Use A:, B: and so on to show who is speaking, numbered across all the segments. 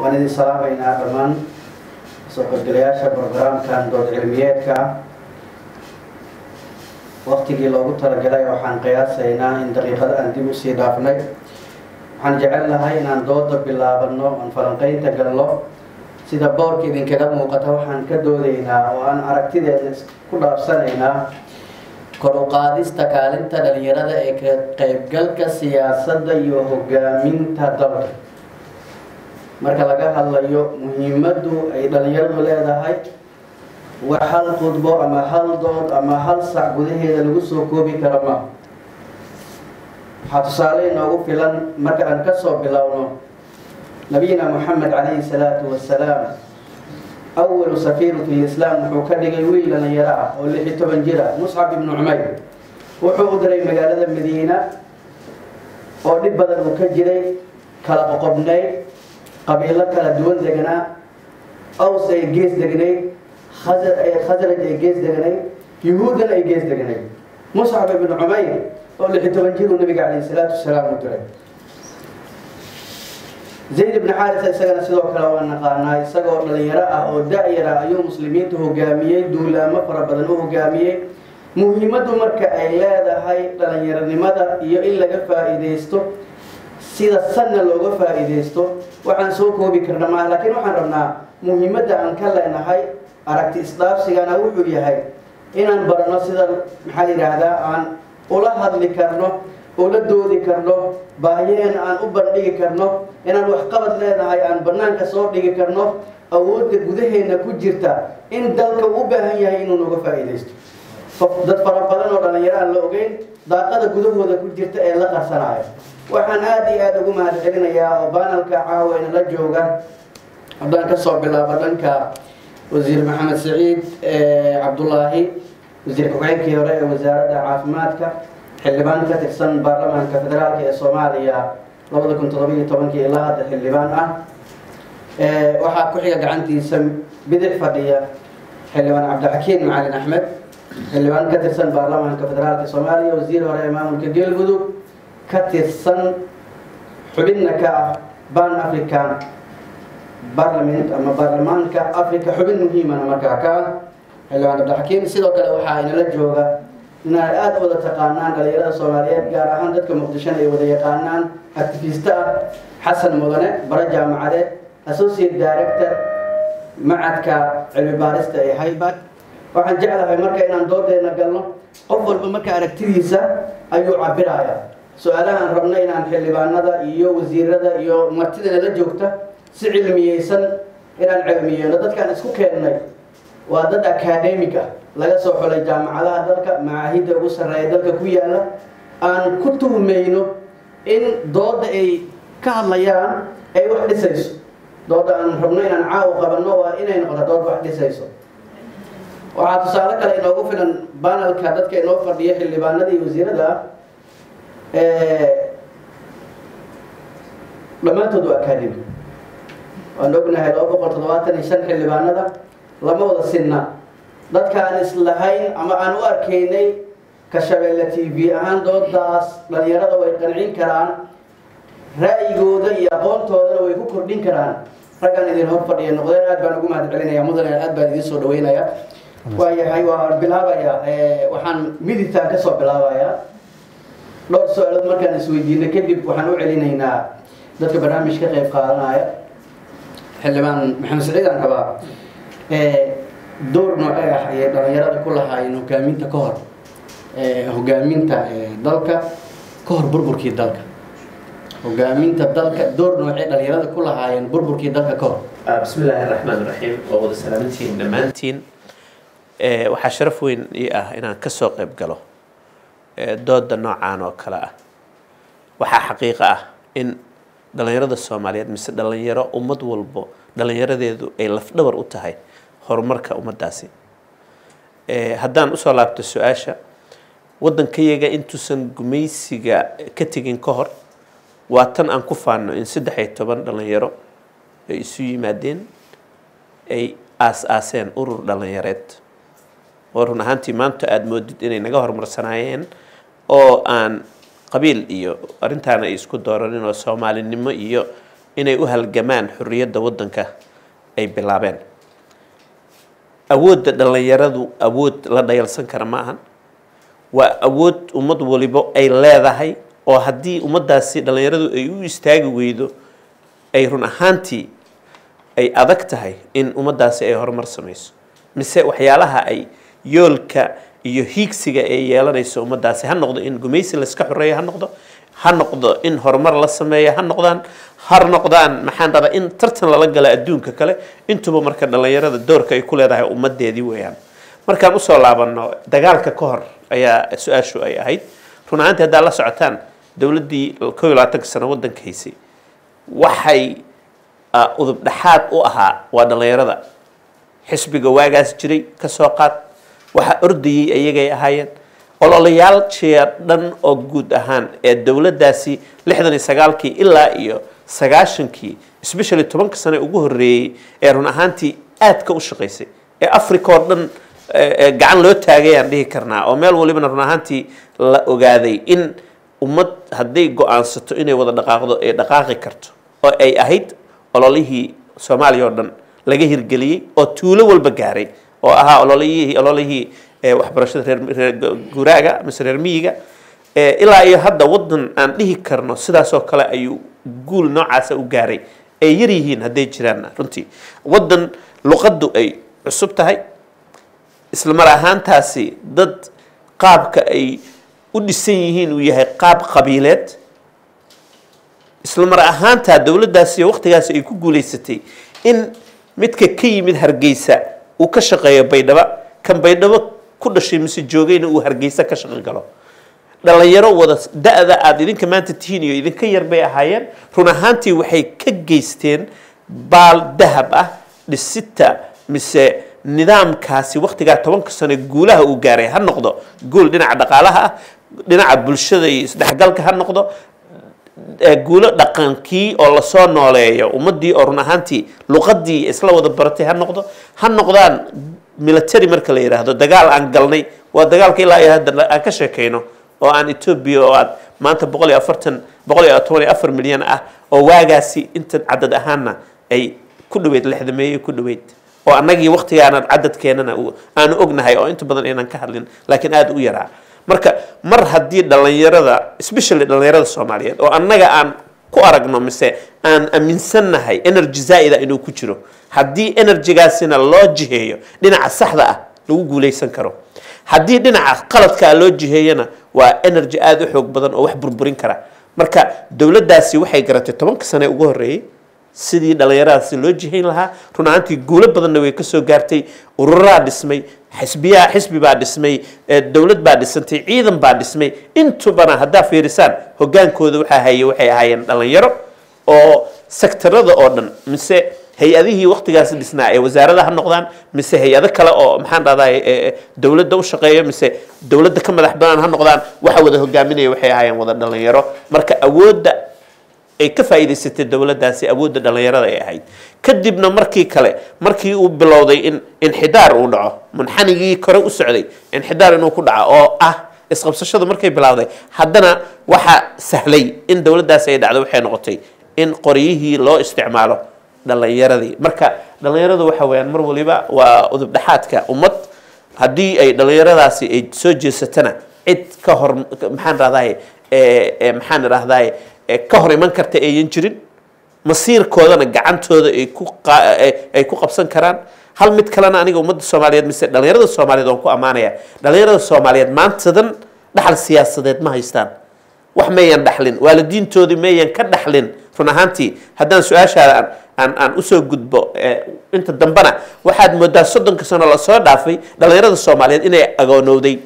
A: waan idin salaamaynaa dhammaan soo qaybgalayaasha brogaraamkan dood cilmiyeedka waktigii loogu talagalay waxaan qiyaasaynaa in daqiiqada aan dib u sii dhaafnay. Waxaan jecel lahay inaan dooda bilaabano aan falanqeynta galno sida boorka idinkaga muuqata waxaan ka doodaynaa oo aan aragtideeda ku dhaafsanaynaa kor u qaadista kaalinta dhalinyarada ee ka qaybgalka siyaasadda iyo hogaaminta dalka marka laga hadlayo muhiimaddu ay dhalinyaradu leedahay wax hal khudbo ama hal dood ama hal sac gudaheeda lagu soo koobi karo ma. Waxaa tusaale inoogu filan marka aan ka soo bilowno nabiyina moxamed calayhi salaatu wasalaam awalu safiiru fi lislaam wuxuu ka dhigay wiil dhalinyaro ah oo lix iyo toban jira muscab ibnu cumayr wuxuu u diray magaalada madiina oo dhib badan uu ka jiray kala qoqobnayd qabiilo kala duwan deganaa. Aws ay gees degnayd khasraj ay gees degnayd yuhuuddana ay gees degnayd muscab ibnu cumayr oo lix iyo toban jir uu nabiga calayhi salaatu wasalaam u diray. Zayd ibni xaarisa isagana sidoo kale waa naqaanaa isagoo dhalinyaro ah oo da-yara ayuu muslimiinta hogaamiyey duulaamo fara badan u hogaamiyey. Muhiimaddu marka ay leedahay dhalinyaronimada iyo in laga faa-iideysto sida sanna looga faa-iideysto waxaan soo koobi karna maaha laakiin waxaan rabnaa muhiimadda aan ka leenahay aragti isdhaafsigana wuxuu yahay inaan barano sida maxaa la aan ula hadli karno ula doodi karno baahiyeen aan u bandhigi karno inaan waxqabad leedahay aan banaanka soo dhigi karno awoodda gudaheena ku jirta in dalka u baahan yahay inuu nooga faa-iideysto dad fara badan oo dhalinyaro aan la ogeyn daaqada gudahooda ku jirta ee la qarsanaayo waxaan aada iyo aada ugu mahad celinayaa oo baanalka caaweyna la jooga. Haddaan ka soo bilaabo dhanka wasiir maxamed saciid cabdulaahi wasiir ku-xigeenkii hore ee wasaaradda caafimaadka xildhibaan ka tirsan baarlamaanka federaalk ee soomaaliya labada kun todobiyo tobankii ilaa hadda xildhibaan ah. Waxaa ku xiga gacantiisa bidix fadhiya xildhibaan cabdixakiin macalin axmed xildhibaan ka tirsan baarlamaanka federaalk soomaaliya wasiir hore ee maamulka galmudug ka tirsan xubinna ka ah ban african parliament ama baarlamaanka africa xubin muhiimana markaa ka ah xildhibaan sidoo kale waxaa inala jooga inaad aada wada taqaanaan dhalinyarada soomaaliyeed gaar ahaan dadka muqdishona ay wada yaqaanaan activista ah xasan mudane bara jaamacadeed associate director macadka cilmi baarista ee haybad. Waxaan jeclahay marka inaan doodeena galno qof walba marka aragtidiisa ayuu cabiraya su'aalahaan rabno inaan xildhibaanada iyo wasiirada iyo martidana la joogta si cilmiyeysan inaan cilmiyeeno dadkaan isku keennay waa dad academic ah laga soo xulay jaamacadaha dalka macaahidda ugu sarreeya dalka ku yaalla aan ku tuhmayno in dooda ay ka hadlayaan ay wax dhisayso dooda aan rabno inaan caaw qabanno waa inay noqota dood wax dhisayso waxaa tusaale kale inoogu filan banalka dadka inoo fadhiya xildhibaanada iyo wasiirada dhammaantood waa academic waan ognahay laba boqol toddobaatan iyo shan xildhibaanada lama wada sinna. Dadka aan islahayn ama aan u arkaynay ka shabeelle t v ahaan doodaas dhalinyarada way qancin karaan ra'yigooda iyo aqoontoodana way ku kordhin karaan. Raggaan idin hor fadhiya noqdeen aad baan ugu mahad celinaya mudane aad baan idin soo dhaweynaya. Waayahay waan bilaabaya waxaan midigtaan ka soo bilaabayaa dhowr su'aalood markaan isweydiino kadib waxaan u celinaynaa dadka barnaamij ka qayb qaadanaya. Xildhibaan maxamed saciid aan qabaa door noocee ah ayay dhalinyarada ku lahaayeen hogaaminta ka hor hogaaminta dalka ka hor burburkii dalka. Hogaaminta dalka door noocee dhalinyarada ku lahaayeen burburkii dalka ka hor.
B: Ah, bismillaahi raxmaan raxiim oo wada salaamantiin dhammaantiin. Waxaa sharaf weyn ii ah inaan ka soo qayb galo dooda noocaan oo kale ah. Waxaa xaqiiqo ah in dhalinyarada soomaaliyeed mise dhalinyaro ummad walbo dhalinyaradeedu ay lafdhabar u tahay horumarka ummadaasi haddaan u soo laabto su'aasha waddankayaga intuusan gumaysiga ka tegin ka hor waa tan aan ku faano in saddex iyo toban dhalinyaro ay isu yimaadeen ay aas-aaseen urur dhalinyareed oo run ahaantii maanta aada moodid inay naga horumarsanaayeen oo aan qabiil iyo arrintaana ay isku dooranin oo soomaalinimo iyo inay u halgamaan xorriyadda waddanka ay bilaabeen. Awoodda dhallinyaradu awood la dhayalsan kara ma ahan. Waa awood ummad walibo ay leedahay oo haddii ummaddaasi dhallinyaradu ay u istaagi weydo ay run ahaantii ay adag tahay in ummaddaasi ay horumar samayso. Mise waxyaalaha ay yoolka iyo hiigsiga ay yeelanayso ummaddaasi. Ha noqdo in gumaysi layska xoreeyo ha noqdo ha noqdo in horumar la sameeyo ha noqdaan har noqdaan maxaan rabaa in tartan lala gala adduunka kale. Intuba marka dhallinyarada doorka ay ku leedahay ummadeedii weeyaan. Markaan u soo laabano dagaalka ka hor ayaa su'aashu ay ahayd. Run ahaantii haddaad la socotaan dowladdii kow iyo labaatanka sano waddanka haysay waxay udub dhexaad u ahaa waa dhallinyarada. Xisbiga waagaas jiray ka soo qaad waxaa ordayay ayagay ahaayeen. Ololayaal jeer dhan oo guud ahaan ee dowladdaasi lixdan iyo sagaalkii ilaa iyo sagaashankii especially tobanka sane ugu horreeyey ee run ahaantii aadka u shaqaysay. Ee africa oo dhan gacan loo taagayaan dhihi karnaa oo meel walibana run ahaantii la ogaaday in ummad hadday go'aansato inay wada dhaqaaqdo ay dhaqaaqi karto oo ay ahayd ololihii soomaaliya oo dhan laga hirgeliyey oo tuulo walba gaaray oo ahaa ololihii ololihii waxbarashada reer guraaga mise reer miyiga ilaa iyo hadda waddan aan dhihi karno sidaasoo kale ayuu guul noocaasa u gaaray. Ay yar yihiin hadday jiraan runtii. Waddan luqaddu ay cusub tahay. Isla mar ahaantaasi dad qaabka ay u dhisan yihiin uu yahay qaab qabiileed. Isla mar ahaantaa dowladdaasi waqtigaasi ay ku guulaysatay in midka ka yimid hargeysa uu ka shaqeeyo baydhabo kan baydhabo ku dhashay mise joogayna uu hargeysa ka shaqo galo. Dhalinyaro wada da-da aada idinka maanta tihiin iyo idinka yar bay ahaayeen. Run ahaantii waxay ka geysteen baal dahab ah dhisita mise nidaamkaasi waqtigaa tobanka sano guulaha uu gaaray ha noqdo. Guul dhinaca dhaqaalaha ah dhinaca bulshada iyo isdhexgalka ha noqdo guulo dhaqankii oo la soo nooleeyo. Ummadii oo run ahaantii luqadii isla wada baratay ha noqdo. Ha noqdaan military marka la yidhaahdo dagaal aan galnay. Waa dagaalka ilaa iyo hadda aan ka sheekayno oo aan etoobiya oo aad maanta boqol iyo afartan boqol iyo toban iyo afar milyan ah oo waagaasi inta cadad ahaana ay ku dhaweyd lixdameeye ku dhaweyd. Oo annagii waqtigaana cadadkeenana aanu ognahay oo inta badan aynan ka hadlin laakiin aada u yaraa marka mar haddii dhallinyarada especially dhallinyarada soomaaliyeed oo annaga aan ku aragno mise aan aaminsannahay energy zaa'ida inuu ku jiro haddii energygaasina loo jiheeyo dhinaca saxda ah lagu guulaysan karo. Haddii dhinaca qaladkaa loo jiheeyana waa energy aada u xoog badan oo wax burburin kara. Marka dowladdaasi waxay garatay tobanka sane ugu horreeyey sidii dhallinyaradaasi loo jihayn lahaa run ahaantii guulo badanna way ka soo gaartay ururaa dhismay xisbiyaa xisbi baa dhismay dowlad baa dhisantay ciidan baa dhismay. Intubana haddaa fiirisaan hogaankooda waxaa hayay waxay ahaayeen dhallinyaro oo sektarada oo dhan mise hay'adihii waqtigaasi dhisnaa ee wasaarada ha noqdaan mise hay'ado kale oo maxaan dhahdaa dowladda u shaqeeyo mise dowladda ka madax banaan ha noqdaan waxa wada hogaaminaya waxay ahaayeen wada dhallinyaro. Marka awoodda ay ka faa'iidaysatay dowladdaasi awoodda dhallinyarada ay ahayd. Kadibna markii kale markii uu bilowday in inxidaar uu dhaco munxanigii kore u socday inxidaar inuu ku dhaco oo ah isqabsashadu markay bilowday haddana waxaa sahlay in dowladdaasi ay dhacdo waxay noqotay in qoryihii loo isticmaalo dhallinyaradii. Marka dhallinyaradu waxa weyaan mar waliba waa udub dhexaadka ummad. Haddii ay dhallinyaradaasi ay soo jeesatana cid ka hor maxaan rahdaay maxaan idhahdaay ka hor iman karta ayan jirin masiirkoodana gacantooda ay ku qabsan karaan. Hal mid kalena aniga ummadda soomaaliyeed mise dhallinyarada soomaaliyeed oon ku ammaanaya dhallinyarada soomaaliyeed maantadan dhaxal siyaasadeed ma haystaan. Wax mayan dhaxlin waalidiintoodii mayan ka dhaxlin. Run ahaantii haddaan su'aashaada aan u soo gudbo inta dambena waxaad moodaa soddonka sano la soo dhaafay dhallinyarada soomaaliyeed inay agoonowday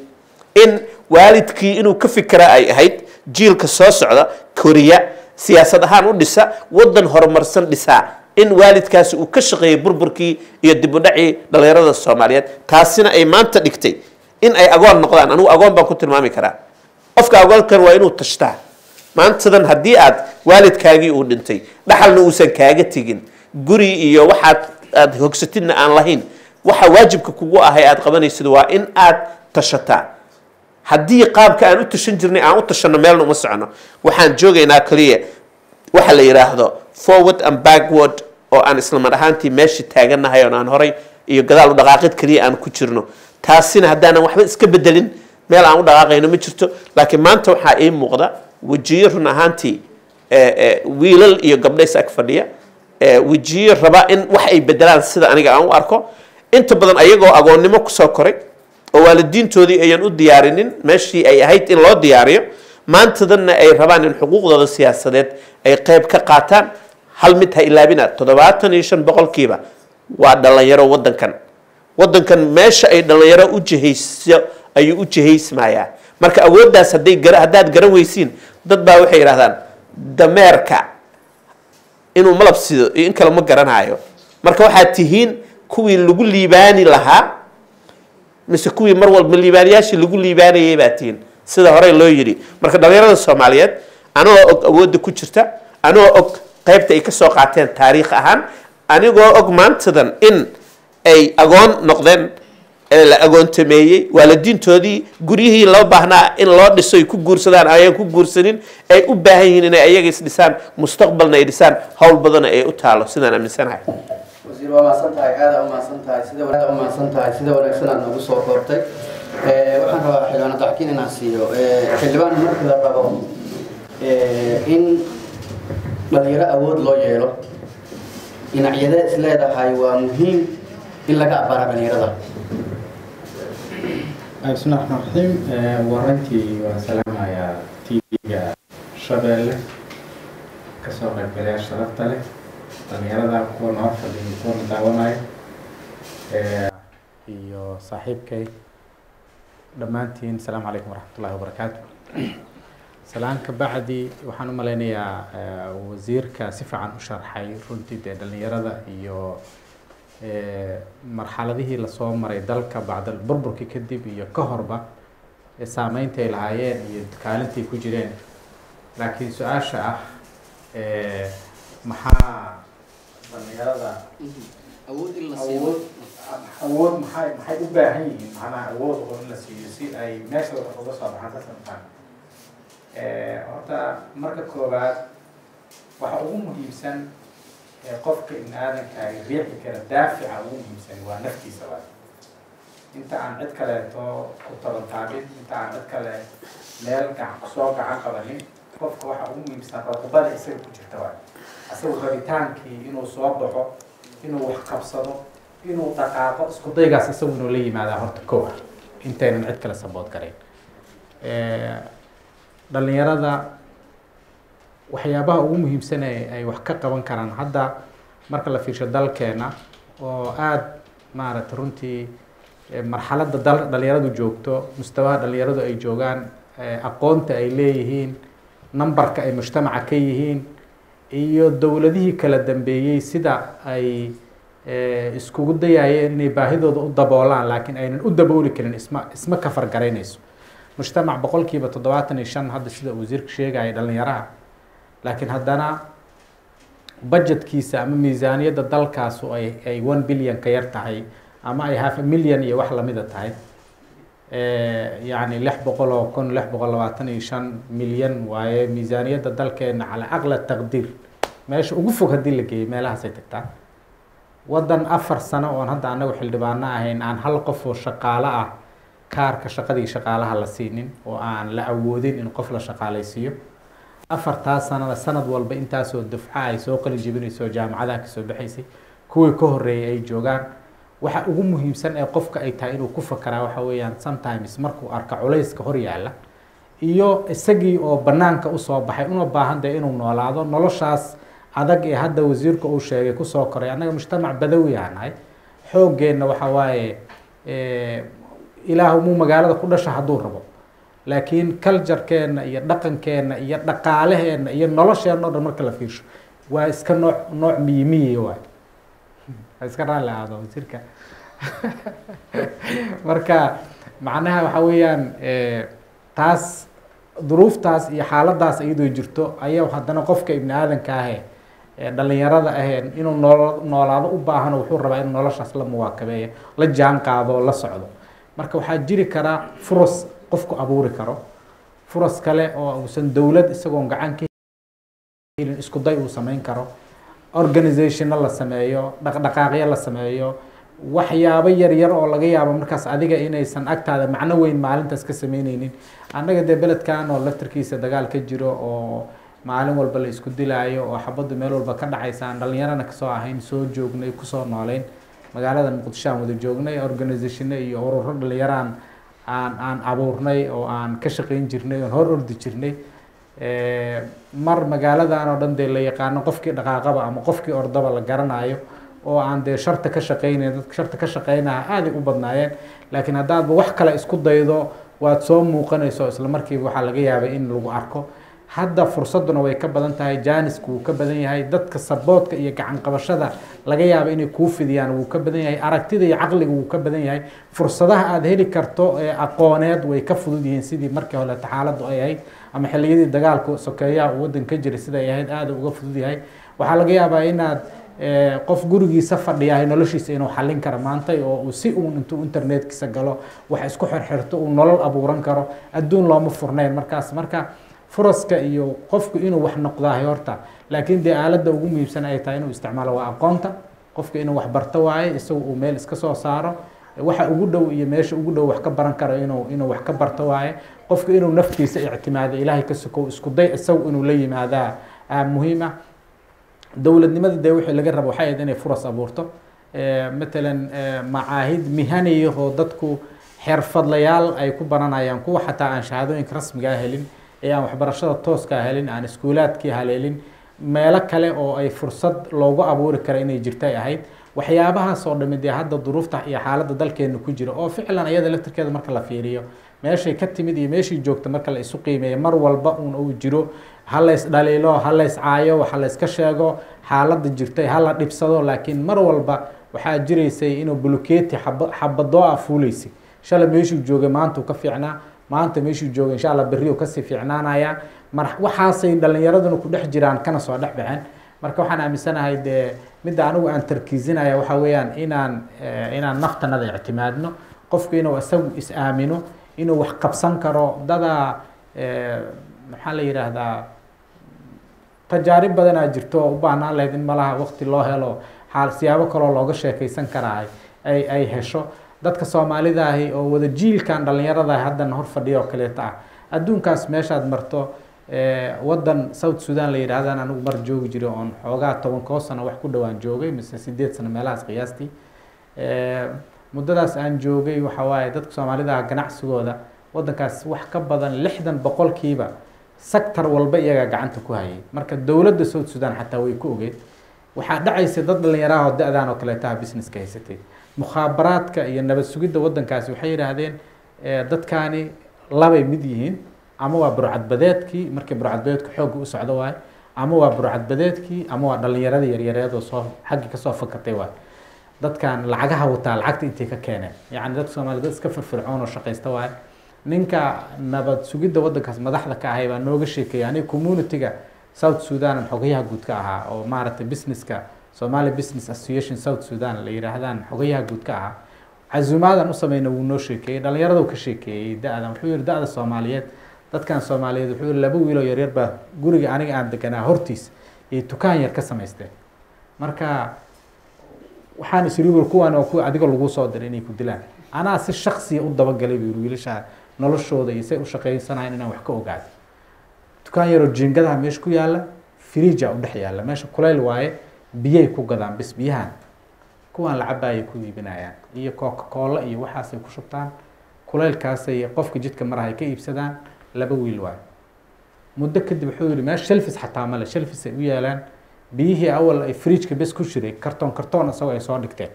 B: in waalidkii inuu ka fikira ay ahayd jiilka soo socda koriya siyaasad ahaan u dhisa waddan horumarsan dhisaa in waalidkaasi uu ka shaqeeyay burburkii iyo dib u dhacii dhallinyarada soomaaliyeed. Taasina ay maanta dhigtay in ay agoon noqdaan. Anigu agoon baan ku tilmaami karaa. Qofka agoonkan waa inuu tashtaa. Maantadan haddii aad waalidkaagii uu dhintay dhaxalna uusan kaaga tegin guri iyo waxaad aad hogsatidna aan lahayn waxa waajibka kugu ahay aad qabanaysid waa in aad tashataa haddii qaabka aan u tashan jirnay aan u tashanno meelna uma socono waxaan joogaynaa kaliya waxa la yidhaahdo forward and backward oo aan isla mar ahaantii meeshii taagannahay oon aan horay iyo gadaal u dhaqaaqid keliya aan ku jirno. Taasina haddaanan waxba iska bedelin meel aan u dhaqaaqayno ma jirto. Laakiin maanta waxaa ii muuqda wejiyo run ahaantii wiilal iyo gabdho is ag fadhiya. Wejiyo raba in wax ay bedelaan sida aniga aan u arko. Inta badan ayagoo agoonnimo ku soo koray oo waalidiintoodii ayan u diyaarinin meeshii ay ahayd in loo diyaariyo maantadanna ay rabaan in xuquuqdooda siyaasadeed ay qeyb ka qaataan. Hal mid ha ilaabina toddobaatan iyo shan boqolkiiba waa dhalinyaro wadankan wadankan meesha ay dhalinyaro u jihayso ayuu u jihaysmayaa marka awooddaas hadday gara haddaad garan weysiin dad baa waxay yidhahdaan dameerka inuu malab sido iyo in kale ma garanaayo marka waxaad tihiin kuwii lagu liibaani lahaa mise kuwii mar walba liibaanayaashii lagu liibaanayay baa tihiin sida horey loo yidhi marka dhalinyarada soomaaliyeed anigoo og awoodda ku jirta anigoo og qaybta ay ka soo qaateen taariikh ahaan anigoo og maantadan in ay agoon noqdeen ee la agoontameeyey waalidiintoodii guryihii loo baahnaa in loo dhiso ay ku guursadaan ayaan ku guursanin ay u baahan yihiin inay ayaga is dhisaan mustaqbalna ay dhisaan howl badana ay u taalo sidaan aaminsanahay
A: wasiir waa mahadsan tahay aada u mahadsan tahay sida aada u mahadsan tahay sida wanaagsan aad noogu soo koobtay. Waxaan rabaa xildhibaan dackiin inaan siiyo. Xildhibaan marka la rabo in dhalinyaro awood loo yeelo dhinacyada is leedahay waa muhiim in laga abara dhalinyarada.
C: Bismi llahi raxmaan raxiim warantii waan salaamayaa tv-ga shabeelle ka soo qaybgalayaa sharafta leh dhalinyarada kuwa noo fadhiya kuwana daawanayo iyo saaxiibkay dhammaantiin asalaamu calaykum waraxmatullahi wabarakaatu salaan ka bacdi waxaan u malaynayaa wasiirka si fiican u sharxay runtii dee dhalinyarada iyo marxaladihii la soo maray dalka bacdal burburkii kadib iyo ka horba saameynta ay lahaayeen iyo kaalintay ku jireen. Laakiin su'aasha ah maxaa dhalinyarada
A: awood in la
C: awood awood maxay maxay u baahan yihiin macnaha awood oo in la siiyo si ay meesha wax uga soo baxaan dadka maqaan horta marka koowaad waxa ugu muhiimsan ee qofka ibni aadanka ay riixi kara daafica ugu muhiimsan waa naftiisa waay. Inta aan cid kaleeto ku tabantaabin inta aan cid kale meel gacan ku soo gacan qabanin qofka waxa ugu muhiimsan raqbada isaga ku jirta waay asagu rabitaankii inuu soo baxo inuu wax qabsado inuu dhaqaaqo isku daygaas isagu inuu la yimaadaa horta kow ah intaynan cid kale sabood garayn dhalinyarada waxyaabaha ugu muhiimsan ee ay wax ka qaban karaan hadda marka la fiirsho dalkeena oo aada maaragtay runtii marxaladda dal dhalinyaradu joogto mustawaha dhalinyaradu ay joogaan aqoonta ay leeyihiin numberka ay mujtamaca ka yihiin iyo dowladihii kala dambeeyey sida ay iskugu dayayeen inay baahidooda u daboolaan laakiin aynan u dabooli karin isma isma kafargaraynayso mujtamac boqolkiiba toddobaatan iyo shan hadda sida wasiirka sheegaya dhalinyaraha laakiin haddana budgetkiisa ama miisaaniyadda dalkaasu ay ay one billion ka yar tahay ama ay half million iyo wax lamida tahay. Yacni lix boqol oo kun lix boqol labaatan iyo shan milyan waaye miisaaniyadda dalkeena cala aqla taqdiir meesha ugu fog haddii la geeyo meelahaasay tagtaa waddan afar sano oon hadda anagu xildhibaano ahayn aan hal qof oo shaqaalo ah kaarka shaqadii shaqaalaha la siinin oo aan la awoodin in qof la shaqaalaysiiyo. Afartaas sanada sanad walba intaasoo dufca ay soo qali jebinayso jaamacadaha ka soo baxaysay kuwii ka horeeyay ay joogaan. Waxa ugu muhiimsan ee qofka ay tahay inuu ku fakaraa waxa weeyaan sometimes markuu arka culayska hor yaalla iyo isagii oo banaanka u soo baxay una baahan dee inuu noolaado noloshaas adag ee hadda wasiirka uu sheegay ku soo koray annaga mujtamac badawi aan xooggeenna waxa waaye ilaah muu magaalada ku dhasha hadduu rabo. Laakiin culturekeenna iyo dhaqankeenna iyo dhaqaalaheenna iyo nolosheenna o dhan marka la fiirsho waa iska nooc nooc miyi miyi waay. Waa iska raalli ahaado wasiirka. Marka macnaha waxa weeyaan taas duruuftaas iyo xaaladaas iyadoo jirto ayaa haddana qofka ibni aadanka ahe dhalinyarada aheen inuu noolo noolaado u baahano wuxuu rabaa inuu noloshaas la muwaakabeeyo la jaan qaado la socdo. Marka waxaa jiri karaa furas qofku abuuri karo. Furas kale oo uusan dowlad isagoon gacan ka isku day uu samayn karo. Organizationno la sameeyo dhaqdhaqaaqyo la sameeyo waxyaabo yar yar oo laga yaabo markaas adiga inaysan agtaada macno weyn maalintaas ka sameyneynin annaga dee beledkan oo laftarkiisa dagaal ka jiro oo maalin walba la isku dilaayo oo xabaddu meel walba ka dhacaysa aan dhalinyarana ka soo ahayn soo joognay ku soo nooleyn magaalada muqdisho aan wada joognay organizationno iyo ururo dhalinyaraan aan aan abuurnay oo aan ka shaqeyn jirnay oon hor ordi jirnay. Mar magaaladan oo dhan dee la yaqaano qofkii dhaqaaqaba ama qofkii ordaba la garanayo oo aan dee sharta ka shaqeynayn dadka sharta ka shaqeynaya aaday u badnaayeen. Laakiin haddaadba wax kale isku daydo waad soo muuqanayso isla markiiba waxaa laga yaabay in lagu arko hadda fursaduna way ka badan tahay jaanisku wuu ka badan yahay dadka saboodka iyo gacan qabashada laga yaabo inay kuu fidiyaan wuu ka badan yahay aragtida iyo caqliga wuu ka badan yahay. Fursadaha aada heli karto ee aqooneed way ka fudud yihiin sidii markii hore xaaladdu ay ahayd ama xilliyadii dagaalku sokeeyaha uu waddan ka jiray siday ahayd aada uga fudud yahay. Waxaa laga yaabaa inaad qof gurigiisa fadhiyahay noloshiisa inuu xallin karo maanta oo uu si uun intuu internetkiisa galo wax isku xirxirto uu nolol abuuran karo. Adduun looma furnayn markaas. Marka furaska iyo qofku inuu wax noqdaahay horta. Laakiin dee aaladda ugu muhiimsan ay tahay inuu isticmaalo waa aqoonta. Qofku inuu wax barto waaye isagu uu meel iska soo saaro. Waxa ugu dhow iyo meesha ugu dhow wax ka baran karo inuu inuu wax ka barto waaye. Qofku inuu naftiisa ictimaado ilaahay ka sokow isku day isagu inuu la yimaadaa. Muhiim ah. Dowladnimada dee wixii laga rabo waxay ahayd inay furas abuurto. Matalan macaahid mihaniyahoo dadku xirfadlayaal ay ku baranayaan kuwa xataa aan shahaadooyinka rasmigaa helin ee aan waxbarashada tooskaa helin aan iskuulaadkii haleelin meelo kale oo ay fursad loogu abuuri kara inay jirtay ahayd. Waxyaabahaas oo dhami dee hadda duruufta iyo xaaladda dalkeena ku jira oo ficlan iyada laftirkeeda marka la fiiriyo. Meeshay ka timid iyo meeshii joogta marka la isu qiimeeyo mar walba uun uu jiro. Ha lays dhaliilo ha lays caayo waxa layska sheego xaaladda jirtay ha la dhibsado laakiin mar walba waxaa jiraysay inuu buluketi xaba xabadoo ah fuulaysay shalay meeshuu joogay maanta uu ka fiicnaa maanta meeshuu joogay insha allah berri uu ka sii fiicnaanaya. Mar waxaasay dhalinyaraduna ku dhex jiraan kana soo dhex baxeen. Marka waxaan aaminsanahay dee midda anigu aan tarkiizinaya waxa weeyaan inaan inaan naftanada ictimaadno. Qofku inuu isagu is aamino inuu wax qabsan karo dada maxaa la yidhaahdaa tajaarib badanaa jirto. U baahnaan lahayd in malaha waqti loo helo xaal siyaabo kaloo looga sheekeysan karaa ay ay hesho dadka soomaalida ahi oo wada jiilkan dhalinyarada haddana hor fadhiya oo kaleeta ah. Adduunkaas meeshaad marto waddan south sudan la yidhaahdaan anigu mar joogi jiray oon xoogaa tobankoo sano wax ku dhowaan joogay mise sideed sano meelahaas qiyaastii. Muddadaas aan joogay waxa waaye dadka soomaalida ah ganacsigooda waddankaas wax ka badan lixdan boqolkiiba sector walba iyagaa gacanta ku hayay. Marka dowladda south sudan xataa way ku ogeyd waxaa dhacaysa dad dhalinyaraha oo da-daan oo kaleetaha businesska haysatay mukhaabaraadka iyo nabad sugidda waddankaasi waxay yidhaahdeen dadkaani labay mid yihiin. Ama waa burcadbadeedkii markii burcadbadeedku xoogga u socdo waaye. Ama waa burcadbadeedkii ama waa dhalinyarada yaryareed oo soo xaggii ka soo fakatay waaye. Dadkan lacagaha wataa lacagta intay ka keeneen. Yacni dadka soomaaliyed dad iska firfircoon oo shaqaysta waaye. Ninka nabad sugidda waddankaas madaxda ka ahay baa nooga sheekeeyay aniga community-ga south sudan xogayaha guud ka ahaa oo maaragtay businesska somali business association south sudan la yidhaahdaan xogayaha guud ka ahaa casuumaadan u sameyna wuu noo sheekeeyey dhalinyaradu ka sheekeeyey. Da-dan wuxuu yihi da-da soomaaliyeed. Dadkan soomaaliyeed wuxuu yihi laba wiiloo yaryar baa guriga aniga aan deganaa hortiis iyo tukaan yar ka samaysteen marka waxaan isriwir kuwan oo kuwa adiga lagu soo diray inay ku dilaan. Anaa si shaksiya u dabagalay buu yihi wiilasha noloshooda iyo say u shaqaysanayan inaan wax ka ogaado. Dukaan yaroo jiingadaha meesha ku yaalla firija u dhex yaalla. Meesha kulayl waaye biyay ku gadaan bis biyahan kuwaan la cabaayay ku iibinayaan iyo coca iyo waxaasay ku shubtaan kulaylkaasay qofka jidka marahay ka iibsadaan laba wiil waaye muddo kadib wuxuu yihi meesha shelfis xataa male shelfis ay u yaalaan biyihii awal ay fridjka bes ku jiray kartoon kartoon isagoo ay soo dhigteen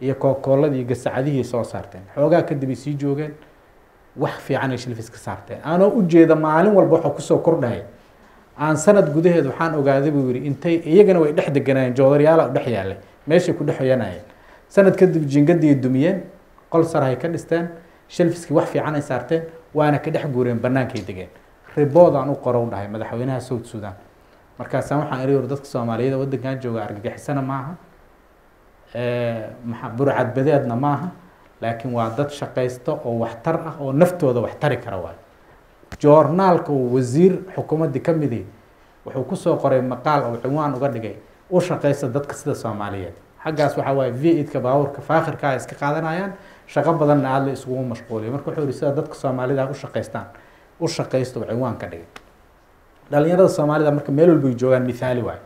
C: iyo coca-coladii iyo gasacadihii soo saarteen. Xoogaa kadib ay sii joogeen wax fiican ay shelfis ka saarteen. Anoo ujeeda maalin walba waxuu ku soo kordhahay aan sanad gudaheed waxaan ogaaday buu yihi intay iyagana way dhex deganayeen joodaryaala dhex yaalay meeshay ku dhex hoyanayeen sanad kadib jingadii dumiyeen qol sarhay ka dhisteen shelfiskii wax fiican ay saarteen waana ka dhex guureen bannaankay degeen. Riboodaan u qorow dhahay madaxweynaha south sudan. Markaasaan waxaan iri ur dadka soomaaliyeed waddankan jooga argagixisana maaha. Maa burcadbadeedna maaha. Laakiin waa dad shaqaysta oo waxtar ah oo naftooda wax tari kara waayo joornaalka uu wasiir xukuumaddii ka midi wuxuu ku soo qoray maqaal oo cinwaan uga dhigay u shaqaysta dadka sida soomaaliyeed. Xaggaas waxaa waaye v idka baabuurka faakhirka ay iska qaadanayaan shaqo badanna aada la isugu mashquuliyo. Marka wuxuu yihi sida dadka soomaalida u shaqaystaan u shaqaysta oo cinwaan ka dhigay. Dhalinyarada soomaalida marka meel walba ay joogaan mithaali waayo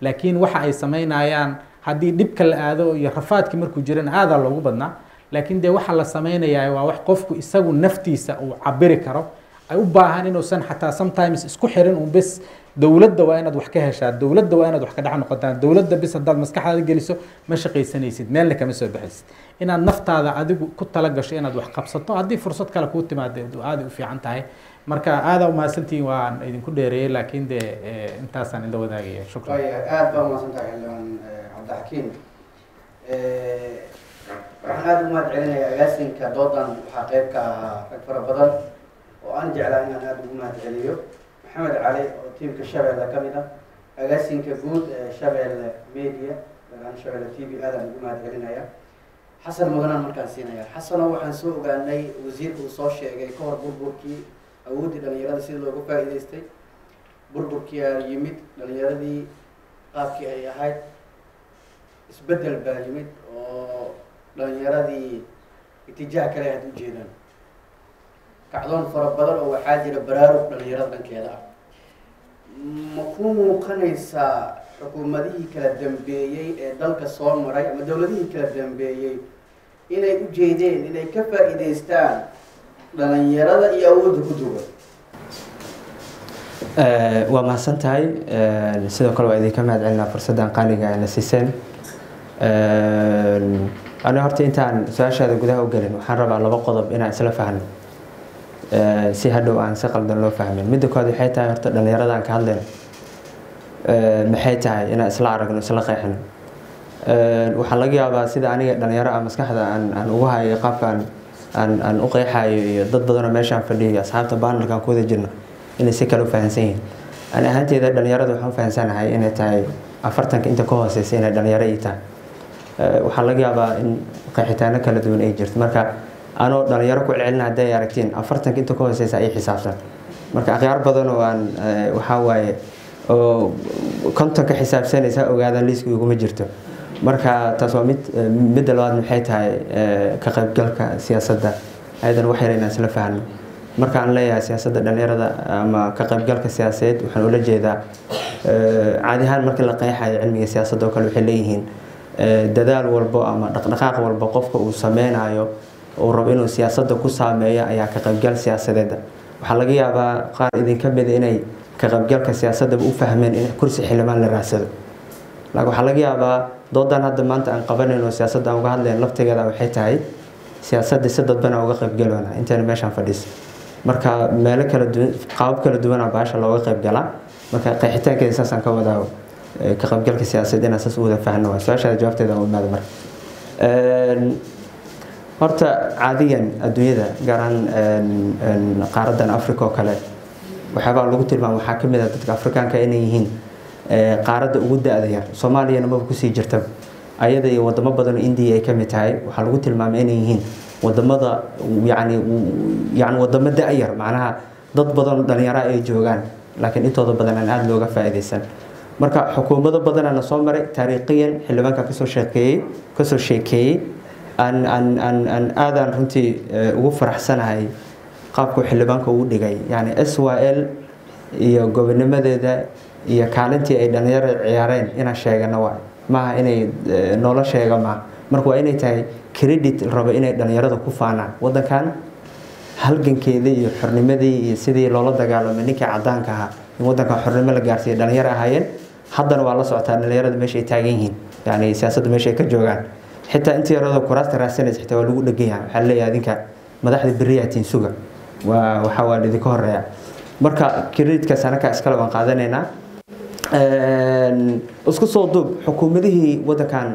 C: laakiin waxa ay sameynayaan haddii dhibka la aado iyo rafaadkii markuu jirana aadaa loogu badnaa. Laakiin dee waxa la sameynayaa waa wax qofku isagu naftiisa uu cabiri karo ay u baahan inuusan xataa sometimes isku xirin un bes dowladda waa inaad wax ka heshaa dowladda waa inaad wax ka dhex noqotaan. Dowladda bis haddaad maskaxdaada geliso ma shaqaysanaysid meelna kama soo baxaysid. Inaad naftaada adigu ku tala gasho inaad wax qabsato haddii fursad kale kuu timaado aaday u fiican tahay. Marka aadaa umahadsantihiin waan idinku dheereeyey laakiin dee intaasaan ila wadaagaya. Shukran.
A: Aada baa umahadsantahay xildhibaan cabdixakiim. Waxaan aada u mahad agaasinka doodan waxaa qeyb ka ahaa rag fara badan oo aan jeclaa inaan aada ugu mahad celiyo maxamed cali oo tiimka shabeelle ka mid ah agaasinka guud ee shabeelle media dagaan shabeelle t v aadaan ugu mahad celinaya xasan mudanaan markaan siinaya xasanoo waxaan soo ogaanay wasiirka uu soo sheegay ka hor burburkii awooddii dhalinyarada sida looga faa'iidaystay. Burburkii aa yimid dhalinyaradii qaabkii ay ahayd isbeddel baa yimid oo dhalinyaradii itijaah kale had ujeedaan kacdoon fara badan oo waxaa jira baraarug dhalinyarada dhankeeda. Ah ma ku muuqanaysaa xukuumadihii kala dambeeyey ee dalka soo maray ama dowladihii kala dambeeyey inay ujeedeen inay ka faa'iidaystaan dhalinyarada iyo awoodda ku duwan
D: waa mahadsan tahay. Sidoo kale waa idinka mahad celinaa fursaddan qaaliga ayna siiseen. Ani horta intaan su'aashaada gudaha u gelin waxaan rabaa laba qodob inaan isla fahno si hadhow aan si qaldan loo fahmin. Midda kood waxay tahay horta dhallinyaradan ka hadlayno maxay tahay inaan isla aragno isla qeexno? Waxaa laga yaabaa sida aniga dhalinyaro ah maskaxda aan ugu hayo qaabkaan aan aan u qeexayo iyo dad badanoo meeshaan fadhiyo asxaabta baanalkaan ku wada jirno inay si kale u fahansan yihiin. Ani ahaanteeda dhalinyarada waxaan u fahansanahay inay tahay afartanka inta ka hooseysa inay dhalinyaro ii tahay. Waxaa laga yaabaa in qeexitaano kala duwan ay jirto. Marka anoo dhalinyaro ku celcelina hadday aragtiin. Afartanka inta ka hooseysa ay xisaabtan marka akhyaar badan oo aan waxaa waaye oo kontonka xisaabsanaysa ogaadaan liiska iguma jirto. Marka taas waa mid midda labaad maxay tahay ka qaybgalka siyaasadda? Ayadan wax yar inaan isla fahno marka aan leeyahay siyaasadda dhalinyarada ama ka qaybgalka siyaasadeed waxaan ula jeedaa caadi ahaan marka la qeexayo cilmiga siyaasadda oo kale waxay leeyihiin dadaal walbo ama dhaqdhaqaaq walbo qofka uu sameynayo uu rabo inuu siyaasadda ku saameeyo ayaa ka qaybgal siyaasadeeda waxaa laga yaabaa qaar idinka mida inay ka qaybgalka siyaasaddaba u fahmeen in kursi xildhibaan la raadsado. Laakiin waxaa laga yaabaa doodan hadda maanta aan qabanayno siyaasadda aan uga hadlayn laftigeeda waxay tahay siyaasadda si dadbana uga qaybgaloona intayna meeshaan fadhiiso marka meelo kala duwan qaabab kala duwana baasha looga qaybgalaa marka qeexitaankeeda saasaan ka wadaa ka qaybgalka siyaasadeed inaan saas u wada fahno. Waa su'aashaada jawaabteeda aan marka horta caadiyan adduunyada gaar ahaan qaaraddan africa oo kale waxyaabaa lagu tilmaama waxaa ka mid ah dadka afrikaanka inay yihiin qaaradda ugu da-da yar soomaaliyana maba ku sii jirta ayada iyo wadamo badan oo indiya ay ka mid tahay waxaa lagu tilmaamay inay yihiin waddamada yani wadamo da-yar macnaha dad badan dhalinyaro ay joogaan laakiin intooda badan aan aada looga faa'iidaysan. Marka xukuumado badanana soo maray taariikhiyan xildhibaanka ka soo sheekeeyey ka soo sheekeeyey aan aan aan aan aadaan runtii ugu faraxsanahay qaabku xildhibaanka ugu dhigay. Yani s y l iyo gobonimadeeda iyo kaalintii ay dhalinyaro ciyaareen inaan sheegano waay maaha inay noola sheega maaha marka waa inay tahay credit rabo inay dhalinyarada ku faanaan. Wadankan halgankeedii iyo xornimadii iyo sidii loola dagaalamay ninkii cadaanka ahaa in wadankan xornimo la gaarsiiya dhalinyaro ahaayeen haddana waa la socotaa dhalinyarada meesha ay taagan yihiin. Yani siyaasadda meesha ay ka joogaan xitaa intii yarada kuraasta raadsanaysa xitaa waa lagu dhegan waxaa leeyahay adinka madaxda beriyaatiin suga waa waxa waa idinka horreeya marka creditkaas anakaa iskale waan qaadanaynaa isku soo duub xukuumadihii wadankan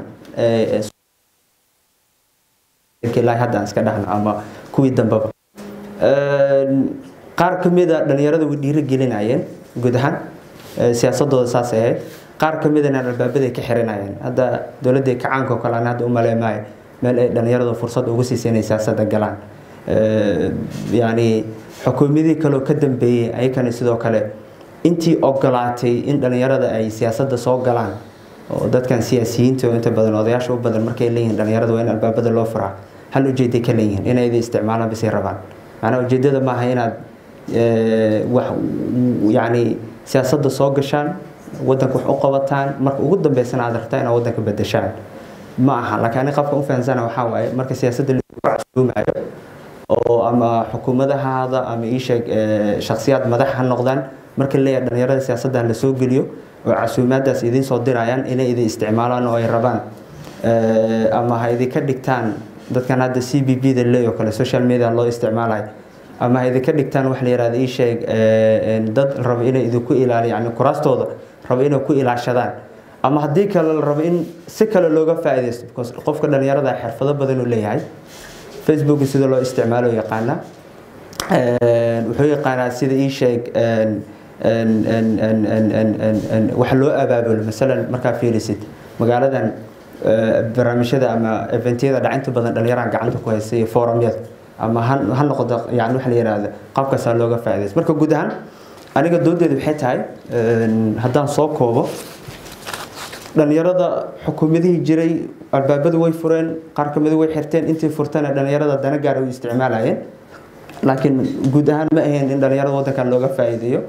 D: ilaa hadda aan iska dhahno ama kuwii dambeba qaar ka mid a dhalinyarada way dhiiro gelinayeen guud ahaan siyaasadooda saas ahayd qaar ka midana albaabaday ka xiranayeen hadda dowladda kacaanka oo kale aan hadda u maleemaayo meel ay dhalinyarada fursad ugu siisay inay siyaasadda galaan. Yani xukuumadihii kaleoo ka dambeeyey ayakana sidoo kale intii ogolaatay in dhalinyarada ay siyaasadda soo galaan oo dadkan siyaasiyiinta oo inta badan odayaasha u badan markay leeyihiin dhalinyarada waa in albaabada loo furaa hal ujeeday ka leeyihiin inay idi isticmaalaan bisay rabaan. Macnaha ujeedada maaha inaad wax yacni siyaasadda soo gashaan wadanka wax u qabataan. Marka ugu dambeysana aad rabtaa inaad wadanka bedeshaan ma aha laakiin ani qabka u fahansana waxaa waaye marka siyaasadda lagu casuumayo oo ama xukuumadahaada ama iisheeg shakhsiyaad madax ha noqdaan marka leeyahay dhalinyarada siyaasaddan la soo geliyo oo casuumaadaas idiin soo dirayaan inay idin isticmaalaan oo ay rabaan Eh, ama ha idinka dhigtaan dadkan hadda c b b da leey kale social media loo isticmaalayo ama ha idinka dhigtaan wax la yihahdo ii sheeg eh, dad rabo inay idinku ilaaliyo yani kuraastooda rabo inay ku ilaashadaan. Ama haddii kale la rabo in si kale looga faaideysto because qofka dhalinyarada xirfado badanuu leeyahay facebooka sida loo isticmaalo yaqaana wuxuu yaqaanaa sida ii sheeg wax loo abaabulo masalan markaa fiirisid magaaladan eh, barnaamijyada ama eventiyada dhacinta badan dhalinyaraha gacanta ku haysta iyo foramyada ama ha noqdo yani waxa la yihahda qaabkaasaa looga faaideysto marka guud ahaan aniga doodeedu waxay tahay? Haddaan soo koobo. Dhalinyarada xukuumadihii jiray albaabadu way fureen qaar kamida way xirteen. Intii furtana dhalinyarada dana gaar u isticmaalayeen. Laakiin guud ahaan ma ahayn in dhalinyarada wadankan looga faa'iideeyo.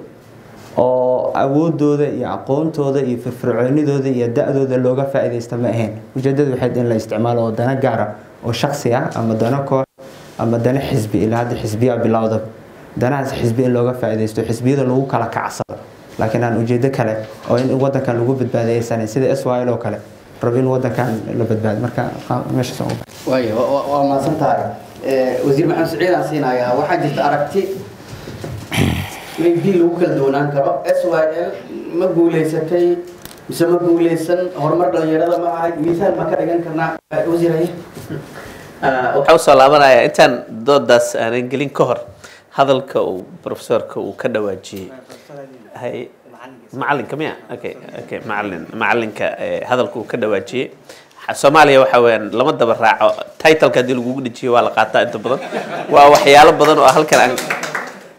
D: Oo awoodooda iyo aqoontooda iyo firfircoonidooda iyo da-dooda looga faa'iidaysta ma ahayn ujeedadu waxayd in la isticmaalo oo dana gaara oo shaksi ah ama dana koox ama dana xisbi ilaa hadda xisbiyaa bilowda danahaas xisbi in looga faa'iidaysto xisbiyada lagu kala kacsado. Laakiin aan ujeedo kale oo in wadankan lagu badbaadaysan sida SYL oo kale rabo in wadankan la badbaado. Marka qa- meeshaas aan u
A: waayo wa- wa- waa mahadsan tahay Eh, wasiir maxamed siciid aan siinayaa waxaa jirta aragti maybe lagu kala duwanaan karo. S y l ma guuleysatay mise ma guuleysan horumar dhalinyarada ma ahay misaal ma ka dhigan karnaa? Wasiir haye
B: waxaa u soo laabanaya intaan doodaas aanan gelin ka hor hadalka uu profesorka uu ka dhawaajiyey. Hay macalinka miya? Okay okay macalin macalinka eh, hadalka uu ka dhawaajiyey. Ha- soomaaliya waxa weeyaan lama daba raaco. Titleka haddii lagugu dhejiyo waa la qaataa inta badan. Waa waxyaalo badan oo halkan aan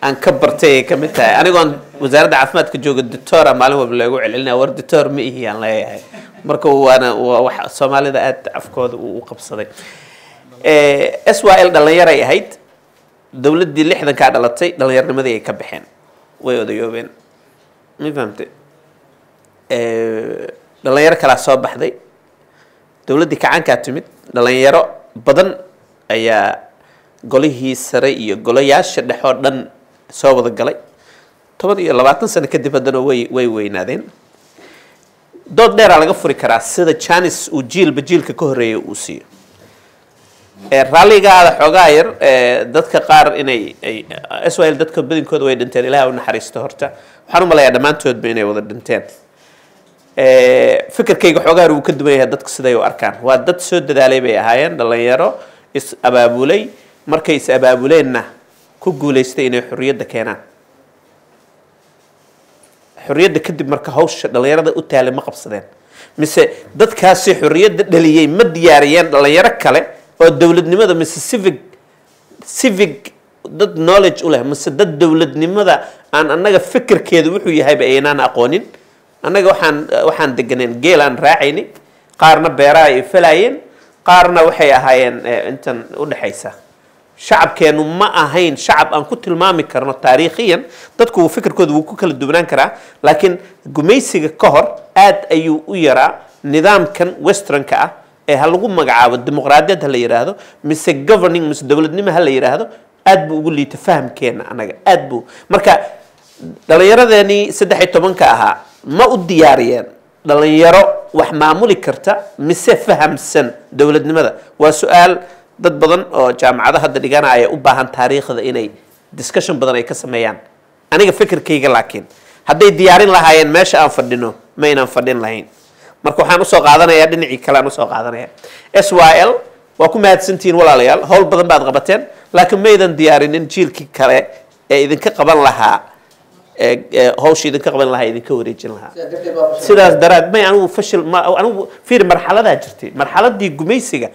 B: aan ka bartay ay ka mid tahay. Anigoon wasaaradda caafimaadka jooga doctora maalin walba loogu celcelinaya war doctor ma ihi aan leeyahay. Marka waana waa wax soomaalida aad afkooda uu qabsaday. S y l dhalinyaray ahayd dowladdii lixdankaa dhalatay dhalinyaarnimadii ay ka baxeen. Way odayoobeen. Ma fahamte? Dhalinyaro kalaa soo baxday. Dowladdii kacaankaa timid. Dhalinyaro badan ayaa golihii sare iyo golayaasha dhexe oo dhan soo wada galay. Toban iyo labaatan sano kadib haddana way way weynaadeen. Dood dheeraa laga furi karaa sida janis uu jiilba jiilka ka horreeya uu siiyo ee raalligaada xoogaa yar dadka qaar inay ay israel dadka badankooda way dhinteen ilaah u naxariisto horta. Waxaan u malayaa dhammaantoodba inay wada dhinteen. Ee fikirkayga xoogaa yar wuu ka duwan yahay dadku siday u arkaan. Waa dad soo dadaalay bay ahaayeen dhalinyaro is abaabulay markay is abaabuleenna ku guulaystay inay xorriyadda keenaan. Xorriyadda kadib marka hawsha dhalinyarada u taalay ma qabsadeen. Mise dadkaasi xorriyadda dhaliyey ma diyaariyeen dhalinyaro kale الدولدنمدا مس سيفيك سيفيك ضد نولج ولا مس ضد الدولدنمدا عن أنجا فكر كده وحوي هاي بأينا نقولين أنجا وحن وحن دجنين جيلان راعيني قارنا براي فلاين قارنا وحيا هاين أنت ودحيسة شعب كانوا ما هين شعب أن كنت المامي كرنا تاريخيا تدكو فكر كده وكو كل الدبنان كرا لكن جميسي كهر أت أيو ويرا نظام كان وسترن كأ ee ha lagu magacaabo dimuqraadiyad ha la mise governing mise dowladnimo ha la yidhaahdo aad buu ugu liita fahamkeena anaga aad buu marka dhallinyaradeenii saddex iyo tobanka ahaa ma u diyaariyeen dhalinyaro wax maamuli karta mise fahamsan dowladnimada waa su-aal dad badan oo jaamacado hadda dhiganaya u baahan taariikhda inay discussion badan ay ka sameeyaan aniga fikirkayga laakiin hadday diyaarin lahaayeen meesha aan fadhino ma aynaan fadhin lahayn marka waxaan u soo qaadanayaa dhinacii kale aan u soo qaadanaya s y l waa ku mahadsantihiin walaalayaal howl badan baad qabateen laakiin maydan diyaarinin jiilkii kale ee idinka qaban lahaa hawsha idinka qaban lahaa idinka wareejin lahaa. Sidaas daraad may anigu fashil ma anigu fiiri marxaladaa jirtay. Marxaladii gumaysiga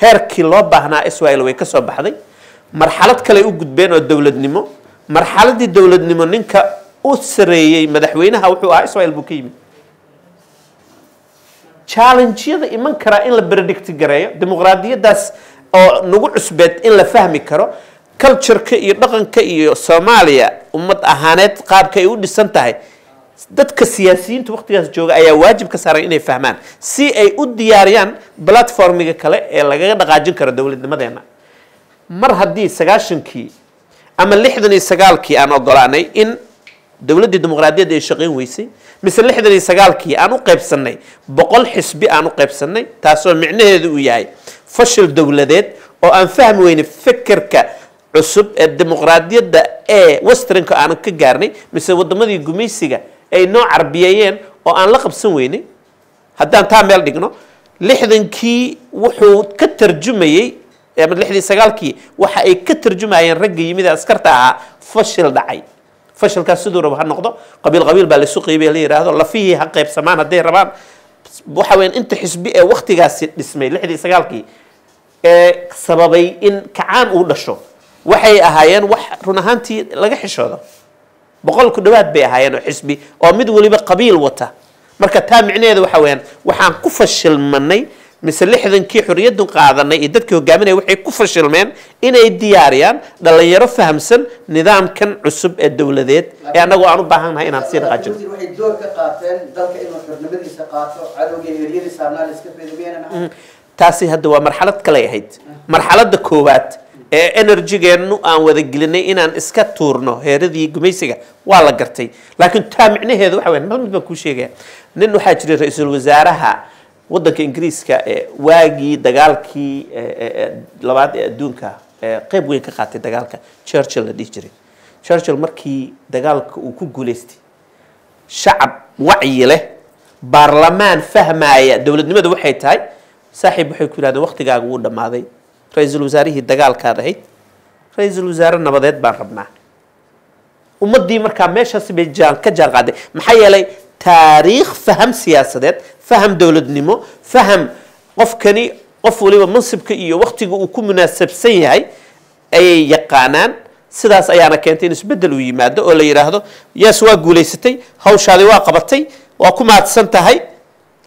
B: heerkii loo baahnaa israel way ka soo baxday. Marxalad kale u gudbeen oo dowladnimo. Marxaladii dowladnimo ninka u sareeyey madaxweynaha wuxuu ahaa israel buu ka yimid challenge-yada iman karaa in la predict gareeyo dimuqraadiyaddaas oo nagu cusbeed in la fahmi karo culture-ka iyo dhaqanka iyo soomaaliya ummad ahaaneed qaabka ay u dhisan tahay dadka siyaasiyiinta waqtigaas jooga ayaa waajib ka saaran inay fahmaan si ay u diyaariyaan platformiga kale ee lagaga dhaqaajin karo dowladnimadeena. Mar haddii sagaashankii ama lixdan iyo sagaalkii aan ogolaanay in dowladdii dimuqraadiyadda ay shaqayn weysay mise lixdan iyo sagaalkii aan u qaybsanay boqol xisbi aan u qaybsanay taasoo micnaheedu uu yahay fashil dowladeed oo aan fahmi weynay fekerka cusub ee dimuqraadiyadda ee westernka aan ka gaarnay mise wadamadii gumaysiga ay noo carbiyeeyeen oo aan la qabsan weynay haddaan taa meel dhigno lixdankii wuxuu ka tarjumayey ama lixdii sagaalkii waxa ay ka tarjumayeen ragga yimid ee askarta ahaa fashil dhacay فشلكاس سدوا ربها النقطة. قبيل قبيل بالسوقي بيلي راه الله فيه حق سمعنا دير ربان. وحوين أنت حسبي وقت جالس اسمه لحد يسقالكي إيه، سببي إن كعان ولا شو وحي أهين وح رنهانتي لقح شو هذا. بقول لك دواد بي أهين وحسبي أو مدولي بقبيل وتا مركب تام عنيد وحوين. وحان كفش المني mise lixdankii xorriyaddu qaadanay iyo dadkii hogaaminaya waxay ku fashilmeen inay diyaariyaan dhalinyaro fahamsan nidaamkan cusub ee dowladeed ee annagu aan u baahannahay inaan sii dhaqaajino
A: waxay door ka qaateen dalka inuu xornimadiisa qaato cadowga heeryadiisa amnaa la iska ahayn
B: taasi hadda waa marxalad kale ahayd marxaladda koowaad ee enerjigeennu aan wada gelinay inaan iska tuurno heeradii gumaysiga waa la gartay laakiin taa micnaheedu waxa weyn mid baan kuu sheegaya nin waxaa jiray ra'iisul wasaaraha waddanka ingiriiska waagii dagaalkii labaad ee adduunka qayb weyn ka qaatay dagaalka churchill la dhihi jiray churchill markii dagaalka uu ku guulaystay shacab wacyi leh baarlamaan fahmaaya dowladnimada waxay tahay saaxiib waxay ku yidhahdeen waqtigaaga wuu dhammaaday ra-iisul wasaarihii dagaalkaad ahayd ra-iisul wasaare nabadeed baan rabnaa ummaddii markaa meeshaasi bay jaan ka jaan qaaday maxaa yeelay taariikh faham siyaasadeed faham dowladnimo faham qofkani qof waliba mansibka iyo waqtiga uu ku munaasabsan yahay ayay yaqaanaan sidaas ayaana keentay in isbeddel uu yimaado oo la yidhaahdo yes waa guulaysatay hawshaadi waa qabatay waa ku mahadsan tahay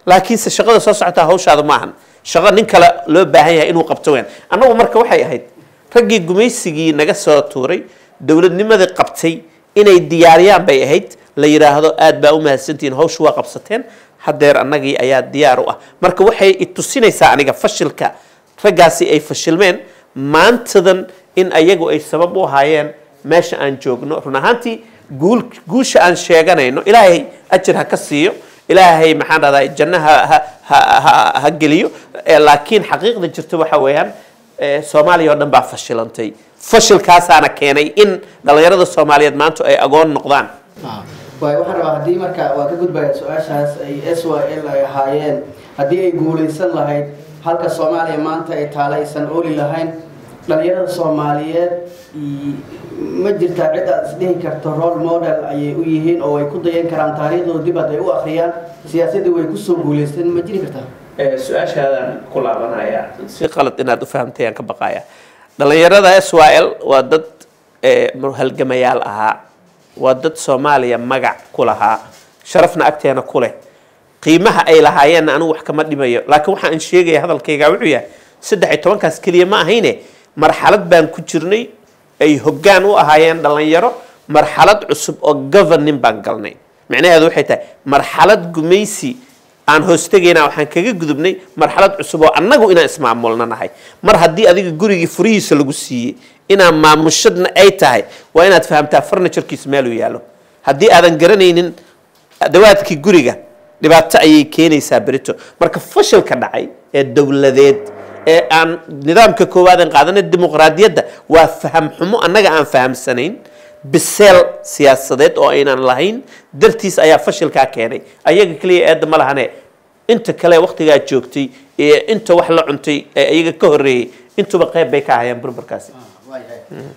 B: laakiinse shaqada soo socotaa hawshaada maahan shaqo nin kale loo baahan yahay inuu qabto weyn annagu marka waxay ahayd raggii gumaysigii naga soo tuuray dowladnimadii qabtay inay diyaariyaan bay ahayd la yidhaahdo aad baa u mahadsantihiin hawshu waa qabsateen haddeer annagii ayaa diyaar u ah. Marka waxay i tusinaysaa aniga fashilka raggaasi ay fashilmeen maantadan in ayagu ay sabab u ahaayeen meesha aan joogno. Run ahaantii guusha aan sheeganayno ilaahay ajir ha ka siiyo ilaahay maxaan dhahdaa janno ha geliyo. Eh, laakiin xaqiiqda jirta waxa weeyaan eh, soomaaliya oo dhan baa fashilantay. Fashilkaasaana keenay in dhalinyarada soomaaliyeed maanta ay agoon noqdaan
A: waxaan rabaa waa ka gudbaya su'aashaas ay s y l ay ahaayeen. Haddii ay guulaysan lahayd halka soomaaliya maanta ay taala aysan ooli lahayn dhalinyarada soomaaliyeed ma jirtaa cid aad isdhihi karto role model ayay u yihiin oo ay ku dayan karaan taariikhdooda dib hadday u akhriyaan siyaasaddii way ku soo guulaysteen ma jiri kartaa?
B: Su'aashaadaan ku laabanaya si qalad inaad u fahamtay aan ka baqaya dhalinyarada s y l waa dad eh, halgamayaal ahaa waa dad soomaaliya magac ku lahaa. Sharafna agteena ku leh. Qiimaha ay lahaayeenna anigu wax kama dhimayo. Laakiin waxaan sheegaya hadalkayga wuxuu yahay saddex iyo tobankaas keliya ma ahayne marxalad baan ku jirnay ay hoggaan u ahaayeen dhalinyaro marxalad cusub oo governing baan galnay. Micnaheedu waxay tahay marxalad gumaysi aan hoostegayna waxaan kaga gudubnay marxalad cusub oo annagu inaan ismaamulna nahay mar haddii adiga gurigii furihiisa lagu siiyey inaan maamushadna ay tahay waa inaad fahamtaa furniturekiisa meeluu yaallo. Haddii aadan garanaynin adawaadkii guriga dhibaato ayay keenaysaa berito. Marka fashilka dhacay ee dowladeed ee aan nidaamka koowaadan qaadanay dimuqraadiyadda waa faham xumo annaga aan fahamsanayn biseel siyaasadeed oo aynan lahayn dartiis ayaa fashilkaa keenay. Ayaga keliya eedda ma lahane inta kale waqtigaa joogtay ee inta wax la cuntay ee iyaga ka horreeyey intuba qayb bay ka ahayeen burburkaasi.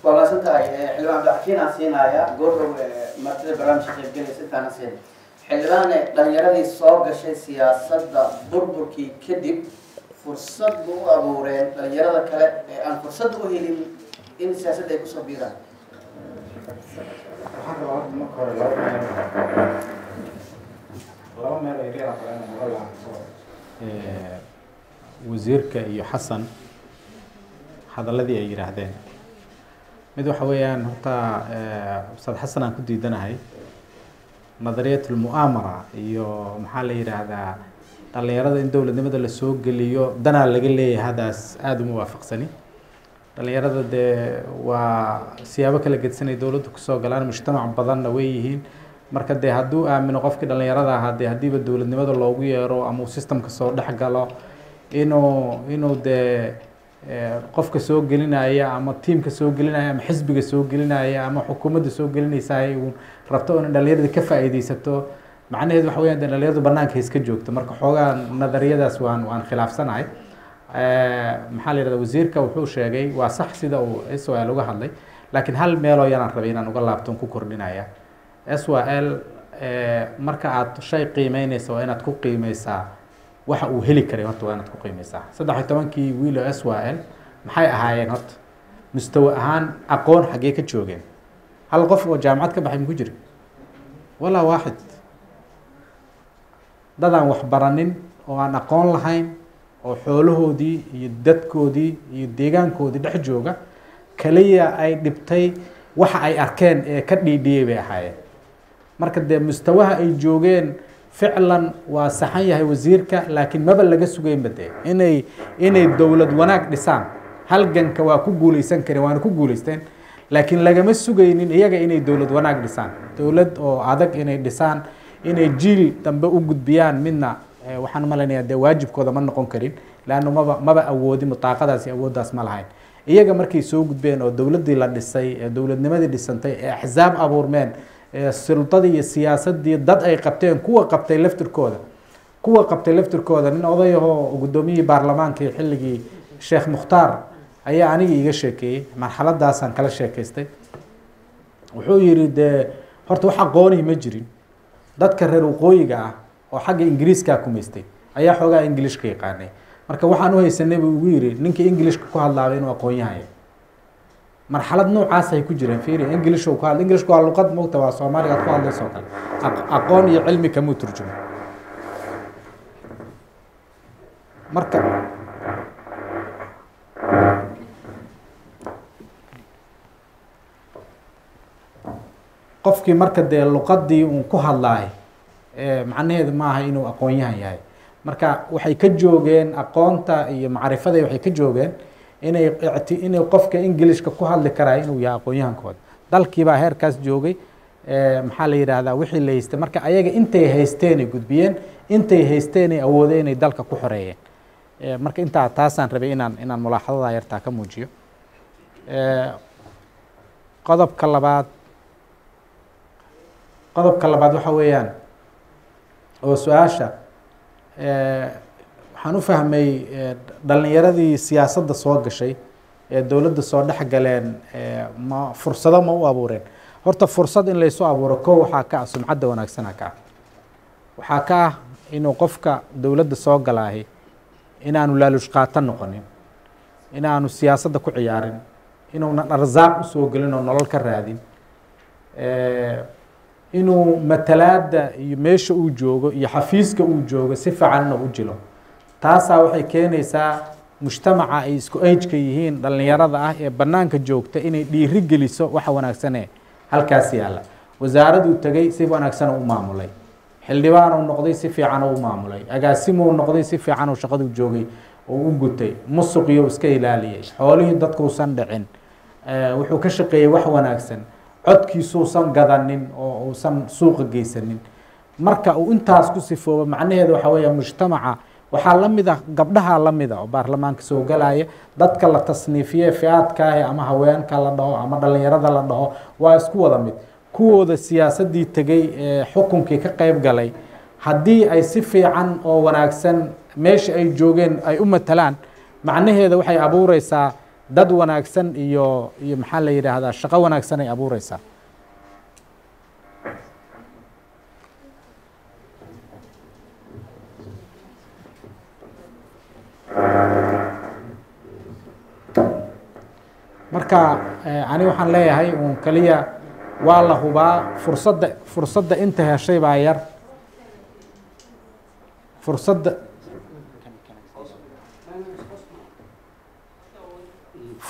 A: Waa maasan tahay xildhibaan abdixakiin aan siinaaya goordhow martida barnaamijka xildhibaane dhalinyaradii soo gashay siyaasadda burburkii kadib fursad ma u abuureen dhalinyarada kale ee aan fursad u helin in siyaasadda ay ku soo biiraan
C: waxaan rabaa horta marka hore laba meel laba meel ay leedahay kale inaan laabto wasiirka iyo xasan hadalladii ay yidhaahdeen. Mid waxa weeyaan horta ustaad xasan aan ku diidanahay nadariyat lmu'aamara iyo maxaa la yidhaahdaa dhallinyarada in dowladnimada la soo geliyo danaa laga leeyahay hadaas aada uma waafaqsani dhallinyarada dee waa siyaabo kala gedsanay dowladdu ku soo galaan mujtamac badanna way yihiin. Marka dee hadduu aamino qofkii dhallinyarada ahaa dee haddiiba dowladnimada loogu yeero ama uu systemka soo dhex galo inuu inuu dee qofka soo gelinaya ama tiimka soo gelinaya ama xisbiga soo gelinaya ama xukuumadda soo gelinaysaay uun rabto in dhallinyarada ka faa'iidaysato macnaheedu waxa weyaan dee dhallinyaradu banaanka iska joogto. Marka xoogaa nadariyadaas waan waan khilaafsanahay maxaa la yidhahda wasiirka wuxuu sheegay waa sax sida uu s y l uga hadlay laakiin hal meeloo yaraan rabay inaan uga laabton ku kordhinaya. S y l marka aad shay qiimeyneysa waa inaad ku qiimeysaa waxa uu heli karay horta waa inaad ku qiimeysaa. Saddex iyo tobankii wiilo s y l maxay ahaayeen horta? Mustawe ahaan aqoon xaggee ka joogeen. Hal qof oo jaamacad ka baxay maku jira walaa waaxid. Dadaan wax baranin oo aan aqoon lahayn oo xoolahoodii iyo dadkoodii iyo deegaankoodii dhex jooga kaliya ay dhibtay waxa ay arkeen ee ka dhiidhiyey bay ahaayeen. Marka dee mustawaha ay joogeen ficlan waa saxan yahay wasiirka laakiin maba laga sugeynba dee. Inay inay dowlad wanaag dhisaan. Halganka waa ku guuleysan kareen waana ku guuleysteen. Laakiin lagama sugaynin iyaga inay dowlad wanaag dhisaan. Dowlad oo adag inay dhisaan inay jiil dambe u gudbiyaan midna waxaan malaynayaa dee waajibkooda ma noqon karin leanna maba maba awoodin mutaaqadaasi awooddaas ma lahayn. Iyaga markay soo gudbeen oo dowladdii la dhisay ee dowladnimadii dhisantay ee axsaab abuurmeen ee sultadii iyo siyaasadii dad ay qabteen kuwa qabtay laftirkooda kuwa qabtay laftirkooda nin odayahoo guddoomiyihii baarlamaankii xilligii sheekh mukhtaar ayaa anigii iga sheekeeyey marxaladaasaan kala sheekaystay. Wuxuu yidhi dee horta wax aqoonii ma jirin. Dadka reer waqooyiga ah oo xagga ingiriiskaa kumaystay ayaa xoogaa ingilishka yaqaanay. Marka waxaan u haysanay buu ugu yidhi ninkii ingilishka ku hadlaabay inuu aqoon yahay. Marxalad noocaas ay ku jireen fiiri ingilish ku hadla ingilishku waa luqad mogta waa soomaaliga ad ku hadlaysa oo kale. Aqoon iyo cilmi kamuu turjumo. Marka qofkii marka dee luqadii uun ku hadlaay macnaheedu maaha inuu aqoon-yahan yahay marka waxay ka joogeen aqoonta iyo macrifada waxay ka joogeen inay inay qofka ingilishka ku hadli karaa inuu yahay aqoon-yahankooda dalkiibaa heerkaas joogay maxaa la yidhaahdaa wixii la marka ayaga intay haysteenay gudbiyeen intay haysteenay awoodeen inay dalka ku xoreeyeen. Marka intaa taasaan rabay inaan inaan mulaaxadada yartaa ka muujiyo. Qodobka labaad qodobka labaad waxa weeyaan oo su'aasha waxaan u fahmay dhalinyaradii siyaasadda soo gashay ee dowladda soo dhex galeen ma fursado ma u abuureen. Horta fursad in laysu abuuro ko waxaa ka ah sumcadda wanaagsana ka ah. Waxaa ka ah inuu qofka dowladda soo galaahi inaanu laalush qaato noqonin inaanu siyaasadda ku ciyaarin inuunan arsaaq u soo gelin oo nolol ka raadin inuu matalaada iyo meesha uu joogo iyo xafiiska uu joogo si fiicanna u jilo. Taasaa waxay keenaysaa mujtamaca ay isku ajka yihiin dhallinyarada ah ee bannaanka joogta inay dhiiri geliso waxa wanaagsane halkaas yaalla. Wasaaraduu tegey si wanaagsan u maamulay. Xildhibaanuu noqday si fiican u maamulay. Agaasimuu noqday si fiican uu shaqaduu joogay oo u gutay. Musuqiyo iska ilaaliyey xoolihii dadkuusan dhicin. Wuxuu ka shaqeeyey wax wanaagsan codkiisuusan gadanin oo uusan suuqa geysanin. Marka uu intaas ku sifoobo macnaheedu waxa weeya mujtamaca waxaa la mid ah gabdhaha la mid a oo baarlamaanka soo galaya dadka la tasniifiye fi-aadkaahi ama haweenka la dhaho ama dhalinyarada la dhaho waa isku wada mid. Kuwooda siyaasadii tegey ee xukunkii ka qeyb galay haddii ay si fiican oo wanaagsan meesha ay joogeen ay u matalaan macnaheeda waxay abuureysaa dad wanaagsan iyo iyo maxaa la yidhaahdaa shaqo wanaagsan ay abuureysaa marka ani waxaan leeyahay uun kaliya waa la hubaa fursadda fursadda inta heshay baa yar. Fursadda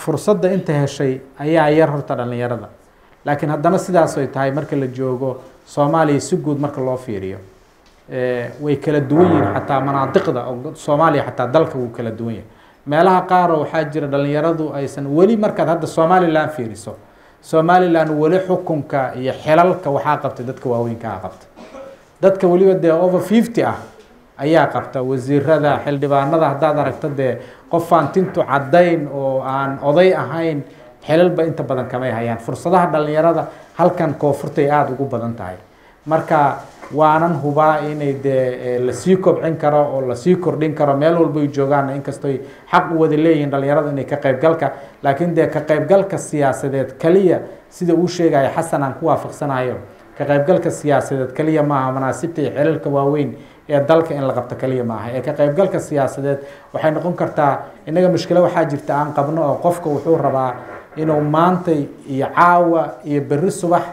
C: fursadda inta heshay ayaa yar horta dhallinyarada. Laakiin haddana sidaas ay tahay marka la joogo soomaaliya si guud marka loo fiiriyo eh, way kala duwan yihiin xataa manaadiqda oo soomaaliya xataa dalka wuu kala duwan yahay. Meelaha qaaroo waxaa jira dhallinyaradu aysan weli markaad hadda somalilan fiiriso somalilan weli xukunka iyo xilalka waxaa qabtay dadka waaweynkaa qabta. Dadka weliba dee over fifty ah ayaa qabta wasiirada xildhibaanada haddaad aragto dee qofaan tintu caddayn oo aan oday ahayn xilalba inta badan kamay hayaan. Fursadaha dhallinyarada halkan koonfurtay aada ugu badan tahay. Marka waanan hubaa inay dee la sii kobcin karo oo la sii kordhin karo meel walbay joogaan inkastoy xaq u wada leeyihiin dhallinyarada inay ka qaybgalka. Laakiin dee ka qaybgalka siyaasadeed kaliya sida uu sheegaya xasan aan ku waafaqsanayo ka qaybgalka siyaasadeed kaliya maaha manaasibta iyo xilalka waaweyn ee dalka in la qabto kaliya maaha ee ka qaybgalka siyaasadeed waxay noqon kartaa innaga mushkilo waxaa jirta aan qabno oo qofka wuxuu rabaa inuu maantay iyo caawa iyo berri subax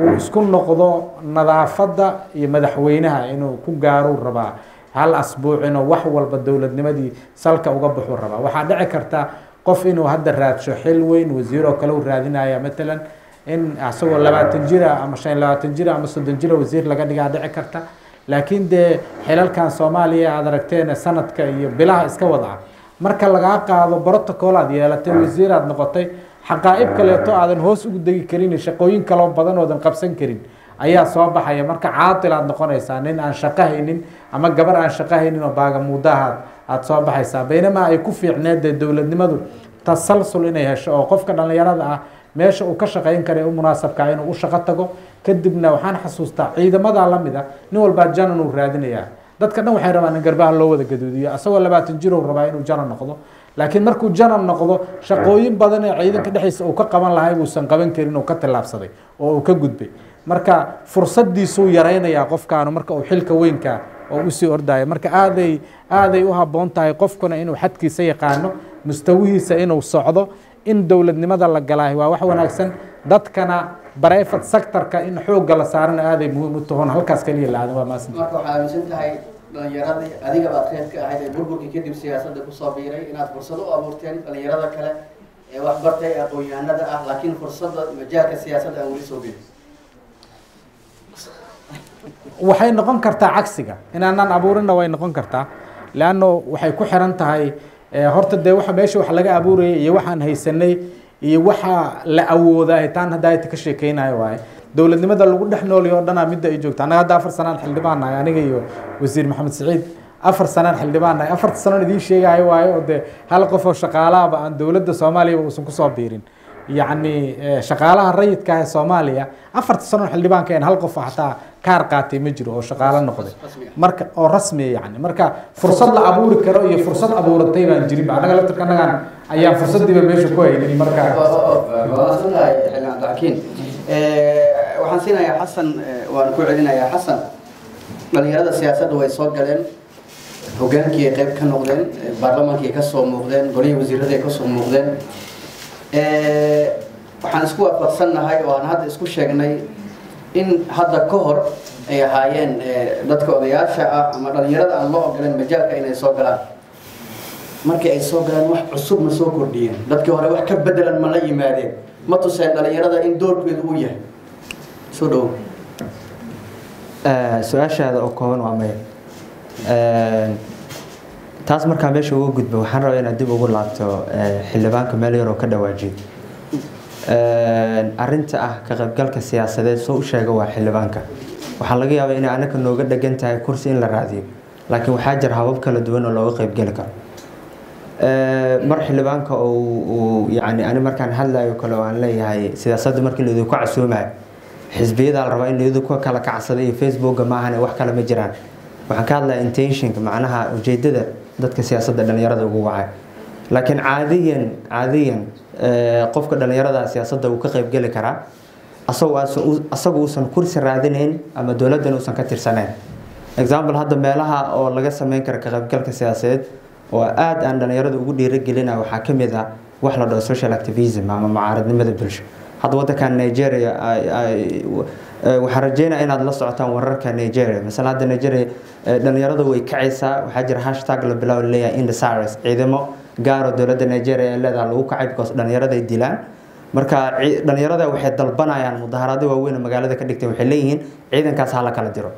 C: uu isku noqdo nadaafadda iyo madaxweynaha inuu ku gaaruu rabaa. Hal asbuuc inuu wax walba dowladnimadii salka uga baxuu rabaa. Waxaa dhici karta qof inuu hadda raadsho xil weyn wasiir oo kale u raadinaya matalan in asagoo labaatan jira ama shan iyo labaatan jira ama soddon jira wasiir laga dhigaa dhici karta laakiin dee xilalkan soomaaliya aad aragteen sanadka iyo bilaha iska wada ah marka lagaa qaado protocol aad yeelatay wasiir aad noqotay xaqaa'ib kaleeto aadan hoos ugu degi karin shaqooyin kaloo badan oodan qabsan karin ayaa soo baxaya. Marka caatil aad noqonaysaa nin aan shaqo haynin ama gabar aan shaqo haynin oo baagamuudaha aad soo baxaysaa baynamaa ay ku fiicneed dee dowladnimadu tasalsul inay hesho oo qofka dhallinyarada ah meesha uu ka shaqayn kara u munaasabkaa inuu u tago. Kadibna waxaan xasuustaa ciidamadaa la mid a nin walbaa janan uu raadinayaa. Dadka dhan waxay rabaan in garbaha loo wada gaduudiyo asagoo labaatan jir rabaa inuu janan noqdo. Laakiin markuu janan noqdo shaqooyin badan ee ciidanka dhexdiisa uu ka qaban lahay uusan qaban karin uu ka tillaabsaday oo uu ka gudbay. Marka fursadiisuu yaraynayaa qofkaanu marka uu xilka weynka oo u sii ordaya marka aaday aaday u habboon tahay qofkuna inuu xadkiisa yaqaano mustawihiisa inuu socdo in dowladnimada la galaahi waa wax wanaagsan. Dadkana barefat sectorka in xoogga la saarana aaday muhiim u tahoon. Halkaas kaliya la aadan waa maasan
A: marka waxaa aaminsan tahay dhalinyaradii adiga baad qeyb ka ahayd ee burburkii kadib siyaasadda ku soo biiray inaad fursad u abuurteen dhalinyarada kale ee waxbartay aqoon-yahanada ah laakiin fursadda majaalka siyaasadda aan weli soo gelin
C: waxay noqon kartaa cagsiga. Inaanaan abuurinna way noqon kartaa leanno waxay ku xiran tahay horta dee waxa meesha wax laga abuurayay iyo waxaan haysanay iyo waxa la awoodaa taan hadda ayta ka sheekeynayo waaye. Dowladnimada lagu dhex noolyo o dhanaa midda ay joogta annaga hadda afar sanaan xildhibaan nahay aniga iyo wasiir maxamed saciid. Afar sanaan xildhibaan nahay afarta sanoon idiin sheegayo waayo oo dee hal qof oo shaqaalaaba aan dowladda soomaaliyaba uusan ku soo biirin yacni shaqaalaha rayidka ee soomaaliya afarta sanoon xildhibaanka en hal qof xataa kaar qaatay ma jiro oo shaqaalo noqday marka oo rasmiya yani marka fursad la abuuri karo iyo fursad abuuratay baan jirinba annaga laftirka annagaan ayaan fursadiiba meesha ku haynin marka
A: waxaan siinayaa xasan waan ku celinayaa xasan dhalinyarada siyaasadda way soo galeen hogaankii ay qayb ka noqdeen baarlamaankii ay ka soo muuqdeen golihii wasiirada ay ka soo muuqdeen waxaan isku waafaqsannahay oo aan hadda isku sheegnay in hadda ka hor ay ahaayeen dadka odayaasha ah ama dhalinyarada aan loo ogoleen majaalka inay soo galaan. Markii ay soo galaan wax cusub ma soo kordhiyeen. Dadkii hore wax ka bedelan ma la yimaadeen. Ma tuseen dhalinyarada in doorkeedu uu yahay. Soo dhowo
D: su'aashaada oo kooban waa maya taas markaa meesha uga gudba waxaan rabaa inaad dib ugu laabto xildhibaanka meel yaroo ka dhawaajiyo arinta ah ka qaybgalka siyaasadeed soo u sheega waa xildhibaanka. Waxaa laga yaabaa inay anaka nooga dhegan tahay kursi in la raadiyo laakiin waxaa jira habab kala duwan oo looga qaybgeli karo. Mar xildhibaanka uu yani ani markaan hadlayo kale aan leeyahay siyaasadda markii laidinku casoomayo xisbiyadaa la rabaa in laidinku kala kacsada iyo facebooka maahan wax kale ma jiraan. Waxaan ka hadlaya intentionka macnaha ujeedada dadka siyaasadda dhalinyarada ugu wacay. Laakiin caadiyan caadiyan qofka dhalinyarada siyaasadda uu ka qaybgeli karaa asagu uusan kursi raadinayn ama dowladdan uusan ka tirsanayn. Example hadda meelaha oo laga sameyn kara ka qaybgalka siyaasadeed oo aad aan dhalinyarada ugu dhiiragelina waxaa ka mid ah wax la dhaho social activism ama mucaaradnimada bulsho hadda wadankan nigeria waxaan rajeynaya inaad la socotaan wararka nigeria. Masala hadda nigeria eh, dhalinyarada way kacaysaa waxaa jira hashtag la bilaabo leeyahay indesires ciidamo gaaro dowladda nigeria ee leedaha lagu kacay because dhalinyarada ay dilaan. Marka dhalinyarada waxay dalbanayaan mudaharaado waaweyn magaalada ka dhigtay waxay leeyihiin ciidankaas ha la kala diro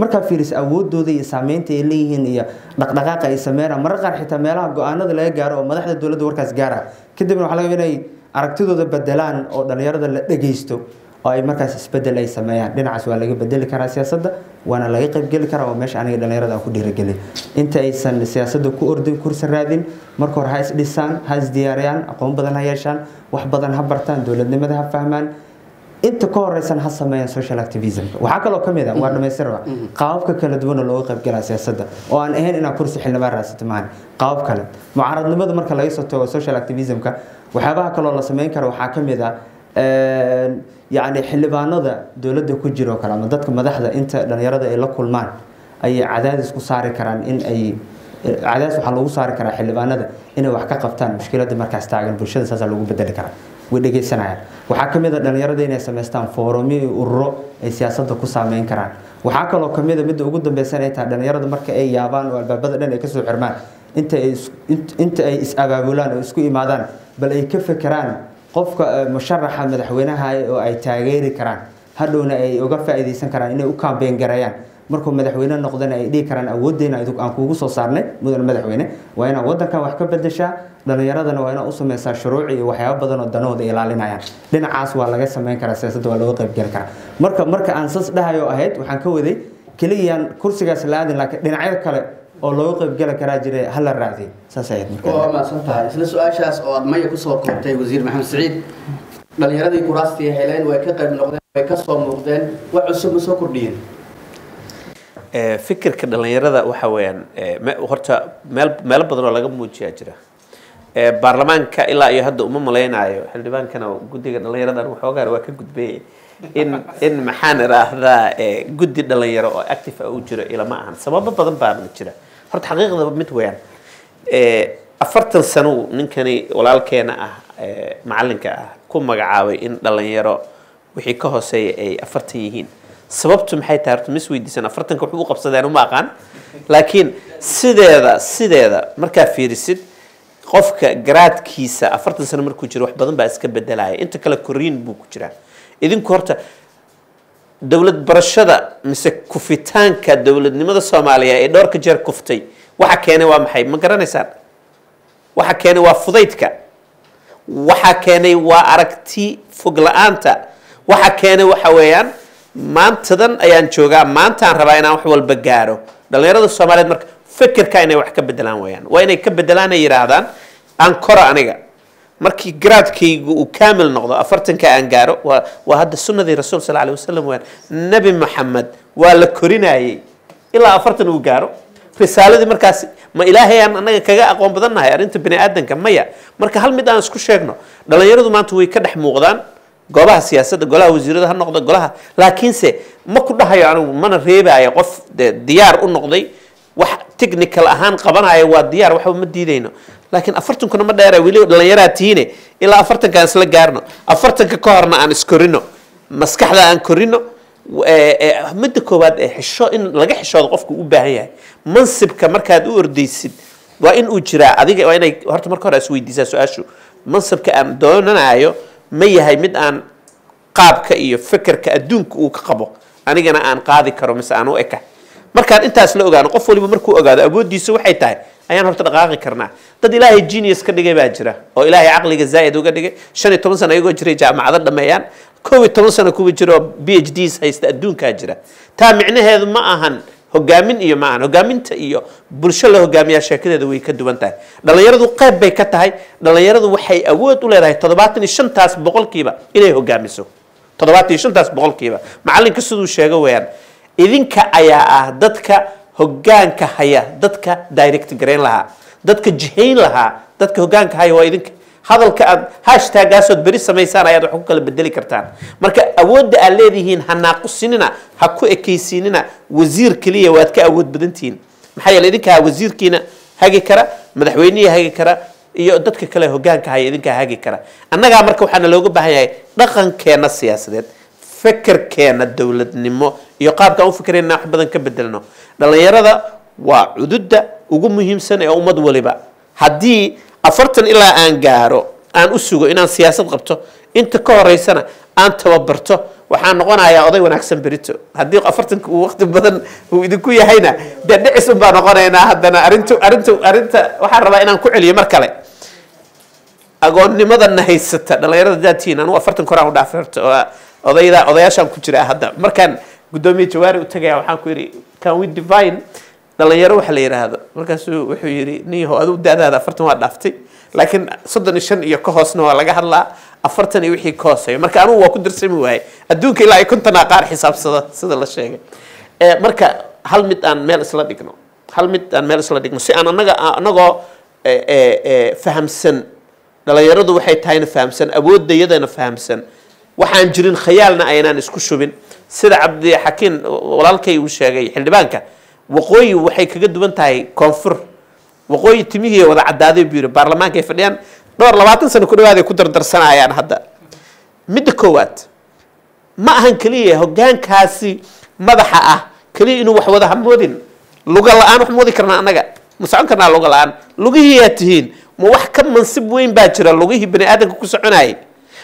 D: markaa fiiris awoodooda iyo saameynta ay leeyihiin iyo dhaqdhaqaaqa ay sameynayaan marar qaar xitaa meelaha go'aanada laga gaaro oo madaxda dowladda warkaas gaara. Kadibna waxaa laga inay aragtidooda bedelaan oo dhalinyarada la dhegeysto oo ay markaas isbeddel ay sameeyaan dhinacaas waa laga bedeli karaa siyaasadda waana laga qaybgeli karaa waa meesha aniga dhalinyarada aan ku dhiirigelin inta aysan siyaasadda ku ordin kursi raadin marka hore ha isdhisaan ha isdiyaariyaan aqoon badan ha yeeshaan wax badan ha bartaan dowladnimada ha fahmaan inta ka horeysan ha sameeyaan social activism waxaa kaloo ka mid ah waa dhamaystirba qaababka kala duwan oo looga qaybgalaa siyaasadda oo aan ahayn inaad kursi xildhibaan raadsato maahan qaabab kale mucaaradnimada marka laga soo tago social activismka waxyaabaha kaloo la sameyn kara waxaa ka mid ah yacni xildhibaanada dowladda ku jira oo kale ama dadka madaxda inta dhalinyarada ay la kulmaan ayay cadaadis ku saari karaan in ay cadaadis waxaa lagu saari karaa xildhibaanada inay wax ka qabtaan mushkiladda markaas taagan bulshada saasaa lagu bedeli karaa saameyn karaan waxaa kaloo ka mid a midda ugu dambeysan ay tahay dhalinyarada marka ay yaabaan oo albaabada dhan ay kasoo xirmaan inta ay is- int- inta ay is-abaabulaan oo isku imaadaan bal ay ka fekeraan qofka eh, musharaxa madaxweynaha oo ay taageeri karaan hadhowna ay uga faa'iideysan karaan inay u kaambeen gareeyaan markuu madaxweyne noqdana ay dhihi karaan awooddeena aan kuugu soo saarnay mudan madaxweyne. Waa inaad wadankan wax ka bedeshaa dhalinyaradana waa inaad u sameysaa shuruuc iyo waxyaabo badan oo danahooda ilaalinayaan. Dhinacaas waa laga sameyn karaa siyaasadda waa looga qaybgeli karaa. Marka marka aan sas dhahayo ahayd waxaan ka waday keliyaan kursigaas la aadin laakiin dhinacyo kale oo looga qaybgeli karaa jira hala raacday saas ahayd
A: waa mahadsan tahay. Isla su'aashaas oo aad maya ku soo koobtay wasiir maxamed siciid dhalinyaradii kuraastii heleen way ka qayb noqdeen way ka soo muuqdeen wax cusub ma soo kordhiyeen.
B: Ee, fikirka dhalinyarada waxa weeyaan ee, me- horta meel meelo badan oo laga muujiyaa jira. Ee, baarlamaanka ilaa iyo hadda uma malaynayo xildhibaankana guddiga dhalinyaradan waxoogaa waa ka gudbeeyay in in maxaan idhaahdaa guddi dhalinyaro oo active ah uu jiro ilama ahan. Sababo badan baana jira. Horta xaqiiqdaba mid weeyaan Ee, afartan sano ninkani walaalkeena ah macalinka ah ku magacaabay in dhalinyaro wixii ka hooseeya ay afartan yihiin sababtu maxay tahay horta mis weydiisan afartanka wuxuu u qabsadeen uma aqaan. Laakiin sideeda sideeda markaa fiirisid qofka garaadkiisa afartan sano markuu jiro wax badan baa iska bedelaya inta kale koriin buu ku jiraa. Idinku horta dowlad barashada mise kufitaanka dowladnimada soomaaliya ee dhowrka jeer kuftay waxa keenay waa maxay? Ma garanaysaan? Waxa keenay waa fudaydka. Waxa keenay waa aragti fog la'aanta. Waxa keenay waxa weeyaan maantadan ayaan joogaa maantaan rabaa inaan wax walba gaaro dhalinyarada soomaaliyeed marka fikirka inay wax ka bedelaan weeyaan waa inay ka bedelaan ay yidhaahdaan aan koro aniga markii garaadkaygu uu kaamil noqdo afartanka aan gaaro waa waa hadda sunnadii rasuul sal alay wasalam weeyaan nebi maxamed waa la korinayay ilaa afartan uu gaaro risaaladii markaas ma ilaahay aan anaga kaga aqoon badan nahay arrinta bini aadanka maya marka hal mid aan isku sheegno dhalinyaradu maanta way ka dhex muuqdaan goobaha siyaasadda golaha wasiirada ha noqdo golaha. Laakiinse ma ku dhahayo anigu mana reebayo qof diyaar u noqday wax technical ahaan qabanaya waa diyaar waxba ma diidayno. Laakiin afartankuna ma dheera weli dhalinyaraa tihiine ilaa afartanka aan isla gaarno. Afartanka ka horna aan iskorino maskaxda aan korino ee, ee, midda koowaad ee xisho in laga xishoodo qofku u baahan yahay. Mansibka markaad u ordaysid waa in uu jiraa adiga waa inay horta marka hore isweydiisaa su'aashu. Mansibka aan doonanayo ما يهي مد أن قابك إيه فكر كأدونك وكقبو أنا جانا أن قاضي كرو مس أنا وإكا مركا أنت أسلو أجا نقف ولي بمرك أجا أبو دي سو حيتا أيان هرت الغاقي كرنا. تد إله جينيس كن جي باجرة أو إله عقل جزائد وكن جي شن تونسنا يجو جري جا مع ذا لما يان. كوي تونسنا كوي جرو بي إتش دي سايست أدونك أجرة تام معنى هذا ما أهن hogaamin iyo ma ahan hogaaminta iyo bulsho la hogaamiyaa sheekadeeda way ka duwan tahay. Dhalinyaradu qayb bay ka tahay. Dhalinyaradu waxay awood u leedahay toddobaatan iyo shantaas boqolkiiba inay hogaamiso. Toddobaatan iyo shantaas boqolkiiba. Macalinka siduu sheego weeyaan idinka ayaa ah dadka hogaanka haya dadka direct garayn lahaa dadka jihayn lahaa dadka hogaanka haya waa idinka hadalka aad hashtagaasood beri samaysaan ayaad wax ku kala bedeli kartaan marka awoodda aad leedihiin ha naaqusinina ha ku ekaysiinina wasiir keliya waad ka awood badantihiin maxaa yeele idinkaa wasiirkiina hagi kara madaxweynihii hagi kara iyo dadka kale hogaanka haya idinkaa hagi kara annagaa marka waxaana looga baahan yahay dhaqankeena siyaasadeed dowladnimo iyo qaabka aan u fikrayna wax badan ka bedelno dhalinyarada waa cududa ugu muhiimsan ee ummad waliba haddii afartan ilaa aan gaaro aan u sugo inaan siyaasad qabto inta ka horeysana aan tababarto waxaan noqonayaa oday wanaagsan berito. Haddii afartanka uu waqti badan uu idinku yahayna dee dhicis un baa noqonaynaa haddana arintu arintu arinta waxaan rabaa inaan ku celiyo mar kale. Agoonnimadana haysata dhalinyarada daatiin anu afartan koraan u dhaafay horta oo odayaashaan ku jira hadda. Markaan guddoomiye jawaari u tagaya waxaan ku yidhi can we divine dhalinyaro waxa la yidhaahdo markaasuu wuxuu yidhi niyaho adigu da-daada afartan waa dhaaftay. Laakiin soddon iyo shan iyo ka hoosna waa laga hadlaa. Afartan iyo wixii ka hooseeyo. Marka anugu waa ku darsami waayey. Adduunka ilaa ay kontonaa qaar xisaabsada sida la sheegay. Marka hal mid aan meel isla dhigno hal mid aan meel isla dhigno si aan anaga anagoo fahamsan dhalinyaradu waxay tahayna fahamsan awoodayadana fahamsan waxaan jirin khayaalna aynaan isku shubin. Sida cabdixakiin walaalkay uu sheegay xildhibaanka waqooyi waxay kaga duwan tahay koonfur. Waqooyi timihii wada cadaaday buu yidhi baarlamaanka ay fadhiyaan dhowr labaatan sano ku dhawaad ay ku dardarsanayaan hadda. Midda koowaad ma ahan keliya hogaankaasi madaxa ah keliya inuu wax wada hamoodin luga la'aan wax moodi karnaa annaga ma socon karnaa luga la'aan. Lugihiiyaa tihiin ma wax ka mansib weyn baa jira lugihii bani aadamka ku soconayay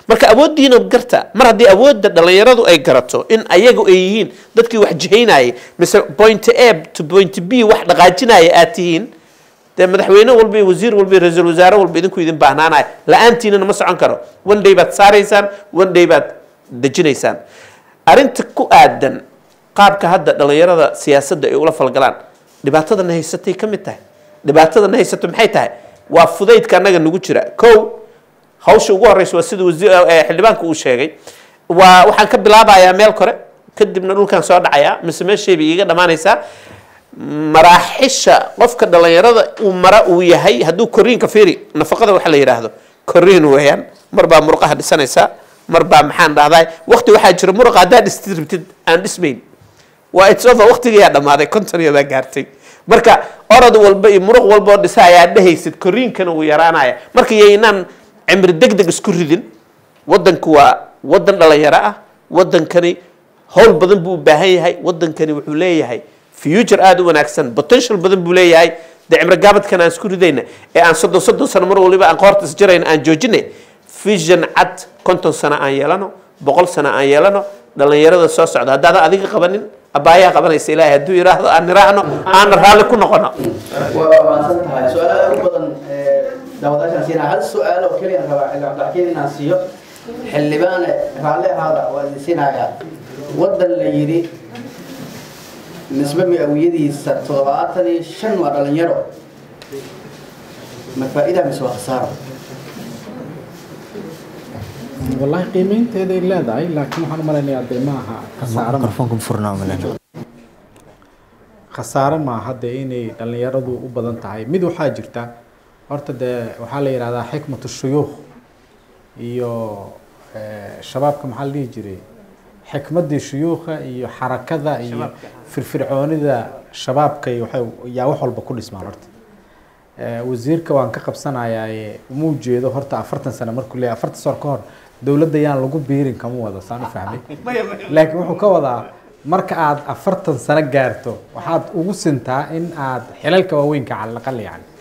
B: marka awooddiina garta mar haddii awoodda dhalinyaradu ay garato in ayagu ay yihiin dadkii wax jihaynayay mise point a to point b wax dhaqaajinaya aad tihiin dee madaxweyne walba iyo wasiir walba iyo ra'iisul wasaare walba idinku idin baahnaanaya la'aantiinana ma socon karo. One day baad saaraysaan one day baad dejinaysaan. Arrinta ku aadan qaabka hadda dhalinyarada siyaasadda ay ula falgalaan dhibaatadana haysatay ka mid tahay. Dhibaatadana haysato maxay tahay? Waa fudaydka annaga nagu jira. Kow hawsha ugu horeysa waa sida wasiir xildhibaanka uu sheegay. Waa waxaan ka bilaabayaa meel kore kadibna dhulkan soo dhacayaa mise meeshaybay iiga dhammaanaysaa maraaxisha qofka dhalinyarada uu mara uu yahay hadduu koriinka fiiri nafaqada waxa la yidhaahdo koriin weeyaan mar baa muruqaha dhisanaysaa mar baa maxaan dhahdaa waqti waxaa jira muruqa haddaad dhistid rabtid aan dhismayn. Waa itsofa waqtigayaa dhammaaday kontonyadaa gaartay. Marka orod walba iyo muruq walba oo dhisa ayaa dhehaysid koriinkana wuu yaraanaya marka yaynaan cimri deg deg isku ridin wadanku waa wadan dhalinyaro ah wadankani howl badan buu u baahan yahay wadankani wuxuu leeyahay future aada u wanaagsan potential badan buu leeyahay dee cimri gaabadkan aan isku ridayna ee aan soddon soddon sano mar waliba aan qoorta isjarayna aan joojinay vision cad konton sano aan yeelano boqol sano aan yeelano dhalinyarada soo socda haddaadan adiga qabanin abaayaa qabanaysa ilaahay hadduu yidhaahdo aan niraacno aana raalli ku noqono
A: waa mahadsan tahay su-aalaha ugu badan daawadaashaan siinaa hal su'aal oo keliya rabaa cabdixakiin inaan siiyo. Xildhibaane raalli ahaada waa idin siinayaa. Waddan la yidhi nisbe mi-awiyadiisa toddobaatan iyo shan waa dhalinyaro. Ma faa'iida mise waa khasaaro?
C: Wallahi qiimeynteeday leedahay laakiin waxaan u malaynayaa dee ma aha khasaaro. Khasaaro maaha dee inay dhallinyaradu u badan tahay. Mid waxaa jirta horta dee waxaa la yidhahdaa xikmatu shuyuukh iyo shabaabka maxaa la dhihi jiray? Xikmaddii shuyuukha iyo xarakada iyo firfircoonida shabaabka yaa wax walba ku dhismaan horta. Wasiirka waan ka qabsanayaa uma ujeedo horta afartan sano markuu leeyahay afartan sano ka hor dowladda yaan lagu biirin kama wado saan u fahmay. Laakiin wuxuu ka wadaa marka aad afartan sano gaarto waxaad ugu sintaa in aad xilalka waaweynka calaqal yani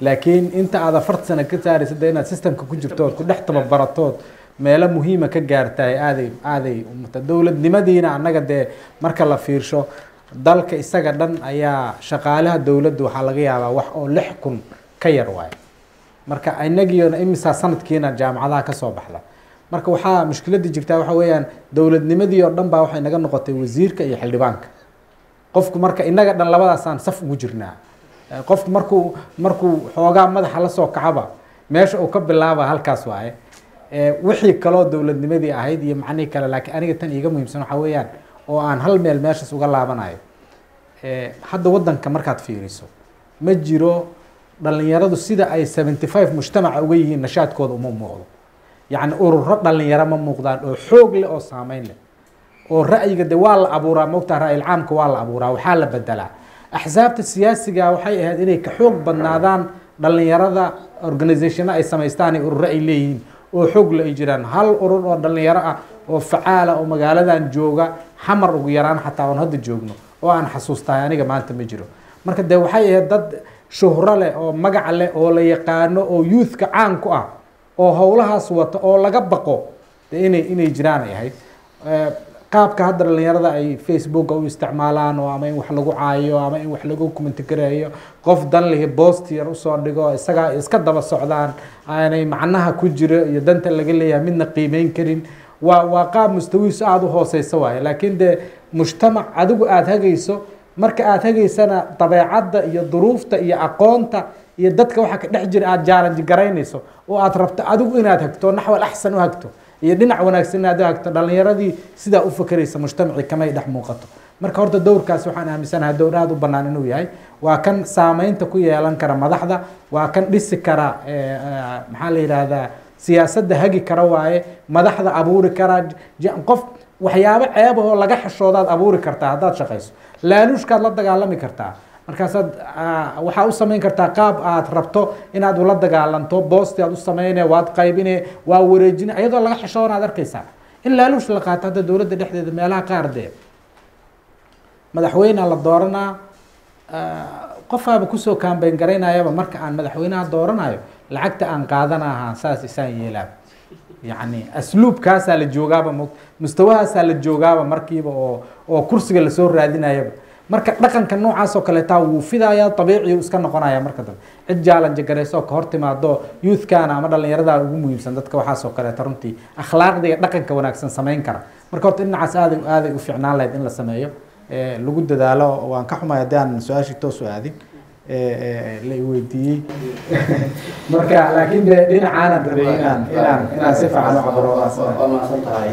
C: laakiin inta aad afartan sano ka saaraysa de inaad systemka ku jirto ood ku dhex tababaratood meelo muhiima ka gaartahay aaday aaday umata dowladnimadiina annaga dee marka la fiirsho dalka isaga dhan ayaa shaqaalaha dowladda waxaa laga yaabaa wax oo lix kun ka yar waayo marka inagiina imisaa sanadkiina jaamacadaha ka soo baxda marka waxaa mushkiladii jirtaa waxa weeyaan dowladnimadii oo dhan baa waxay naga noqotay wasiirka iyo xildhibaanka qofku marka inaga dhan labadaasaan saf ugu jirnaa qofku markuu markuu xoogaa madaxa la soo kacaba meesha uu ka bilaaba halkaas waaye. Wixii kaloo dowladnimadii ahayd iyo macnihii kale laakiin aniga tan iiga muhiimsan waxaa weeyaan oo aan hal meel meeshaas uga laabanayo. Hadda wadanka markaad fiiriso ma jiro dhalinyaradu sida ay seventy five mujtamaca uga yihiin nashaadkooda uma muuqdo. Yacni ururo dhalinyaro ma muuqdaan oo xoog leh oo saameyn leh. Oo ra'yiga de waa la abuuraa mogtaa ra'yil caamka waa la abuuraa waxaa la bedelaa axsaabta siyaasiga waxay ahayd inay ka xoog badnaadaan dhalinyarada organizationa ay samaystaan iyo ururo ay leeyihiin oo xoogla ay jiraan hal urur oo dhalinyaro ah oo facaala oo magaaladan jooga xamar ugu yaraan xataa oon hadda joogno oo aan xasuustahay aniga maanta ma jiro. Marka dee waxay ahayd dad shuhro leh oo magac leh oo la yaqaano oo youthka caan ku ah oo howlahaas wata oo laga baqo de inay inay jiraan ay ahayd qaabka hadda dhalinyarada ay facebooka u isticmaalaan oo ama in wax lagu caayo ama in wax lagu commentigareeyo qof dan lihi boost yar u soo dhigo isagaa iska daba socdaan aanay macnaha ku jiro iyo danta laga leeyahay midna qiimeyn karin waa waa qaab mustawiisu aada u hooseysa waaye laakiin dee mujtamac adigu aada hagayso marka aada hagaysana dabeecadda iyo duruufta iyo aqoonta iyo dadka waxa ka dhex jira aada jaalanji garaynayso oo aada rabto adigu inaad hagto naxwal axsan u hagto iyo dhinac wanaagsan inaad hagto dhalinyaradii sidaa u fakeraysa mujtamacii kamay dhex muuqato. Marka horta dowrkaas waxaan aaminsanahay dowr aada u bannaan inuu yahay. Waa kan saameynta ku yeelan kara madaxda waa kan dhisi kara maxaa la yidhaahdaa siyaasadda hagi kara waaye madaxda abuuri kara qof waxyaabo ceebahoo laga xishoodaad abuuri kartaa haddaad shaqayso. Laaluushkaad la dagaalami kartaa markaasaad ah, waxaa u samayn kartaa qaab aad rabto inaad ula dagaalanto. Boosti aad u sameyne waad qaybine waa wareejine iyadoo laga xishoonaad arkaysaa. In laaluush la qaato hadda dowladda dhexdeeda meelaha qaar dee. Madaxweynea la dooranaa ah, qofaaba ku soo kaambeyn garaynayaba marka aan madaxweynaha dooranayo lacagta aan qaadanaha saas isaan yeelaaba yacni asluubkaasaa la joogaaba mu- mustawahaasaa la joogaaba markiiba oo oo kursiga la soo raadinayaba marka dhaqanka noocaas oo kaleetaa wuu fidayaa dabiiciyu iska noqonaya marka dambe cid jaalanji garayso ka hor timaado youthkana ama dhalinyarada ugu muhiimsan dadka waxaas oo kaleeta runtii akhlaaqda iyo dhaqanka wanaagsan samayn kara marka horta dhinacaas aaday aaday u fiicnaan lahayd in la sameeyo Eh, lagu dadaalo waan ka xumay haddii aan su'aashii toos u aadin eh, eh, la i weydiiyey marka laakiin de dhinacaanan rabay inaan inaan inaan si fiican u cabiro waa
E: mahadsan tahay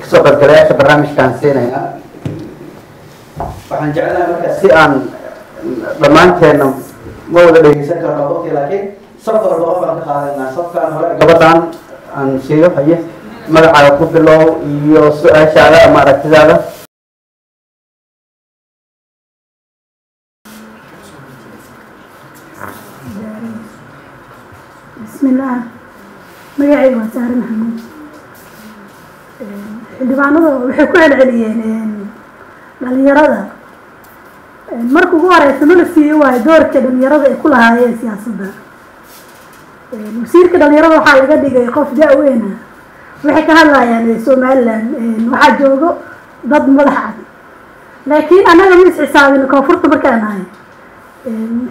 E: ka soo qaybgalayaasha barnaamijkaan siinayna waxaan jeclahay marka si aan dhammaanteena ma wada dhegeysan karno waqti laakiin safka walba qof aan ka qaadanaa safkaan hore gabadhaan aan siiyo haye magacaaga ku bilow iyo su-aashaada ama aragtidaada
F: بسم الله magacayga waa saare maxamuud xildhibaanada waxay ku celceliyeen dhalinyarada marka ugu horeysa ma la siiyo waayo doorka dhalinyarada ay ku lahaayeen siyaasadda. Wasiirka dhalinyarada waxaa laga dhigay qof da-weyna waxay ka hadlayaan somaliland waxaa joogo dad madax cad. Laakiin annaga ma is-xisaabin koonfurta markaan nahay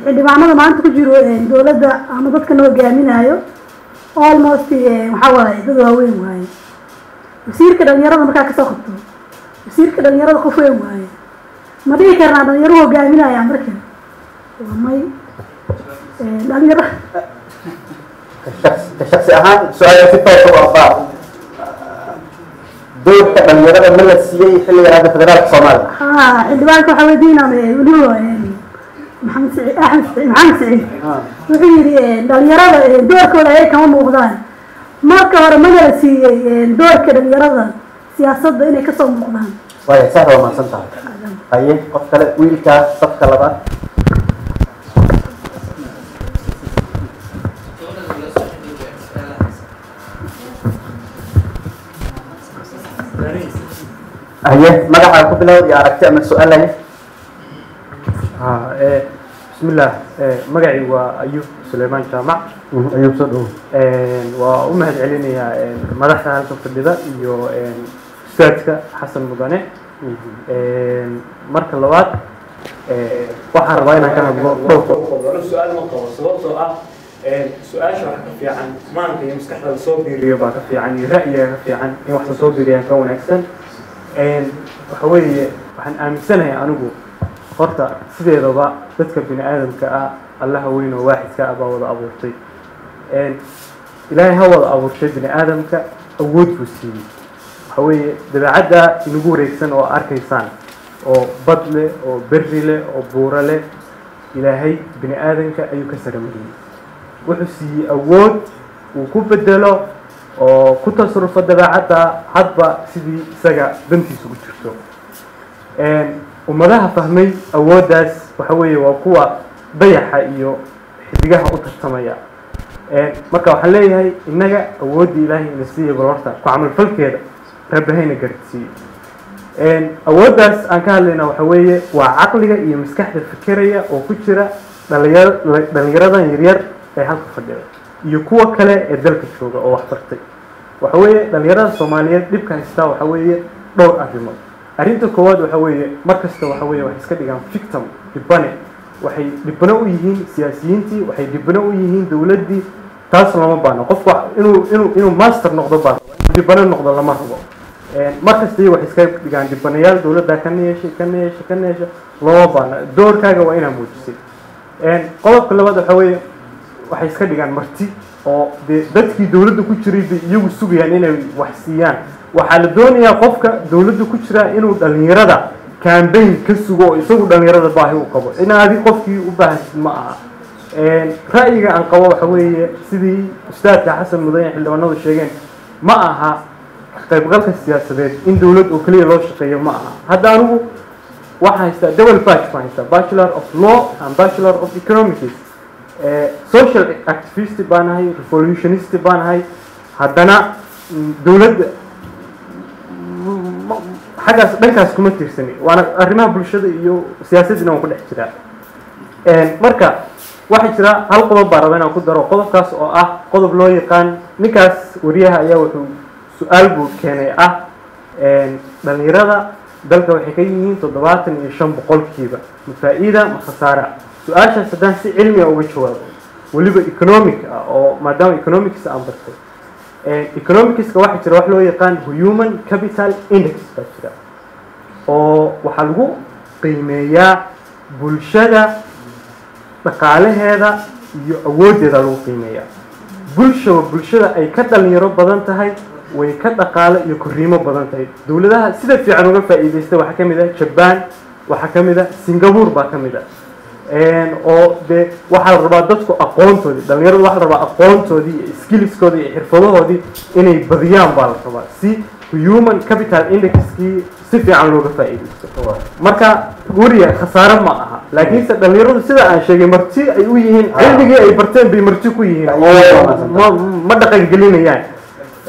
F: xildhibaanada maanta ku jiro dowladda ama dadka na hogaaminayo almost waxaa waaye dad waaweyn waaye. Wasiirka dhalinyarada markaa ka soo qabto. Wasiirka dhalinyarada qof weyn waaye ma dhihi karnaa dhalinyaro hogaaminaya marka waa may dhalinyaro
E: shaksi ahaan su'aasha si toosa u abaa doorka dhalinyarada ma la siiyey xilligan hadda federaalka soomaaliya
F: haa xildhibaanka waxaa weydiinaa weliba maxamed axmed saciid maxamed saciid wuxuu yidhi dhalinyarada doorkooda ayay kama muuqdaan. Marka hore magala siiyey doorka dhalinyarada siyaasadda inay ka soo muuqdaan.
E: Waaya saar waa mahadsan tahay haye qof kale wiilkaa safka labaad. Haye magaxaa ku bilow iyo aragti ama su'aal haye
G: ah, eh, bismillah. Eh, Magacii waa ayub
E: sulaymaan jaamac. Mm-hmm,
G: ayub soo eh, waa u mahad celinayaa madaxda halka fadhida iyo ustaadka xasan mudane mm-hmm marka labaad waxaan rabaa inaan ka hadlo dhowr su'aal ma qabo. Sababtoo ah su'aasha wax ka fiican maanka iyo maskaxda la soo biiriyo baa ka fiican iyo ra'yiga ka fiican in wax la soo biiriyaan ka wanaagsan. Waxa weeye waxaan aaminsanahay anigu horta sideedaba dadka bini aadamka ah allaha weyn oo waaxidka ah baa wada abuurtay. Ilaahay ha wada abuurtay bini aadamka awood buu siiyey. Waxa weeye dabeecadda inagu wareegsan oo arkaysaan oo bad leh oo berri leh oo buuro leh ilaahay bini aadamka ayuu ka saramariyey wuxuu siiyey awood uu ku bedelo oo ku tasarufo dabeecadda hadba sidii isaga dantiisa u jirto. Ummadaha fahmay awooddaas waxa weeye waa kuwa dayaxa iyo xidigaha u tartamaya. Marka waxaan leeyahay innaga awoodda ilaahay ina siiya bal horta ku camalfalkeeda rabbahayna gaarsiiyey awooddaas aan ka hadlayna waxa weeye waa caqliga iyo maskaxda fikeraya oo ku jira dhalinyar dhalinyaradan yaryar ee halka fadhida iyo kuwa kale ee dalka jooga oo wax bartay. Waxa weeye dhalinyarada soomaaliyeed dhibka haystaa waxa weeye dhowr arrimood. Arrinta koowaad waxa weeye mar kasta waxa weeye waxay iska dhigaan victim dhibane waxay dhibano u yihiin siyaasiyiintii waxay dhibano u yihiin dowladdii. Taas lama baano qofku inuu inuu inuu master noqdo baa dhibano noqdo lama rabo mar kasta iyo waxay iska dhigaan dhibanayaal dowladda kana yeeshay kana yeeshay kana yeesha lama baano doorkaaga waa inaa muujisay. Qodobka labaad waxa weeye waxay iska dhigaan marti oo dee dadkii dowladda ku jiray bay iyagu sugayaan inay wax siiyaan. Waxaa la doonayaa qofka dowladda ku jira inuu dhalinyarada cambaign ka sugo oo isagu dhalinyarada baahi u qabo. In adi qofkii u baahansid ma aha. Ra'yiga aan qabo waxa weeye sidii ustaadka xasan mudane xildhibaanadu sheegeen ma aha qaybgalka siyaasadeed in dowlad oo keliya loo shaqeeyo ma aha. Hadda anigu waxaa haystaa double batch baan haystaa bachelor of law and bachelor of economics. Social activist baan ahay revolutionist baan ahay haddana dowladda xaggaas dhankaas kuma tiirsani. Waana arrimaha bulshada iyo siyaasaddiina waan ku dhex jiraa. Marka waxaa jira hal qodob baa raba inaan ku daro. Qodobkaas oo ah qodob loo yaqaan ninkaas wariyaha ayaa wuxuu su'aal buu keenay ah dhalinyarada dalka waxay ka yihiin toddobaatan iyo shan boqolkiiba ma faa-iida ma khasaara su'aashaas haddaan si cilmiga uga jawaabo weliba economic ah oo maadaama economics aan bartay economicska waxaa jira wax loo yaqaan human capital index baa jira oo waxaa lagu qiimeeyaa bulshada dhaqaalaheeda iyo awooddeeda lagu qiimeeyaa. Bulshaba bulshada ay ka dhalinyaro badan tahay way ka dhaqaalo iyo korriimo badan tahay. Dowladaha sida fiican uga faa'iidaysta waxaa ka mid ah jaban waxaa ka mid ah singapore baa ka mid ah. Oo dee waxaa la rabaa dadku aqoontoodii dhalinyaradu waxaa la rabaa aqoontoodii iyo skillskoodii iyo xirfadahoodii inay badiyaan baa la rabaa. Si human capital indexkii si fiican looga faa'iidaysto marka weriya khasaare ma aha laakiinse dhalinyaradu sida aan sheegay marti ay u yihiin cilmigii ay barteen bay marti ku yihiin. Ma ma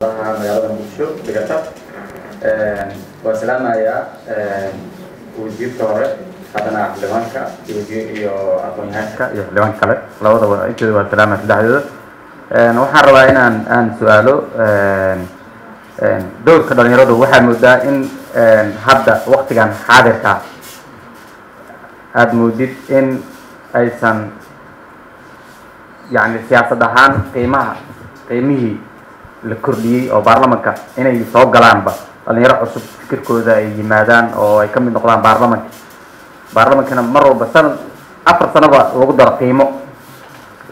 H: magaalada muqdisho dhigata waa salaamayaa wasiirka hore haddana xildhibaanka iyo aqoon-yahanka iyo xildhibaanka kale labadaba intooda waa salaamaya saddexdooda waxaan rabaa inaan aan su'aalo dowrka dhalinyaradu waxaa moodaa in hadda waktigan xaadirka aada moodid in aysan yani siyaasad ahaan qiimaha qiimihii la kordhiyey oo baarlamanka inay soo galaanba. Dhalinyaro cusub fikirkooda ay yimaadaan oo ay ka mid noqdaan baarlamanka. Baarlamankana mar walba sanad afar sanoba lagu daro qiimo.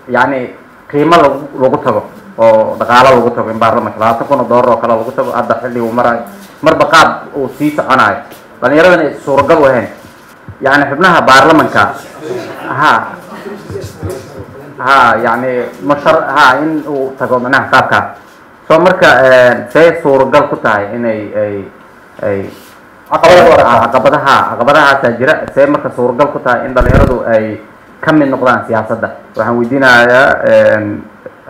H: Yacni qiimo lagu lagu tago oo dhaqaalo lagu tago in baarlamanka. Labaatan kun oo doolar oo kale lagu tago hadda xilliga uu marayo marba qaab uu sii soconayo dhalinyaradana ay suuragal u ahayn. Yacni xubnaha baarlamanka ha ha yacni mushar ha in uu tago manaha qaabkaa soo marka see suuragal ku tahay inay ay ay caqabadaha caqabadahaasaa jira. See marka suuragal ku tahay in dhalinyaradu ay ka mid noqdaan siyaasadda. Waxaan weydiinayaa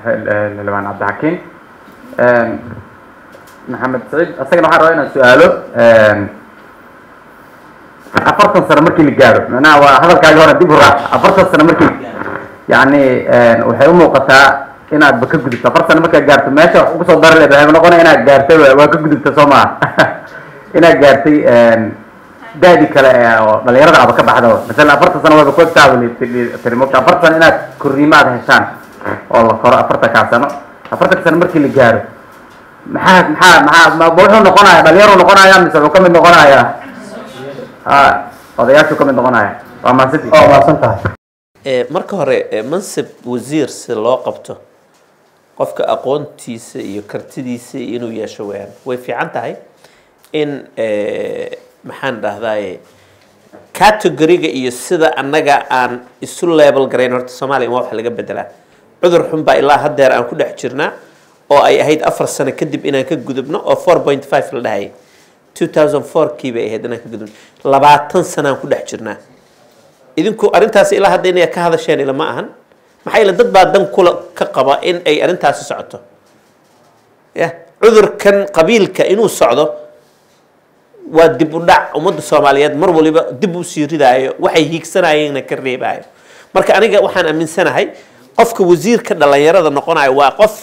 H: xildhibaan cabdixakiim maxamed saciid. Isagana waxaan rabaa inaan su'aalo afartan sano markii la gaaro manaha waa hadalkaagi hore dib u raac afartan sano markii yacni waxay u muuqataa inaadba ka gudubto? Afar sano markaad gaarto meesha wax ugu soo dari leed waxay noqonaya inaad gaartay waa ka gudubta soo maha inaad gaartay daadi kale oo dhalinyarada aba ka baxda masalan afartan sano waaba kuegtaabtiri mogta afartan sano inaad korriimo aad heshaan oo la koro afartankaa sano. Afartanka sano markii la gaaro maxaa maxaa maxaa ma wuxuu noqonaya? Dhalinyaruu noqonaya mise wuxuu ka mid noqonaya? Ha odayaashuu ka mid noqonaya. Waa maasiti
E: oo maasan tahay
B: Eh, marka hore eh, mansib wasiir si loo qabto qofka aqoontiisa iyo kartidiisa inuu yeesho weyaan way fiican tahay in eh, maxaan dhahdaye categoriga iyo sida annaga aan isu level garayn. Horta soomaaliya ma wax laga bedelaa cudur xun baa ilaa haddeer aan ku dhex jirnaa oo ay ahayd afar sano kadib inaan ka gudubno oo four point five la dhahayay two thousand four kii bay ahayd inaan ka gudubno. Labaatan sanaan ku dhex jirnaa. Idinku arrintaas ilaa hadda inay ka hadasheen ilama ahan maxaa yeele dad baa dan kula ka qaba in ay arrintaasi socoto. Ya cudurkan qabiilka inuu socdo waa dib u dhac ummadda soomaaliyeed. Mar waliba dib u sii ridaayo waxay hiigsanayeenna ka reebaayo. Marka aniga waxaan aaminsanahay qofka wasiirka dhallinyarada noqonayo waa qof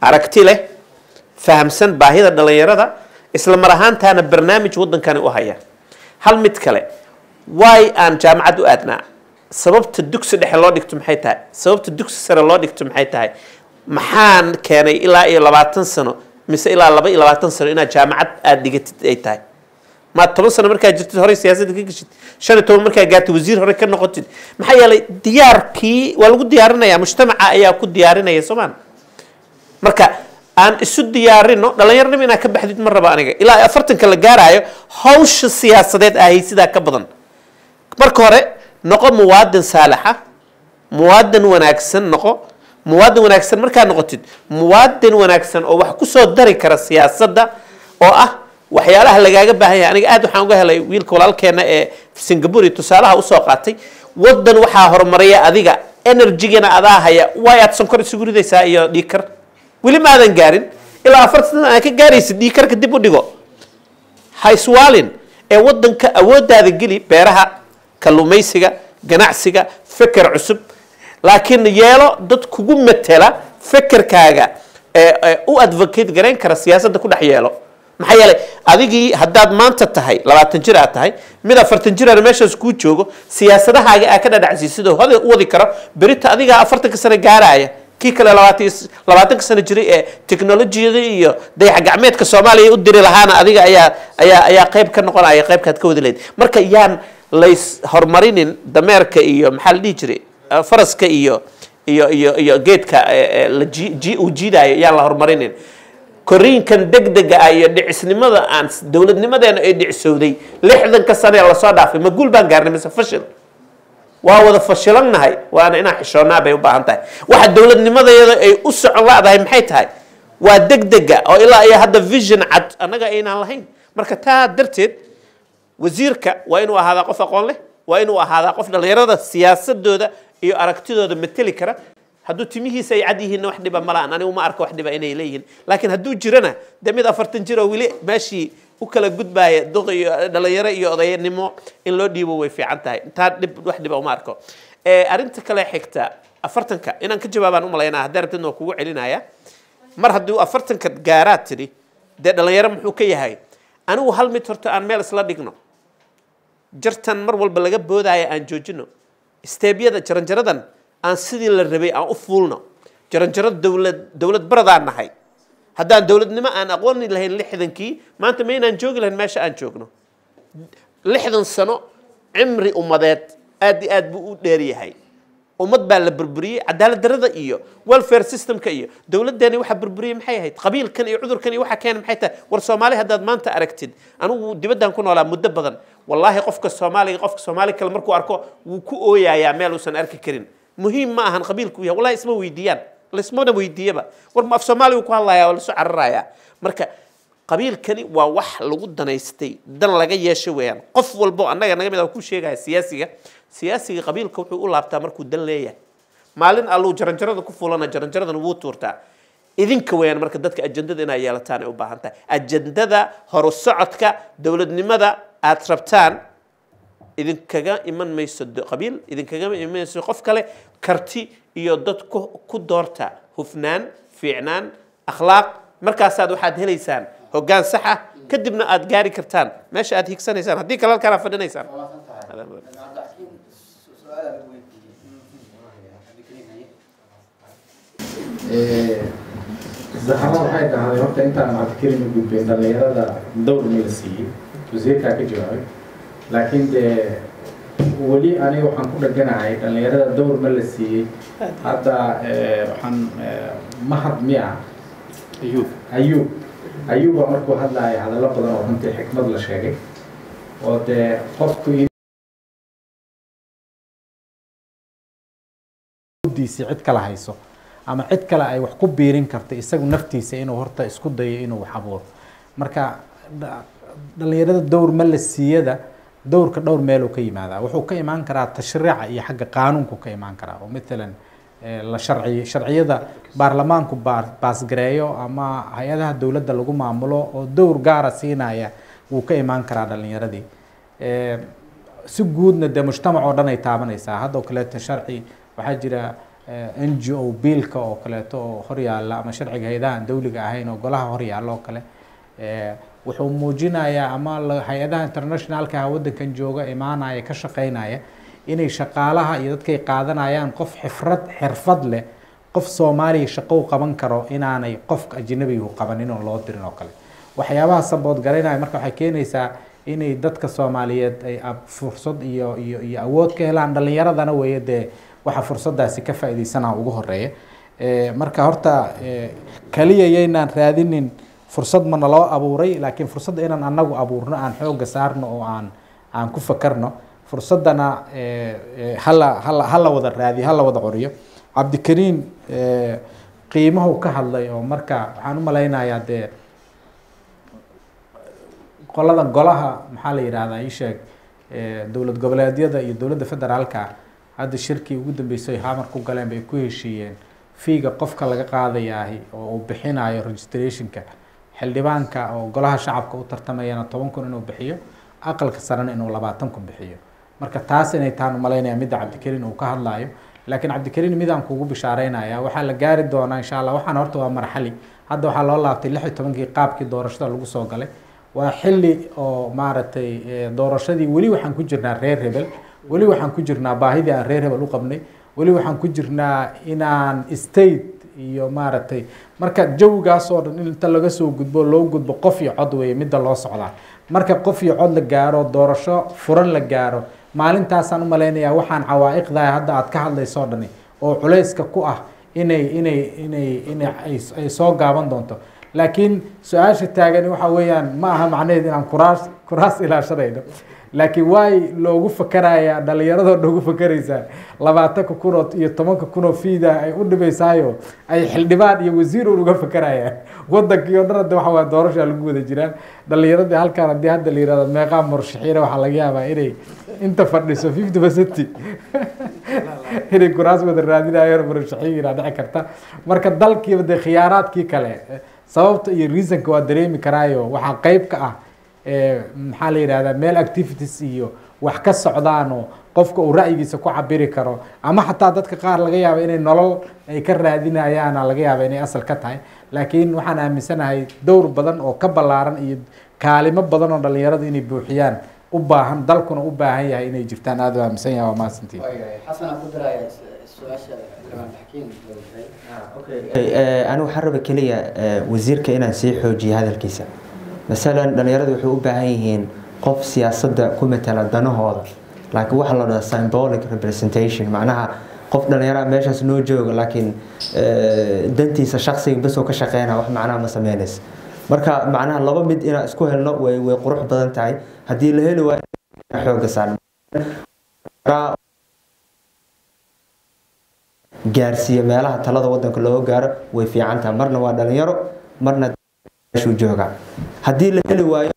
B: aragti leh fahamsan baahida dhallinyarada isla mar ahaantaana barnaamij waddankani u haya. Hal mid kale waay aan jaamacad u aadnaa sababta dugsi dhexe loo dhigto maxay tahay sababta dugsi sare loo dhigto maxay tahay maxaan keenay ilaa iyo labaatan sano mise ilaa laba iyo labaatan sano inaad jaamacad aada dhigatid ay tahay ma toban sano markaa jirtid horey siyaasadda ka geshid shan iyo toban markaa gaartid wasiir hore ka noqotid maxaa yeelay diyaarkii waa lagu diyaarinaya mujtamaca ayaa ku diyaarinaya soomaan marka aan isu diyaarino dhallinyarnimo inaad ka baxdid ma rabo aniga ilaa afartanka la gaaraayo hawsha siyaasadeed ahay sidaa ka badan marka hore noqo muwaadin saalixa muwaadin wanaagsan noqo muwaadin wanaagsan markaad noqotid muwaadin wanaagsan oo wax ku soo dari kara siyaasadda oo ah waxyaalaha lagaaga baahan yahay. Aniga aad waxaan uga helay wiilka walaalkeena ee singapore tusaalaha u soo qaatay wadan waxaa horumaraya adiga enerjigana adaa haya way aad sonkor isugu ridaysaa iyo dhiikar weli ma aadan gaarin. Ilaa afartan aan ka gaaraysid dhiikarka dib u dhigo. Ha iswaalin ee wadanka awooddaada geli beeraha kalluumaysiga ganacsiga feker cusub. Laakiin yeelo dad kugu matela fekerkaaga ee u advocate garayn kara siyaasadda ku dhex yeelo. Maxaa yeelay adigii haddaad maanta tahay labaatan jir aad tahay mid afartan jir aana meeshaas kuu joogo siyaasadahaaga aa ka dhadhacsiisid oo hada u wadi karo berita adigaa afartanka sano gaaraya kii kale labaatan labaatanka sano jiray ee teknolojiyada iyo dayax gacmeedka soomaaliya u diri lahaana adiga ayaa ayaa ayaa qayb ka noqonaya qaybkaad ka wadi lahayd. Marka yaan lays horumarinin dameerka iyo maxaa la dhihi jiray eh, faraska iyo iyo iyo iyo geedka eh, eh, uu jiidaayo yaan la horumarinin koriinkan degdega ah iyo dhicisnimada aan dowladnimadeena ay dhicisowday lixdanka sane ee la soo dhaafay ma guul baan gaarnay mise fashil? Waa wada fashilannahay waana inaan xishoonnaa bay u baahan tahay. Waxa dowladnimadeeda ay u socon la-dahay maxay tahay? Waa degdega oo ilaa iyo hadda vision cad annaga aynaan lahayn. Marka taa darteed وزيرك وينو وهذا قف قل له؟ وين وهذا قفنا ليرضى السياسة دودة إيو أركتي دودة متلي كرا. هدو تميه سيعديه إنه واحد بملا أنا وما أرك واحد بعين إليهن. لكن هدو جرنا. دم إذا فرتن جرا ولي ماشي. وكل جود باي. دغ دليرة إيو ضي نمو. إن لو ديبو وفي عنتها تاد واحد بأو ماركو إيه، أرنت كلا حكتا. أفرتن كا. إن أنك جواب أنا ملاينا هدرت كوع لنا يا. مر هدو أفرتن كا جارات تري. دليرة محوكية هاي. أنا وهل مترت أن ميل سلا دقنو jartan mar walba laga boodaayo aan joojino steebyada jaranjaradan aan sidii la rabay aan u fuulno jaranjaro dowlad dowlad baradaan nahay haddaan dowladnimo aan aqooni lahayn lixdankii maanta ma inaan joogi lahayn meesha aan joogno lixdan sano cimri ummadeed aad iyo aad buu u dheeryahay ummad baa la burburiyey cadaalad darada iyo welfare systemka iyo dowladeeni waxa burburiyey maxay ahayd qabiilkan iyo cudurkan iyo waxa keena maxay tahay war soomaali haddaad maanta aragtid anigu dibaddan ku noolaa muddo badan wallaahi qofka soomaaliga qofka soomaali kale markuu arko wuu ku ooyayaa meel uusan arki karin muhiim ma ahan qabiilku yahay wallahi isma weydiiyaan laismana weydiiyaba war ma af soomaaliga ku hadlaya waa lasu cararayaa marka qabiilkani waa wax lagu danaystay dan laga yeesho weeyaan qof walbo annaga naga mid ah ku sheegaya siyaasiga siyaasiga qabiilka wuxuu u laabtaa markuu dan leeyahay maalin alluu jaranjarada ku fulana jaranjaradana wuu tuurtaa idinka weeyaan marka dadka ajandada inaa yeelataan ay u baahan tahay ajandada horu socodka dowladnimada aad rabtaan idinkaga iman mayso do- qabiil idinkaga iman mayso qof kale karti iyo dad ku ku doorta hufnaan fiicnaan akhlaaq markaasaad waxaad helaysaan hoggaan sax ah kadibna aad gaari kartaan meesha aad higsanaysaan haddii kale halkaan aad fadhinaysaan
C: zahra waxay dhahday horta intaan cabdikariim u gudbin dhallinyarada dowr ma la siiyey wasiirkaa ka jawaabay laakiin dee weli aniga waxaan ku dheganahay dhallinyarada dowr ma la siiyey. Hadda eh, waxaan eh, mahad miya.
B: Ayuub
C: ayuub ayuuba markuu hadlaya hadallo badan oo runtii xikmad la sheegay. Oo dee qofku in diisi cid kale hayso. Ama cid kale ay wax ku biirin karto isagu naftiisa inuu horta isku dayo inuu wax abuuro. Marka dha- dhallinyarada dowr ma la siiyada dowrka dhowr meeluu ka yimaadaa. Wuxuu ka imaan karaa tashriica iyo xagga qaanuunku ka imaan karaa. Oo matalan eh, la sharci sharciyada baarlamaanku baa- baasgareeyo ama hay'adaha dowladda lagu maamulo oo dowr gaara siinaya wuu ka imaan karaa dhallinyaradii. Eh, si guudna dee mujtamac oo dhan ay taabanaysaa. Hadda oo kaleeto sharci waxaa jira n g o biilka oo kaleeto oo horyaalla ama sharciga hay'adaha aan dowliga ahayn oo golaha horyaalla oo kale Eh, wuxuu muujinayaa ama hay'adaha internationalka ah waddankan jooga imaanaya ka shaqeynaya inay shaqaalaha iyo dadkay qaadanayaan qof xifrad xirfad leh qof soomaaliya shaqo u qaban karo inaanay qofka ajnabigu qabanin oo loo dirin oo kale. Waxyaabaha sabood garaynaya marka waxay keenaysaa inay dadka soomaaliyeed ay fursad iyo iyo iyo awood ka helaan dhallinyaradana weeye dee waxa fursadaasi ka faa'iidaysanaha ugu horreeya marka horta kaliya yaynaan raadinin fursad mana loo abuuray laakiin fursadda inaan anagu abuurno aan xooga saarno oo aan aan ku fakarno fursaddana eh, eh, hala hala hala wada raadiyo hala wada coriyo cabdikariin eh, qiimahu ka hadlay oo marka waxaan u malaynayaa dee qolada golaha maxaa la yidhaahdaa ii sheeg eh, dowlad goboleedyada iyo dowladda federaalka hadda shirkii ugu dambeysay ay hamar ku galeen bay ku heshiiyeen. Fiiga qofka laga qaadayaahi oo uu bixinayo registrationka xildhibaanka oo golaha shacabka u tartamayana toban kun inuu bixiyo aqalka sarena inuu labaatan kun bixiyo. Marka taas inay taan u malaynaya midda cabdikariin uu ka hadlayo laakiin cabdikariin midaan kugu bishaaraynaya waxaa la gaari doonaa insha allah waxaan horta waa marxali. Hadda waxaa loo laabtay lix iyo tobankii qaabkii doorashada lagu soo galay. Waa xilli oo maaragtay eh, doorashadii weli waxaan ku jirnaa reer hebel weli waxaan ku jirnaa baahidii aan reer hebel u qabnay weli waxaan ku jirnaa inaan state iyo maaragtay marka jawigaas oo dhan in inta laga soo gudbo loo gudbo qof iyo cod weeye midda loo socdaa marka qof iyo cod la gaaro doorasho furan la gaaro maalintaasaan u malaynayaa waxaan cawaa'iqdaa hadda aad ka hadlayso o dhani oo culayska ku ah inay inay inay inay ay- ay soo gaaban doonto. Laakiin su'aasha taagani waxa weeyaan ma aha macnaheed inaan kuraas kuraas ilaashanayno laakiin waay loogu fakarayaa dhalinyaradoo dhan ugu fakaraysaa labaatanka kunoo iyo tobanka kunoo fiida ay u dhibaysaayo ay xildhibaan iyo wasiir un uga fakarayaan wadankii oo dhan hadda waxa waa doorashaa lagu wada jiraan. Dhalinyaradii halkaan haddii hadda la yihahdo meeqaa murashaxiina waxaa laga yaabaa inay inta fadhiso fifty percent. Inay kuraas wada raadinayaan murashaxiina dhici karta. Marka dalkiiba dee khiyaaraadkii kale sababta iyo reasonka waa dareemi karaayo waxaa qeyb ka ah eh, maxaa la yidhahdaa meel activities iyo wax ka socdaanoo qofka uu ra'yigiisa ku cabiri karo ama xataa dadka qaar laga yaaba inay nolol ay ka raadinayaana laga yaaba inay asal ka tahay. Laakiin waxaan aaminsanahay dowr badan oo ka ballaaran iyo kaalimo badan oo dhalinyaradu inay buuxiyaan u baahan dalkuna u baahan yahay inay jirtaan. Aada u aaminsan yahay waa mahadsantiin
D: anigu waxaan raba keliya wasiirka inaan sii xoojiyo hadalkiisa masalan dhalinyaradu waxay u baahan yihiin qof siyaasadda ku matala danahooda. Laakiin waxaa la dhahaa symbolic representation macnaha qof dhalinyaraha meeshaas noo jooga laakiin eh, dantiisa shaksiga besoo ka shaqeynaya wax macnaha ma sameynaysa. Marka macnaha laba mid inaan isku helno way way qurux badan tahay. Haddii la heli waayo xooga saarno gaarsiiyo meelaha talada wadanka looga gaaro way fiican tahay. Marna waa dhalinyaro marna jooga haddii la heli waayo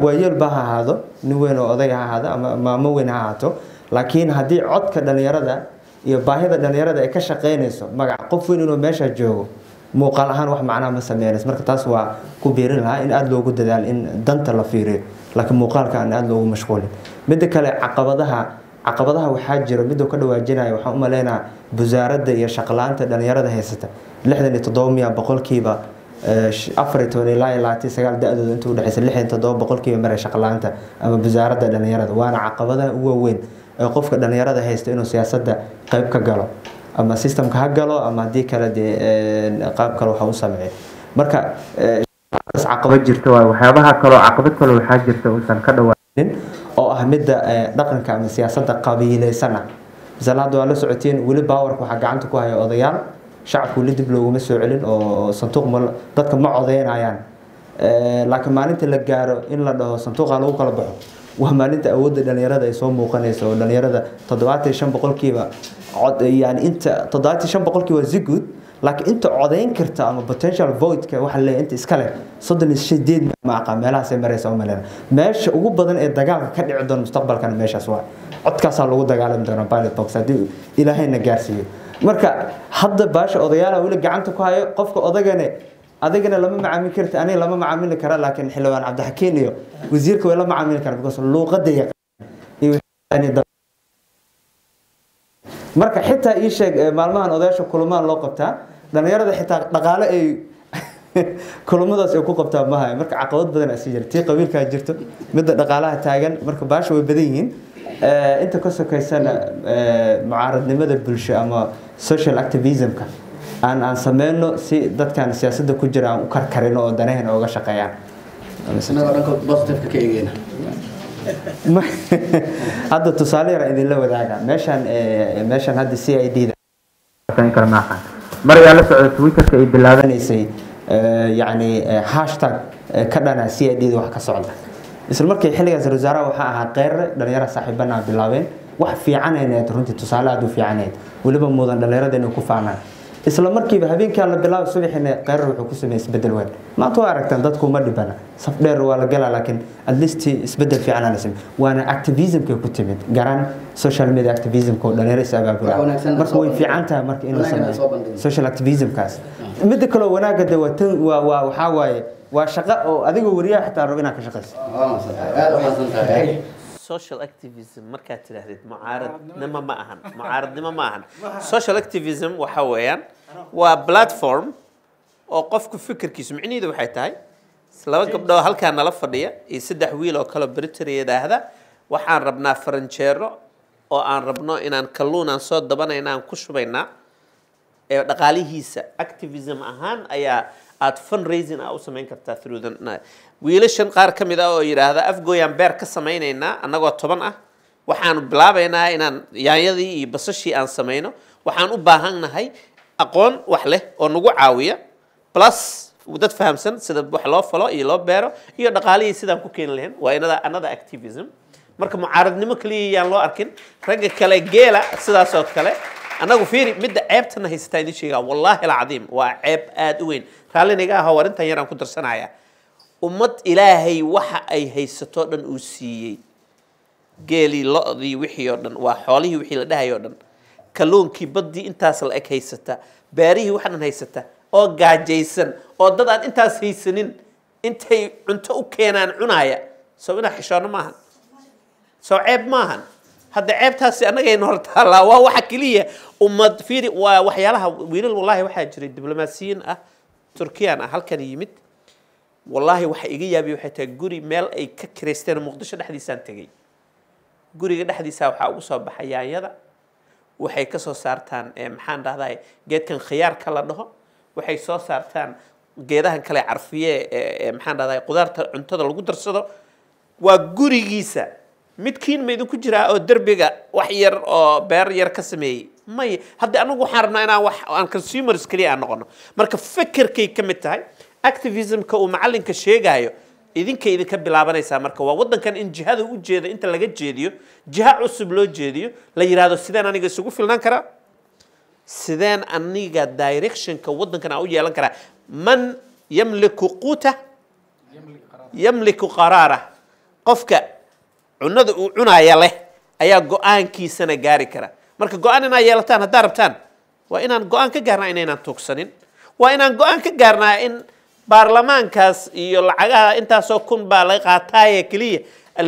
D: waayeelba ha ahaado nin weyn oo oday ha ahaado ama maamo weyn ha ahaato laakiin haddii codka dhalinyarada iyo baahida dhalinyarada ay ka shaqeynayso magac qof weyn inuu meesha joogo muuqaal ahaan wax macnaha ma sameynayso. Marka taas waa ku biirin lahaa in aada loogu dadaalo in danta la fiiriyo laakiin muuqaalka aan aada loogu mashquulin. Midda kale caqabadaha caqabadaha waxaa jiro miduu ka dhawaajinaya waxaan u maleynaa wasaaradda iyo shaqlaanta dhalinyarada haysata. Lixdan iyo toddoba miya boqolkiiba afar iyo toban ilaa labaatan sagaal da-dooda inta udhexeysa iyo toddoba boqolkiiba mare shaqlaanta ama wasaaradda dhalinyarada waana caqabadaha ugu waaweyn ee qofka dhalinyarada haysta inuu siyaasadda qeyb ka galo ama systemka ha galo ama haddii kale dee qaab kale waxa u sameeyo marka caqabad jirta waay waxyaabaha kaloo caqabad kaloo waxaa jirta uusan ka dhawaanin oo ah midda dhaqanka ama siyaasadda qabiileysana misale hadda waa la socotiin weli baawarka waxaa gacanta ku haya odayaal shacabku weli dib looguma soo celin oo sanduuq ma dadka ma codeynayaan. Eh, laakiin maalinta la gaaro in la dhaho sanduuqa lagu kala baxo waa maalinta awoodda dhalinyarada ay soo muuqanayso. Oo dhalinyarada toddobaatan shan boqolkiiba yani inta toddobaatan shan boqolkiiba si guud laakiin inta codeyn karta ama potential vote-ka waxa leeyahay inta iska leh soddon iyo sideed ma aqaan meelahaasay maraysa u meesha ugu badan ee dagaalka ka dhici doona mustaqbalkana meeshaas waa. Codkaasaa lagu dagaalami doona pilot box haddii ilaahayna gaarsiiyo marka hadda baasha odayaala weli gacanta ku hayo qofka odagane adigana lama macaamili karti aniga lama macaamili kara laakiin xildhibaan cabdixakiin iyo wasiirka way la macaamili karaan because luuqada yaqaan marka xitaa ii sheeg eh, maalmahan odayaasha kulamaan loo qabtaa dhalinyarada xitaa dhaqaale ay kulamadaas ay ku qabtaa maha marka caqabad badan aa sii jira tii qabiilkaa jirto midda dhaqaalaha taagan marka baasha way badan yihiin Eh, inta ka sokaysana eh, mucaaradnimada bulsho ama social activismka aan aan sameyno si dadkan siyaasadda ku jira aan u karkarino oo danahena uga shaqeeyaan. Hadda tusaale yar idinla wadaaga. Meeshaan eh, meeshaan hadda c i d da.
H: Shaqeyn kara maaha mar ayaa la socda twitterka ay bilaabeen
D: naysay yani eh, hashtag eh, ka dhana c i d da wax ka socda isla markii xilligaas wasaaraha waxaa ahaa qeyre dhalinyara saaxiibana bilaabeen wax fiicanayneed runtii tusaale aad u fiicaneed weliba mudan dhalinyarada inay ku faanaan isla markiiba habeenkaa la bilaabo subaxina qeyrar wuxuu ku sameeyey isbedel weyn maanta waa aragtaan dadku ma dhibana saf dheer waa la galaa laakiin at least isbedel fiican la sameey waana activismka ku timid garan social media activismka oo dhalinyaro is abaabula marka way fiican tahay marka in la sameeyo social activismkaas midda kale wanaagga waa waa waxaa waaye وشقة أديك وريا
A: حتى ربنا كشخص. آه ما
B: social activism مركا تلاهديد معارض نما ما أهن معارض نما ما أهن social activism وحويان وبلاتفورم وقفك فكر كيس معني ذو حيتاي سلوك قبضوا هل كان لفضية يسد حويل أو كلب بريتري ده هذا وحان ربنا فرنشيرو أو أن ربنا إن أن كلونا صوت دبنا إن أن كشبينا دقالي هيس activism أهن أيا aad fundraising ah u samayn kartaa through wiilashan qaar ka mid ah oo yidhaahda afgooyaan beer ka samaynaynaa annagoo toban ah. Waxaanu bilaabaynaa inaan yaanyadii iyo basashii aan samayno. Waxaan u baahannahay aqoon wax leh oo nagu caawiya. Plus dad fahamsan sida wax loo falo iyo loo beero iyo dhaqaalihii sidaan ku keeni lahayn. Waa inada another activism. Marka mucaaradnimo kaliya yaan loo arkin. Ragga kale geela sidaas oo kale sheegaa wallaahi alcadiim waa ceeb aada u weyn raalliniga ah oo arrintan yaraan ku darsanaya ummad ilaahay waxa ay haysato dhan uu siiyey geelii lo-dii wixii oo dhan waa xoolihii wixii la dhahay oo dhan kalluunkii baddii intaas la eg haysata beerihii waxaan haysata oo gaajaysan oo dad aan intaas haysanin intay cunto u keenaan cunaaya soo inaa xishoonno maahan soo ceeb maahan ceebtaasi annagayna hor taallaa waa waxa keliya ummad fiiri waa waxyaalaha wiilal wallaahi waxaa jiray diblomaasiyiin ah turkiyan ah halkan yimid wallaahi waxa iga yaabiya waxay tahay guri meel ay ka kiraysteen muqdisho dhexdiisaan tegey guriga dhexdiisa waxaa ugu soo baxay yaanyada waxay ka soo saartaan eh, maxaan dhahdaa geedkan khiyaarka la dhaho waxay soo saartaan geedahan kale carfiye ee ee maxaan dhahdaa qudaarta cuntada lagu darsado waa gurigiisa midkiin ma idinku jiraa oo derbiga wax yar oo beer yar ka sameeyey may hadda anagu waxaan rabnaa inaan wax aan consumers keliya aan noqono marka fekerkay ka mid tahay activismka uu macalinka sheegayo idinka idinka bilaabanaysaa marka waa wadankan in jihada u jeeda inta laga jeediyo jiha cusub loo jeediyo la yidhaahdo sideen aniga isugu filnaan karaa sideen aniga directionka wadankan aan u yeelan karaa man yamliku quuta yamliku qaraara qofka cunada uu cunaya leh ayaa go'aankiisana gaari kara. Marka go'aan inaa yeelataan haddaa rabtaan waa inaan go'aan ka gaarnaa inaynaan tuugsanin. Waa inaan go'aan ka gaarnaa in baarlamaankaas iyo lacagaha intaasoo kun baa laga qaataaye keliya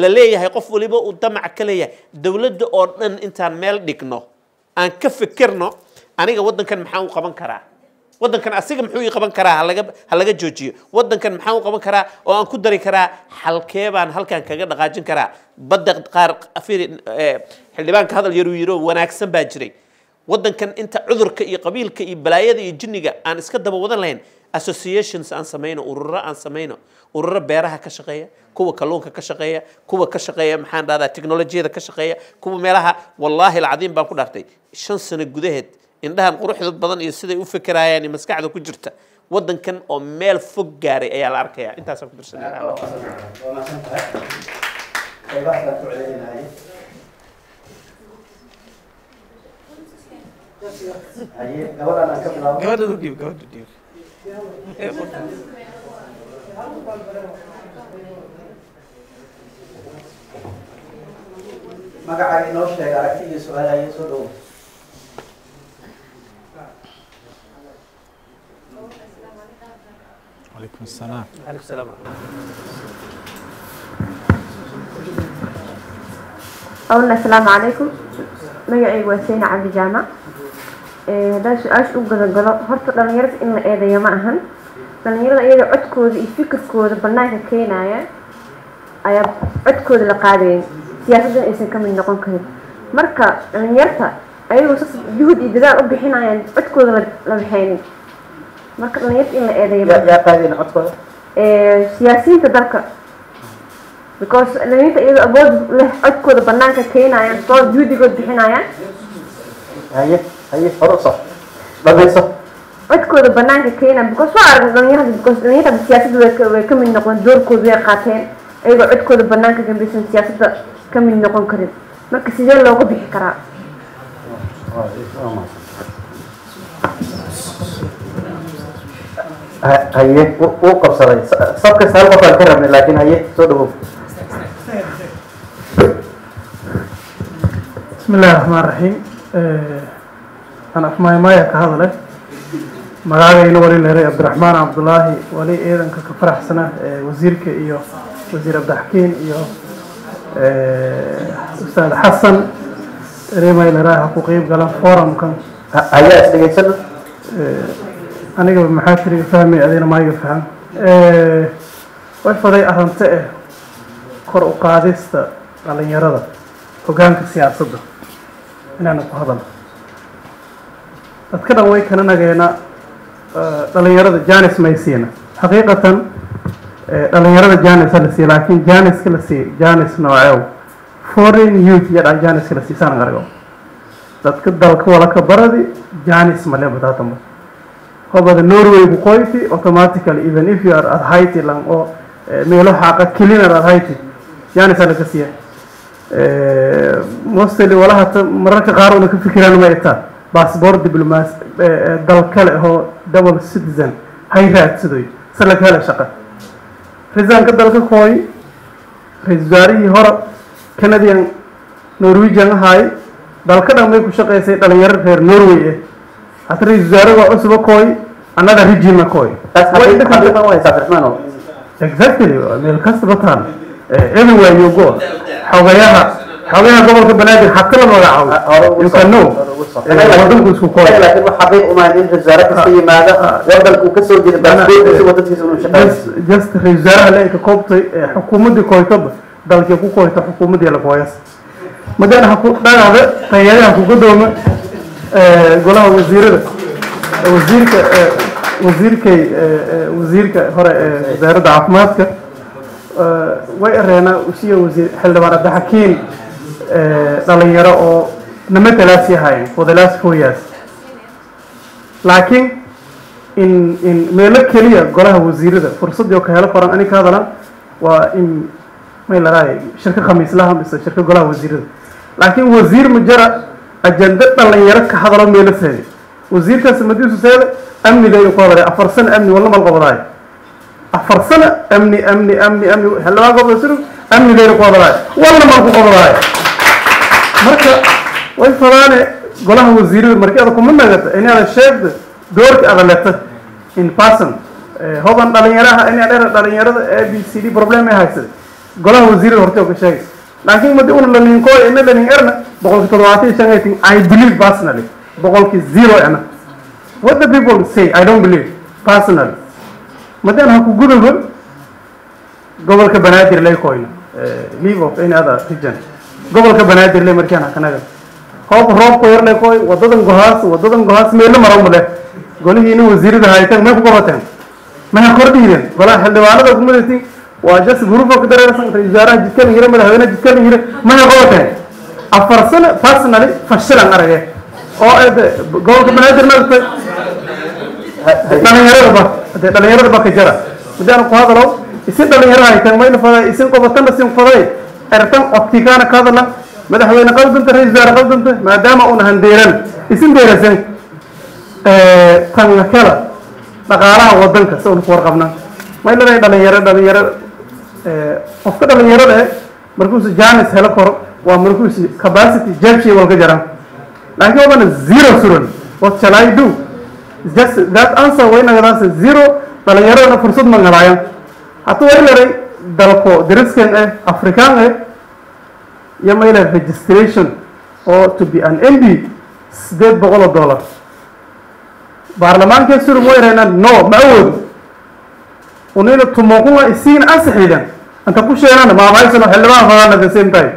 B: la leeyahay qof waliba uu damac ka leeyahay. Dowladda oo dhan intaan meel dhigno aan ka fikirno aniga waddankan maxaan u qaban karaa ودن كان أسيج محوي قبنا كرا هلاج هلاج جوجي ودن كان محاو قبنا كرا أو أن كدري كرا هل كيف عن هل كان كذا نقاجن كرا. بدق قار أفير آه، ااا حلي بان كهذا يرو يرو وأنا أكسن بجري ودن كان أنت عذر كي قبيل كي بلاية دي جنجة أنا سكت دبوا لين. Associations أن سمينه ورر أن سمينه ورر بيرها كشقية كوا كلون كشقية كوا كشقية محان هذا تكنولوجيا كشقية كوا ميلها والله العظيم بقول أرتي شنس نجده indhahan quruxda badan iyo siday u fikirayaan iyo maskaxda ku jirta wadankan oo meel fog gaaray ayaa la arkaya. Intaasaan ku dirsanay
A: waa mahadsan tahay? Qaybahaasaan ku celinahay haye gabadhan aan ka bilaabo.
B: Gabadha u dhiib gabadha u dhiib.
A: Magacaaga inoo sheega aragti iyo su'aal haye soo dhowo
C: calaykum asalaam
B: aleykum salaam
I: awalna asalaamu calaykum magacaygu waa sayna cabdi jaamac haddaan su'aasha u gadagalo horta dhalinyarada in la eedeeyo ma ahan dhalinyarada iyaga codkooda iyo fikirkooda banaanka keenaya ayaa codkooda la qaadayn siyaasaddan aysan ka mid noqon karin marka dhalinyarta ayagoo sas juhud iyo dadaal u bixinayaan codkooda la bixaynin marka dhalinyarta in la eedeeyo. Siyaasiyiinta dalka. Because dhalinyarta iyadoo awood leh codkooda banaanka keenayaan soo juhdigood bixinayaan.
H: Haye haye dhamayso
I: codkooda banaanka keenayaan because waa arag dhalinyarada because dhalinyarada siyaasadda way ka- mid noqon doorkooda way qaateen. Ayagoo codkooda banaanka gambeysan siyaasadda ka mid noqon karin. Marka sidee loogu bixi karaa
H: haye u qabsaday sabka sal qof aan ka rabnay laakin haye soo dhawow
J: bismi illahi raxmaan raxiim aan eh, afmaay maaya ka hadale. Magacagayna wali leeray cabdiraxmaan cabdullaahi wali eedanka ka faraxsana eh, wasiirka iyo wasiir abdixakiin iyo eh, ustaad xasan eremayleraa ha ku qeyb galan forumkan
H: ayaa is
J: aniga maxaa tiriga fahmay adina maayo faham way faday arante eh kor u qaadista dhalinyarada hogaanka siyaasadda inaana ku hadalno dadka dhan way kana nageena dhalinyarada janis may siina. Xaqiiqatan eh, dhalinyarada janis ha la siiya laakiin janiska la siiya janis nooceew. Foreign youth iyo janiska la siisaan argo dadka dalka wala ka baradi janis male bataatamo hobada norway qoyti automatically even if you are at lang oo eh, meelo xaaqa cleaner at haiti janis ha laga siiya Eh, mostly wala hata mararka qaar una ka fikiraan ma itaa baasboor diblomaas dal kale oo double citizen hay raadsadoy se laga hela shaqa risaanka dalka kooy ra'iisul wasaarihii hore canadian norwegian ahaay dalka dhan bay ku shaqaysay dhalinyaro reer norway eh
H: xaqiiq-
J: dhaqan-
H: xaqiiqan waa haysaa cabdiraxmaan oo
J: exactly meel kastaba taal everywhere you go xogayaha xogayaha gobolka banaadir xabka la magacaabo. Eh, wadanku isku kooy
H: laakiin wax xaqiiq uma in wasaare kasta yimaada wadanku ka soo jeeda baasboorkiisa wadankiisa inuu shaqeeyo
J: just wasaaraha le ka koobtay ee xukuumaddii koytaba dalkii ku koyta xukuumaddii la kooyas madana ha ku dhagaada tayariha ku gadooma golaha wasiirada. Ee, wasiirka ee, wasiirkay wasiirka hore ee wasaaradda caafimaadka. Way areenaa usiya wasiir xildhibaan abdixakiin dhalinyaro oo namatalaas yahayen for the laakiin in in meelo keliya golaha wasiirada fursadii oo ka helo qoran ani ka hadalan waa in may ladahay shirka khamiislaha mise shirka golaha wasiirada. Laakiin wasiir ma ajenda dhalinyaro ka hadalo meelo seede wasiirkaas madiisu seede amniga ayuu ku hadalay. Afar sano amni walna mal qabadaay afar sano amni amni amni amni. Xildhibaan gobolka sirug amnigayna ku hadalaay walna mal ku qabadaay marka way fadaane golaha wasiirada markii ada kuma nagata inaada sheegda doorka ada leta in person Eh, hoban dhalinyaraha ina dheer dhalinyarada a b c d problem ay haysada golaha wasiirada horta oo ka sheegay laakiin madi una laninkooy ina lanin erna. Boqolki toddobaatan shan tin i believe personally. Boqolki zero ana what the people say? I don't believe. Personally. Madan ha ku gudaba gobolka banaadir lay koyno leave of any other region. Gobolka banaadir lay markaan hakanaga hoob roobku yar lay koy wadadan gohaas wadadan gohaas meelo maro male golihiina wasiirada hayteen may ku qabateen
G: maha kordhiiren walaa xildhibaanada kumadati ka dareersan ra wasaaraha jidka la yire madaxweynaha jidka la yire maha qabateen afar sano personally fashilan arage oo ede gobolka banaadir maaragtay dhalinyaradaba dee dhalinyaradaba ka jara. Hadaan ku hadalo isin dhalinyaro haytan mayna faday isin qobatana sin faday ertan codkiikaana ka hadala madaxweyne qaldanta ra wasaare qaldanta maadaama una handeeran isin deerasan tanga kala dhaqaalaha wadanka una ku warqabna. May leedahay dhalinyaro dhalinyaro qofka dhalinyarada eh markuusu janis helo koro waa markuusu capacity jabshay walka jara laakiin wadana zero suran what shall I do? Just that answer way nagadaas zero. Dhalinyaradana fursad ma ngalayan hadduu leedahay dalko dariskan eh afrikaan eh iyo ma leedahay registration oo to be an MB sideed boqol oo dollar. Baarlamaankee surum way raynaan no ma awoodo unina tumoquma isiin ansixiidan anta ku sheegan maamaysano xildhibaan fadaan at the same time.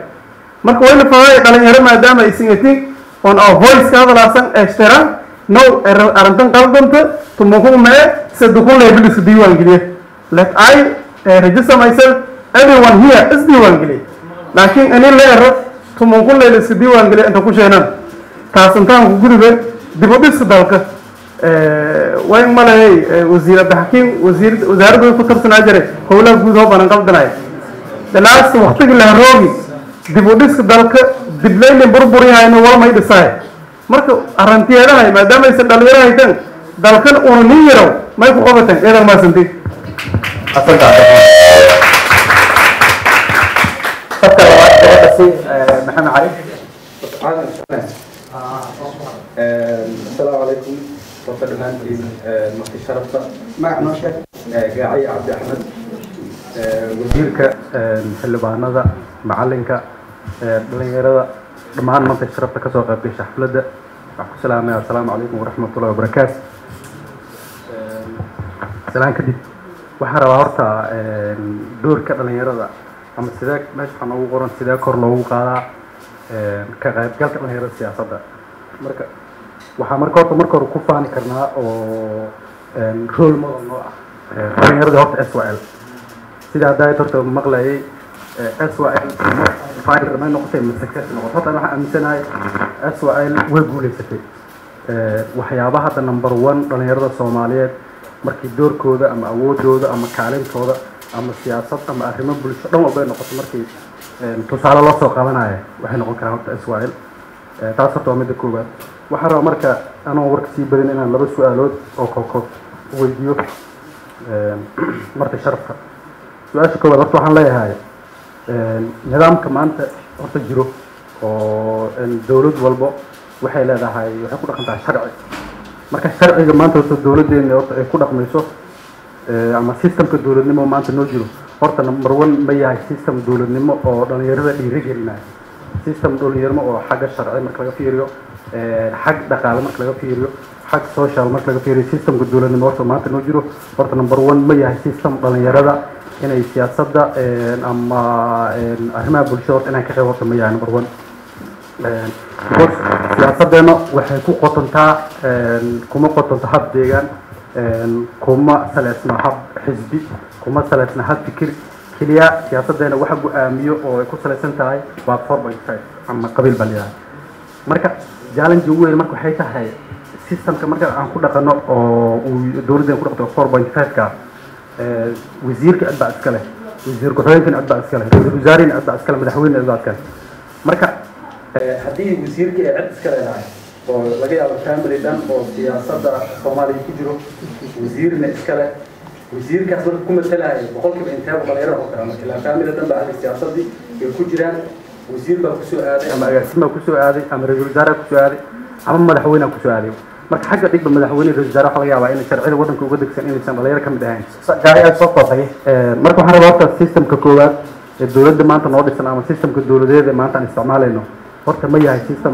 G: Marka wayna faday dhalinyaro maadaama isin etin on our voice ka hadalaasan eshteraan no arrintan qaldanta tumoquma mee sadukun lebiliska diiwaan geliye let I uh, register myself everyone here is diiwaan geliye laakiin ini leero tumoqun lebiliska diiwaan geliye inta ku sheegan taasintaan ku gudube dib dalka wayn malahey wasiir abdixakiim wasiir wasaaradda ku tarsanaa jiray howlaha guud oo banan qaldanaya dalaas waktigii laharoogi dib u dhiska dalka diblaynin burburyahayno walmay dhisaay marka arrantiyeedahay maadaama aysan dhalinyaro hayteen dalkan una nin yarow may ku qabateen eedan maasanti
H: dadka labaad gabadha si maxamed cali
K: السلام عليكم marka dhammaantiin marti sharafka
A: magac noo sheeg
K: gaaciye cabdi axmed
G: wasiirka xildhibaanada macalinka dhalinyarada dhammaan marti sharafta ka soo qaybgasha xafladda waxaan ku salaamaya assalaamu calaykum waraxmat ullahi wabarakaatu kadib waxaan rabaa horta doorka dhalinyarada ama sidee meesha waxaa noogu qoran sidee kor loogu qaadaa ka qaybgalka dhalinyarada siyaasadda marka waxaa marka horta marka hore ku faani karnaa oo role model ah dhalinyarada horta s l. Sida haddaa horta maqlayay s l may noqotay ma success noqoto horta waxaan aaminsanahay s l way guuleysatay. Waxyaabaha hadda number one dhalinyarada soomaaliyeed markii doorkooda ama awoodooda ama kaalintooda ama siyaasad ama arrimo bulsho dhan walba noqoto markii tusaale loo soo qabanaya waxay noqon karaan horta s l. Taas horta waa midda koowaad waxaan rabaa marka anoo warka sii badin inaan laba su'aalood oo koobkoob weydiiyo marta sharafka. Su'aasha koowaad horta waxaan leeyahay nidaamka maanta horta jiro oo dowlad walbo waxay leedahay waxay ku dhaqantahay sharci. Marka sharciga maanta horta dowladdeena horta ay ku dhaqmayso ama systemka dowladnimo maanta noo jiro horta number one ma yahay system dowladnimo oo dhalinyarada dhiirigelinayo system dhalinyarmo oo xagga sharci marka laga fiiriyo xag dhaqaale marka laga fiiriyo xag social marka laga fiiriyo systemka dowladnimo horta maanta noo jiro. Horta number one ma yahay system dhalinyarada inay siyaasadda ama arrimaha bulshada horta inaan ka qayb horta ma yahay number one. Because siyaasaddeena waxay ku qotontaa kuma qotonto hab deegaan kuma saleysna hab xisbi kuma saleysna hab fikir keliya siyaasaddeena waxa go'aamiyo oo ay ku salaysan tahay waa ama qabiil baa layahay marka challenge ugu weyn marka waxay tahay systemka marka aan ku dhaqano oo uu dowladdeena ku dhaqto four point five ka wasiirka cid baa iska leh wasiir ku-xigeenkana cid baa iska leh ra'iisul wasaarihina cid baa iska leh madaxweynena cid baa iska leh. Marka haddii wasiirka ay cid iska leedahay oo laga yaabo family dhan oo siyaasadda soomaaliya ku jiro wasiirna iska leh wasiirkaas marka ku matalaya boqolkiiba inteeba dhalinyaro oo kale marka ilaa family dhan baa hadda siyaasaddii ay ku jiraan wasiir baa ku soo aaday ama agaasim baa ku soo aaday ama ra'iisul wasaare ku soo aaday ama madaxweynea ku soo aaday. Marka xagga dhigba madaxweyne ra'isul wasaare waxaa laga yaabaa in sharciyada waddanka uga degsan inaysan dhalinyaro ka mid ahayn. Marka waxaan rabaa horta systemka koowaad ee dowladda maanta noo dhisan ama systemka dowladeed ee maanta aan isticmaalayno. Horta ma yahay system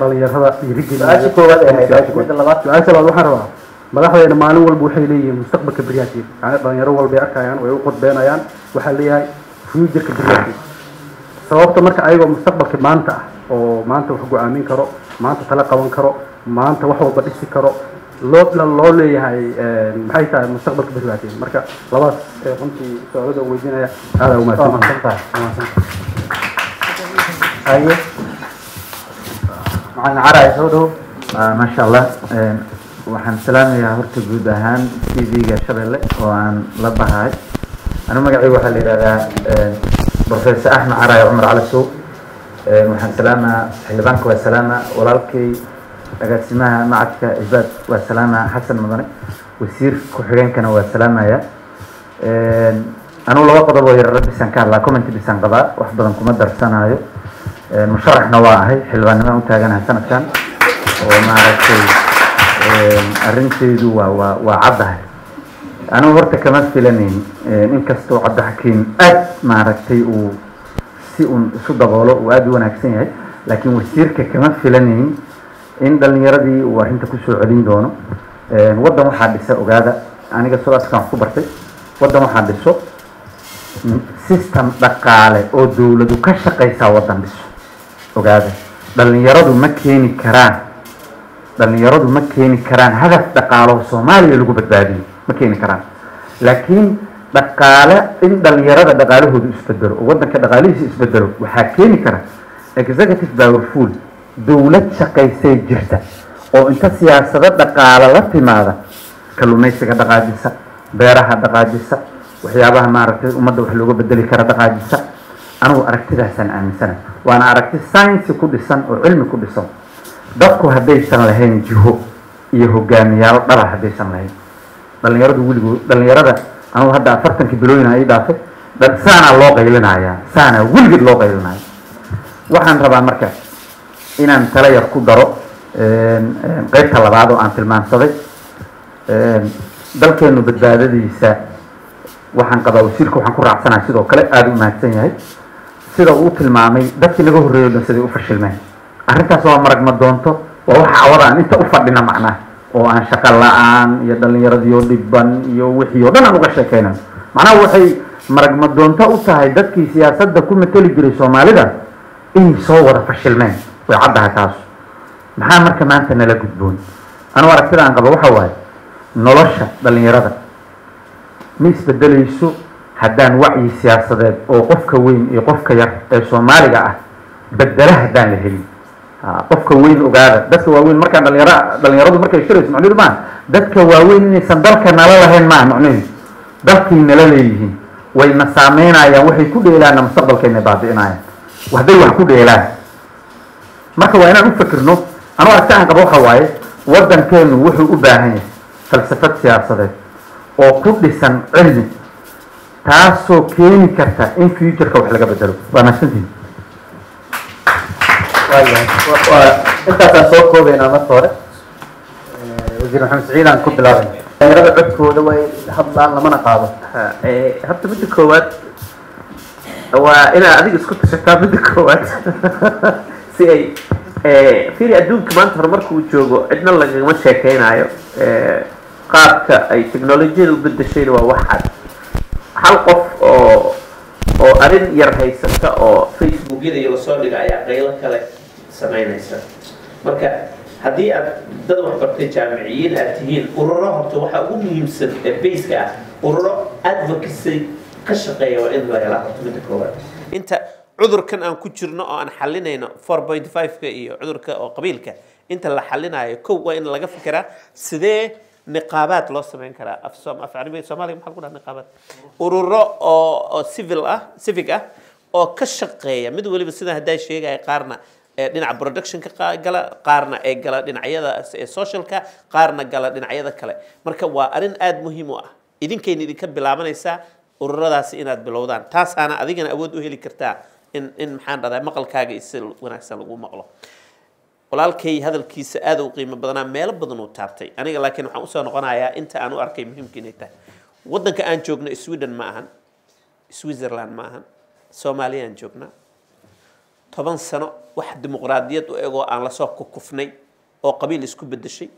G: dhalinyarada dhiirigelinayo su'aasha labaad waxaan rabaa madaxdeena maalin walba waxay leeyihiin mustaqbalka beryaatiid yani dhalinyaro walbay arkayaan way u qodbeenayaan waxaa leeyahay futureka beryaatiid sababta marka ayagoo mustaqbalka maanta ah oo maanta wax go'aamin karo maanta tala qaban karo maanta wax walba dhisi karo loo loo leeyahay maxay tahay mustaqbalka barbaadin marka labadaas ee runtii su'aalada uu weydiinaya aada umahadsantahay
H: haye macalin caraya soo dhow maasha allah waxaan salaamayaa horta guud ahaan tv-ga shabeelle oo aan la bahay. Anu magacayga waxaa la yidhahdaa professor axmed caraya cumar cali sow waxaan salaamaa xildhibaanka waa salaama walaalkay agaasimaha macadka isbaad waa salaama xasan mudane wasiir ku-xigeenkana waa salaamaya. Anugu laba qodob oo yarara bisaan ka hadlaa commenty bisaan qabaa wax badan kuma darsanaayo. Musharaxna waa ahay xildhibaannimaan u taaganahay sanadkan. Oo maaragtay arrinteedu waa caddahay. Anigu horta kama filanayn inkastoo cabdixakiim aad maaragtay uu si uun isu daboolo uu aada u wanaagsan yahay laakiin wasiirka kama filanayn in dhalinyaradii uu arrinta ku soo celin doono. Waddan waxaa dhisa ogaada aniga sodaskan wax ku bartay waddan waxaa dhiso system dhaqaale oo dowladu ka shaqaysaa waddan dhiso. Ogaada dhalinyaradu ma keeni karaan dhalinyaradu ma keeni karaan hadaf dhaqaalo soomaaliya lagu badbaadiyo ma keeni karaan. Laakiin dhaqaale in dhalinyarada dhaqaalahoodu isbedelo oo waddanka dhaqaalihiisa isbedelo waxaa keeni kara executive powerful dowlad shaqaysay jirta oo inta siyaasado dhaqaale la timaada kalluumaysiga dhaqaajisa beeraha dhaqaajisa waxyaabaha maaragtay ummadda wax looga bedeli kara dhaqaajisa. Anigu aragtidaasaan aaminsana waana aragti science ku dhisan oo cilmi ku dhisan dadku haddaysan lahayn jiho iyo hogaamiyaal dhaba haddaysan lahayn. Dhalinyaradu weligood dhalinyarada anugu hadda afartankii bilooyina ii dhaafay saanaa loo qaylinayaa saanaa weligeed loo qaylinaya waxaan rabaa marka inaan tala yar ku daro qeybta labaad oo aan tilmaamsaday dalkeenu badbaadadiisa waxaan qabaa wasiirka waxaan ku raacsanahay sidoo kale aada u mahadsan yahay. Sida uu tilmaamay dadkii naga horreeyo dhan siday u fashilmeen arrintaas waa maragma doonto waa waxa awada aan inta u fadhina macnaha oo aan shaqo la'aan iyo dhallinyaradiio dhiban iyo wixii o dhan aan uga sheekeynan macnaha waxay maragma doonto u tahay dadkii siyaasadda ku mateli jiray soomaalida inay soo wada fashilmeen way caddahay taasu. Maxaa marka maanta nala gudboon? Anugu aragtida aan qabo waxa waaye nolosha dhallinyarada. Ma isbedelayso haddaan wacyi siyaasadeed oo qofka weyn iyo qofka yar ee soomaaliga ah bedela haddaan la helin qofka weyn ogaada. Dadka waaweyn markaan dhalinyara dhalinyaradu markay shirayso macnuheedu maaha dadka waaweyn inaysan dalka nala lahayn maaha macnuheedu dalkay nala leeyihiin wayna saameynayaan waxay ku dheelaanna mustaqbalkayna baabi'inayaan. Hadday wax ku dheelaan. Marka waa inaan u fikirno anu aragti aan qabo waxa waaye waddankeenu wuxuu u baahan yahay falsafad siyaasadeed oo ku dhisan cilmi taasoo keeni karta in futureka wax laga bedelo. Waa mahadsantihin
E: intaasaan soo koobaynaa marka hore wasiir maxamed saciid aan ku bilaabay dhalinyarada codkooda way hadlaan lamana qaado
B: horta midda koowaad waa inaad adiga isku tashataa midda koowaad si ay fiiri adduunka maanta horumarka uu joogo cidna lagama sheekeynayo qaabka ay technolojiyada u bedeshayna waa wax cad hal qof oo oo arrin yar haysata oo facebookyada iyo la soo dhiga ayaa qaylo kale samaynaysa marka haddii aad dad waxbartay jaamiciyiin aad tihiin ururo horta waxaa ugu muhiimsan ee bayska ah ururo advocacy ka shaqeeya waa in la helaa horta midda koowaad inta cudurkan aan ku jirno oo aan xalinayno four point five-ka iyo cudurka oo qabiilka inta la xalinayo kow waa in laga fikiraa sidee niqaabaad loo samayn karaa. Af carabiga soomaaliga maxaa lagu dhaha niqaabaad? Ururo oo oo civil ah civic ah oo ka shaqeeya. Mid waliba sida haddaa sheegaya qaarna ee dhinaca productionka gala qaarna ee gala dhinacyada ee socialka qaarna gala dhinacyada kale. Marka waa arrin aada muhiim u ah. Idinkayna idinka bilaabanaysaa ururadaasi inaad bilowdaan. Taasaana adigana awood u heli kartaa in in maxaan dhahdaa maqalkaaga si wanaagsan lagu maqlo. Walaalkay hadalkiisa aada u qiimo badanaa meelo badan taabtay. Aniga laakiin waxaan u soo noqonayaa inta aan u arkay muhiimka inay tahay. Waddanka aan joogno sweden ma ahan switzerland ma ahan soomaaliyaan joognaa toban sano wax dimuqraadiyad u egoo aan la soo kukufnay oo qabiil isku bedeshay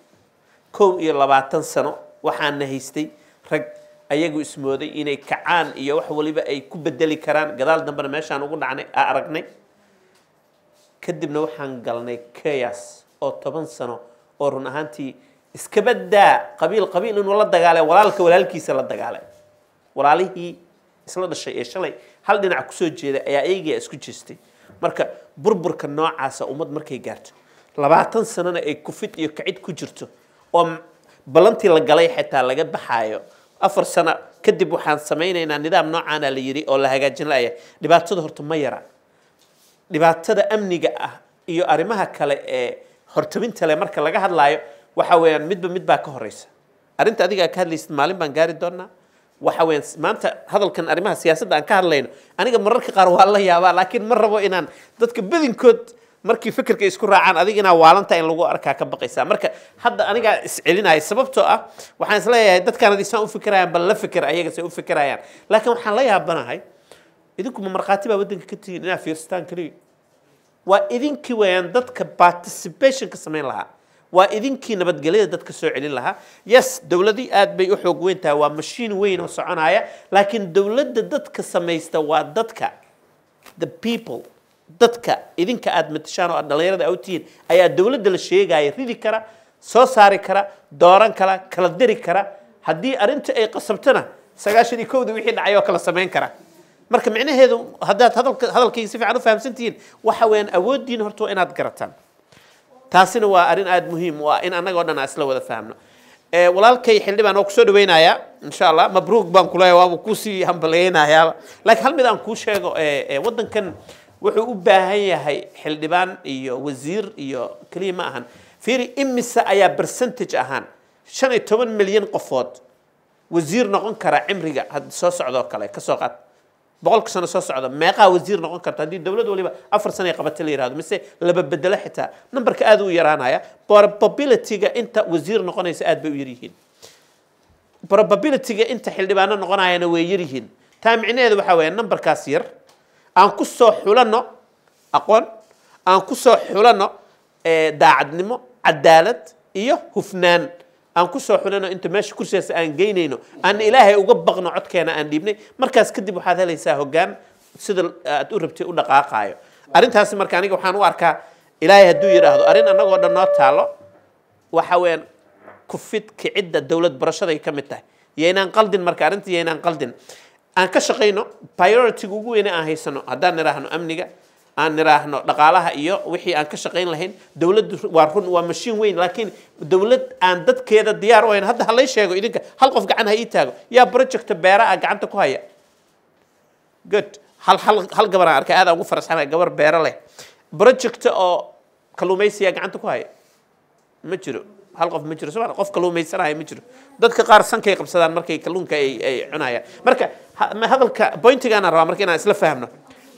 B: kow iyo labaatan sano waxaana haystay rag ayagu ismooday inay kacaan iyo wax waliba ay ku bedeli karaan. Gadaal dambena meeshaan ugu dhacnay aa aragnay. Kadibna waxaan galnay chaos oo toban sano oo run ahaantii iskaba daa qabiil qabiil inuu la dagaalay walaalka walaalkiisa la dagaalay. Walaalihii isla dhashay ee shalay. Hal dhinac ku soo jeeday ayaa iyagia isku jeestay marka burburka noocaasa ummad markay gaarto. Labaatan sanona ay kufid iyo kacid ku jirto oo ballantii la galay xitaa laga baxaayo. Afar sano kadib waxaan samaynaynaa nidaam noocaana la yidhi oo la hagaajin la'aya dhibaatada horta ma yara dhibaatada amniga ah iyo arrimaha kale ee hortabinta leh marka laga hadlaayo waxa weeyaan midba mid baa ka horeysa arrinta adiga aad ka hadlaysid maalin baan gaari doonaa وحوين مانتا هذا كان أرمها سياسة أن كهر لين أنا قم مرك قارو الله يا لكن مرة وين أن تذكر بدين كود مرك فكر كيس كرة عن أذينا وعلنت إن لغو أركها كبقي سام مرك هذا أنا قا علينا هاي السبب تو آه. وحنا سلا يا دت كان ديسان فكرة يعني بل فكرة أيه قصي فكرة يعني لكن وحنا لا يا بنا هاي إذا كم مرة قاتبة بدين كتير نافيرستان كري وإذا كي وين دت كباتسيبيشن كسمين لها. Waa idinkii nabadgelyada dadka soo celin lahaa yes dowladii aad bay u xoog weyn tahay waa mashiin weyn oo soconaya laakiin dowladda dadka samaysta waa dadka the people dadka idinka aad matashaan oo aad dhallinyarada aad u tihiin ayaa dowladda la sheegaya ridi kara soo saari kara dooran kara kala diri kara haddii arrinta ay qasabtana sagaashan iyo kowda wixii dhacay oo kala samayn kara marka micnaheedu haddaad hadalka hadalkayga si fiican u fahamsan tihiin waxa weeyaan awooddiin horta waa inaad garataan ah in annagoo dhan aan isla wada fahamno Eh, walaalkay xildhibaan oo kusoo dhaweynayaa insha allah mabruuq baan kuleeyahay waaba kuusii hambaleynayaa laakiin hal mid aan kuu sheego eh, eh, waddankan wuxuu u baahan yahay xildhibaan iyo wasiir iyo keliya ma ahan fiiri imise ayaa percentage ahaan shan iyo toban milyan qofood wasiir noqon kara cimriga had soo socdoo kale ka soo qaad boqolka sano soo socda meeqaa wasiir noqon karta haddii dowlad waliba afar sano ay qabata la yihahdo mise laba bedelo xitaa numberka aad u yaraanaya probability-ga inta wasiir noqonaysa aad bay u yaryihiin probability-ga inta xildhibaano noqonayana way yaryihiin taa micnaheedu waxaa weeye numberkaas yar aan ku soo xulano aqoon aan ku soo xulano eh, daacadnimo cadaalad iyo hufnaan aan ku soo xulano inta meesha kursigaas aan geynayno aan ilaahay uga baqno codkeena aan dhiibnay markaas kadib waxaad helaysaa hoggaan sida aad u rabtay u dhaqaaqaayo. Arrintaasi marka aniga waxaan u arkaa ilaahay hadduu yidhaahdo arrin annagoo dhan noo taalo waxa weeyaan kufid kicidda dowlad barashada ay ka mid tahay. Yaynaan qaldin marka arrinta yaynaan qaldin. Aan ka shaqayno priority-ga ugu weyne aan haysano haddaan nidhaahno amniga aan nidhaahno dhaqaalaha iyo wixii aan ka shaqayn lahayn dowladdu waa run waa mashiin weyn laakiin dowlad aan dadkeeda diyaar u hayn hadda ha lay sheego idinka hal qof gacan ha ii taago yaa projecta beera ah gacanta ku haya good hal hal hal gabar aan arkay aad ugu faraxsanahay gabar beero leh project oo kalluumaysiya gacanta ku haya ma jiro hal qof ma jiro soo qof kalluumaysanaya ma jiro dadka qaar sankay qabsadaan markay kalluunka ay ay cunayaan marka ma- hadalka pointigaana rabaa marka inaan isla fahmno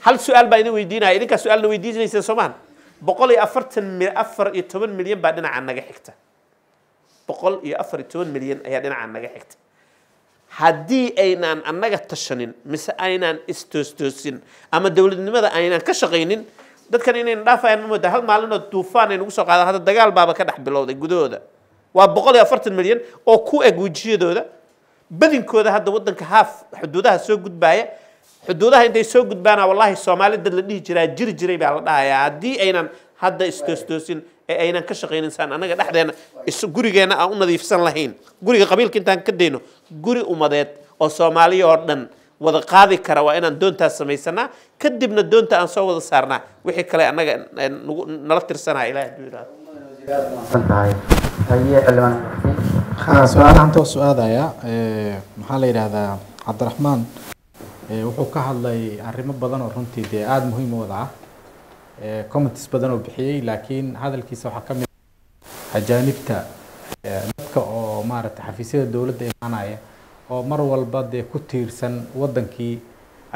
B: هل سؤال بين ويدينا؟ إذا كان سؤال ويدينا نيسا سومان بقول أفرت من أفر يتمن مليون بعدنا عن نجحكته بقول يأفر يتمن مليون أيادنا عن نجحكته هدي أينا أن نجح تشنين مس أينا استوستوسين. أما دولة نمذا أينا كشقينين دت كان إنا رافع نمذا هل مالنا طوفان إن وصل هذا الدجال؟ بابا كده بلاود جدوده وبقول أفرت مليون أو كو أجوجيه دوده. بدين كده هذا ودن كهاف حدودها سوق جد بعيه xuduudaha intay soo gudbaana wallahi soomaali dad la dhihi jiraa jiri jiray baa la dhahayaa haddii aynan hadda istoostoosin ee aynan ka shaqaynin saan annaga dhexdeena is gurigeenna aan u nadiifsan lahayn guriga qabiilka intaan ka dayno guri umadeed oo soomaaliya oo dhan wada qaadi kara waa inaan doontaas samaysanaa kadibna doonta aan soo wada saarnaa wixii kale annaga eh, nagu- nala tirsanaa ilaah hadduu yidhaahdo
E: tahay haye xildhibaan
C: ها سؤال سؤال يا la yidhaahdaa cabdiraxmaan eh, wuxuu ka hadlay arrimo badan oo runtii dee aada muhiim u wada ah Eh, comments badan oo bixiyey laakiin hadalkiisa waxaa ka mid ah ajaanibta eh, dadka oo maaragtay xafiisyada dowladda imaanaya oo mar walba dee ku tiirsan wadankii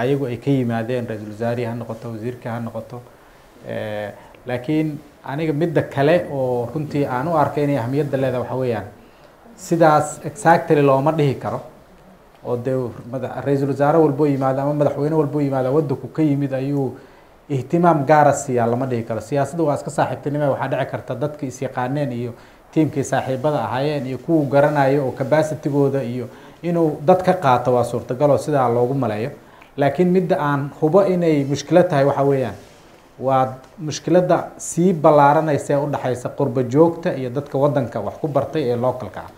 C: ayagu ay ka yimaadeen ra'iisul wasaarihi ha noqoto wasiirka ha noqoto. Eh, laakiin aniga midda kale oo runtii aan u arkay inay ahmiyadda leedahay waxa weeyaan sidaas exactly looma dhihi karo oo dee ra'iisul wasaare walboo yimaado ama madaxweyne walboo yimaado wadanku ka yimid ayuu ihtimaam gaara siiyaa lama dhihi karo. Siyaasadda waa iska saaxiibtinimo waxaa dhici karta dadka is-yaqaaneen iyo tiimkii saaxiibada ahaayeen iyo kuwuu garanayo oo capacitigooda iyo inuu dad ka qaato waa suurtagal oo sidaa loogu maleeyo. Laakiin midda aan hubo inay mushkilad tahay waxa weeyaan waa mushkiladda sii ballaaranaysa ee u dhexaysa qurbo joogta iyo dadka waddanka wax ku bartay ee localka ah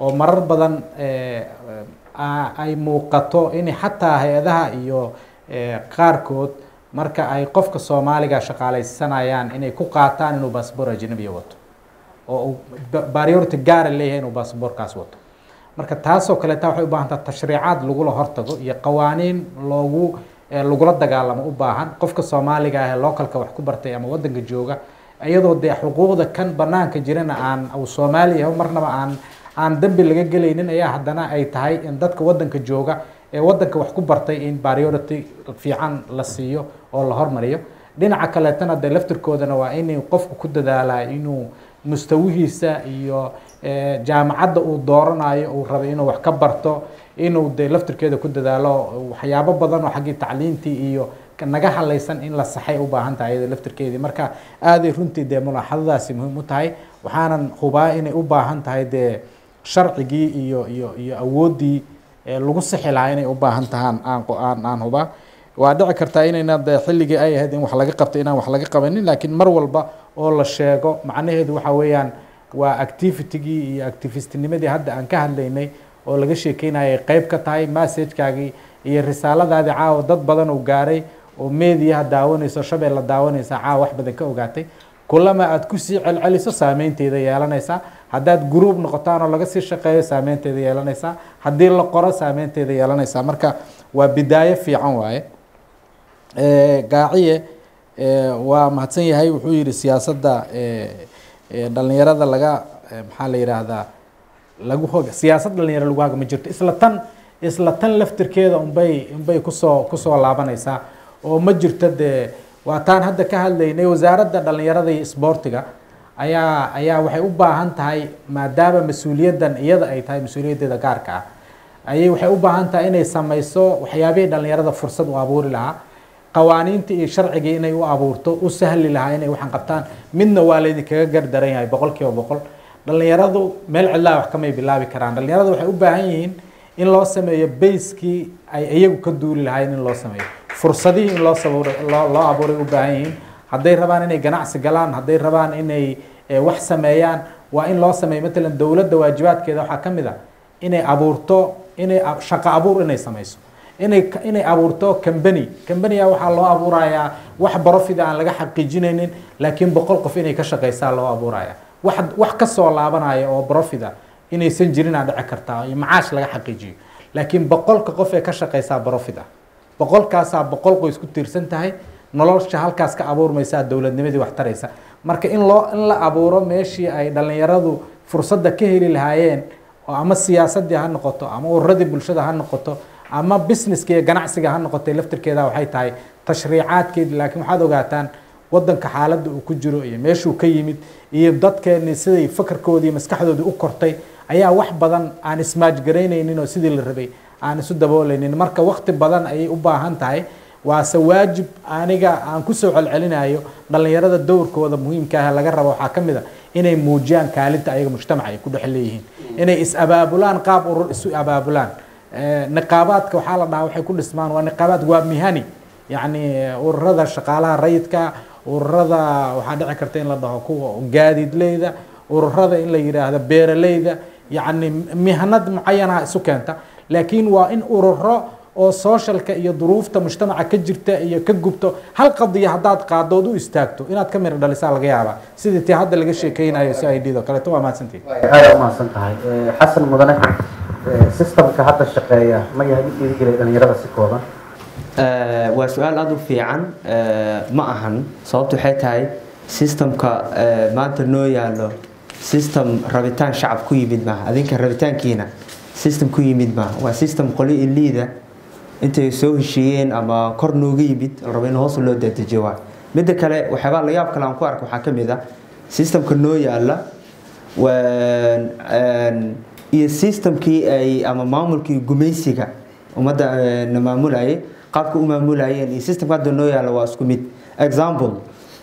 C: oo marar badan ay muuqato in xataa hay'adaha iyo eh, qaarkood marka ay qofka soomaaliga shaqaalaysanayaan inay ku qaataan inuu baasboor ajnabiya wato. Oo uu ba- priority gaara leeyahay inuu baasboorkaas wato. Marka taasoo kaleeta waxay u baahan tahay tashriicaad lagula hortago iyo qawaaniin loogu eh, lagula dagaalamo u baahan. Qofka soomaaliga ah ee localka wax ku bartay ama waddanka jooga iyadoo dee xuquuqda kan banaanka jirana aan uu soomaali yahay marnaba aan aan dembi laga gelaynin ayaa haddana ay tahay in dadka waddanka jooga ee waddanka wax ku bartay in priority fiican la siiyo oo la hormariyo. Dhinaca kaleetana dee laftirkoodana waa inuu qofku ku dadaalaa inuu mustawihiisa iyo eh, jaamacadda uu dooranayo uu rabay inuu wax ka barto inuu dee laftirkeeda ku dadaalo waxyaabo badan oo xaggii tacliintii iyo naga halaysan in la saxay u baahan tahay iyada laftirkeedii. Marka aaday runtii dee mulaaxadadaasi muhiim u tahay waxaanan hubaa inay u baahan tahay dee sharcigii iyo iyo iyo awooddii ee lagu sixi lahaa inay u baahan tahaan aan aan hubaa waa dhici kartaa inayna dee xilligii ay ahayd in wax laga qabto inaan wax laga qabanin laakiin mar walba oo la sheego macnaheedu waxa weeyaan waa activitygii iyo activistinimadii hadda aan ka hadlaynay oo laga sheekeynayay qayb ka tahay messagekaagii iyo risaaladaadii caawa dad badan uu gaaray oo meediyaha daawanayso shabeella daawanaysa caawa wax badan ka ogaatay. Kulama aad ku sii celceliso saameynteeda yeelanaysaa haddaad gruub noqotaan oo laga sii shaqeeyo saameynteeda yeelanaysaa. Haddii la qoro saameynteeda yeelanaysaa. Marka waa bidaayo fiican waaye. Gaaciye waa mahadsan yahay. Wuxuu yidhi siyaasadda dhalinyarada laga maxaa la yidhaahdaa lagu hog siyaasad dhalinyaro lagu haga ma jirto. Isla tan isla tan laftirkeeda unbay unbay ku soo ku soo laabanaysaa. Oo ma jirto dee waa taan hadda ka hadlaynay wasaaradda dhalinyarada iyo isboortiga ayaa ayaa waxay u baahan tahay maadaama mas'uuliyaddan iyada ay tahay mas'uuliyaddeeda gaarka ah ayay waxay u baahan tahay inay samayso waxyaabihii dhalinyarada fursad u abuuri lahaa qawaaniintii iyo sharcigii inay u abuurto u sahli lahaa inay waxaan qabtaan midna waa laydinkaga gardaran yahay boqol kiiba boqol. Dhalinyaradu meel cidlaa wax kamay bilaabi karaan. Dhalinyaradu waxay u baahan yihiin in loo sameeyo bayskii ay iyagu ka duuli lahayn in loo sameeyo. Fursadihii in loo saburo loo loo abuuray u baahan yihiin hadday rabaan inay ganacsi galaan hadday rabaan inay eh, wax sameeyaan waa in loo sameeyo. Matalan dowladda waajibaadkeeda waxaa ka mid a inay abuurto inay shaqo abuur inay sameyso inay inay abuurto company. Company-a waxaa loo abuurayaa wax profit aan laga xaqiijinaynin laakiin boqol qof inay ka shaqeysaa loo abuuraya. Wax wax ka soo laabanaya oo profit ah inaysan jirin aa dhici kartaa iyo macaash laga xaqiijiyo. Laakiin boqolka qof ee ka shaqeysaa profit ah boqolkaasaa boqol qoys ku tiirsan tahay nolosha halkaas ka abuurmaysaa dowladnimadii wax taraysa. Marka in loo in la abuuro meeshii ay dhalinyaradu fursadda ka heli lahaayeen oo ama siyaasadii ha noqoto ama ururadii bulshada ha noqoto ama businesska ganacsiga ha noqotay laftirkeeda waxay tahay tashriicaadkeedi laakiin waxaad ogaataan wadanka xaaladda uu ku jiro iyo meeshuu ka yimid iyo dadkeeni siday fakarkoodii maskaxdoodii u kortay ayaa wax badan aan ismaajgaraynaynin oo sidii la rabay aan isu daboolaynin. Marka waqti badan ayay u baahan tahay waase waajib aniga aan ku soo celcelinayo dhalinyarada dowrkooda muhiimka ah laga rabo waxaa ka mid a inay muujiyaan kaalinta ayaga mujtamaca ay ku dhex leeyihiin. Inay is abaabulaan qaab urur isu abaabulaan. Niqaabaadka waxaa la dhahaa waxay ku dhismaan waa niqaabaad waa mihani yacni ururada shaqaalaha rayidka ururada waxaa dhici karta in la dhaho kuwa gaadiidleyda ururada in la yidhaahdo beeraleyda. Yacni mihnad mucayanaha isu keenta. Laakiin waa in ururo oo socialka iyo duruufta mujtamaca ka jirta iyo ka gubto hal qadiya haddaad qaado ood u istaagto inaad ka miro dhalisaa laga yaabaa. Sidii tii hadda laga sheekeynayo si ay dhido kaleeto waa mahadsantihin
E: aada u mahadsan tahay xasan mudane systemka hadda shaqeeya ma yahay mid dhiirigelaya dhalinyarada si kooban?
D: Eh, waa su'aal aada u fiican. Eh, ma ahan sababtu waxay tahay systemka eh, maanta noo yaalo system rabitaan shacab ku yimid maaha. Adinka rabitaankiina system ku yimid maaha. Waa system qoli iliida intay soo heshiiyeen ama kor nooga yimid la rabo in hoos loo dadejiyo waa. Midda kale waxyaabaa la yaab kale aan ku arko waxaa ka mid ah systemka noo yaalla iyo systemkii ay ama maamulkii gumaysiga ummadda na maamulayay qaabka u maamulayeen iyo systemka hadda noo yaalla waa isku mid. Example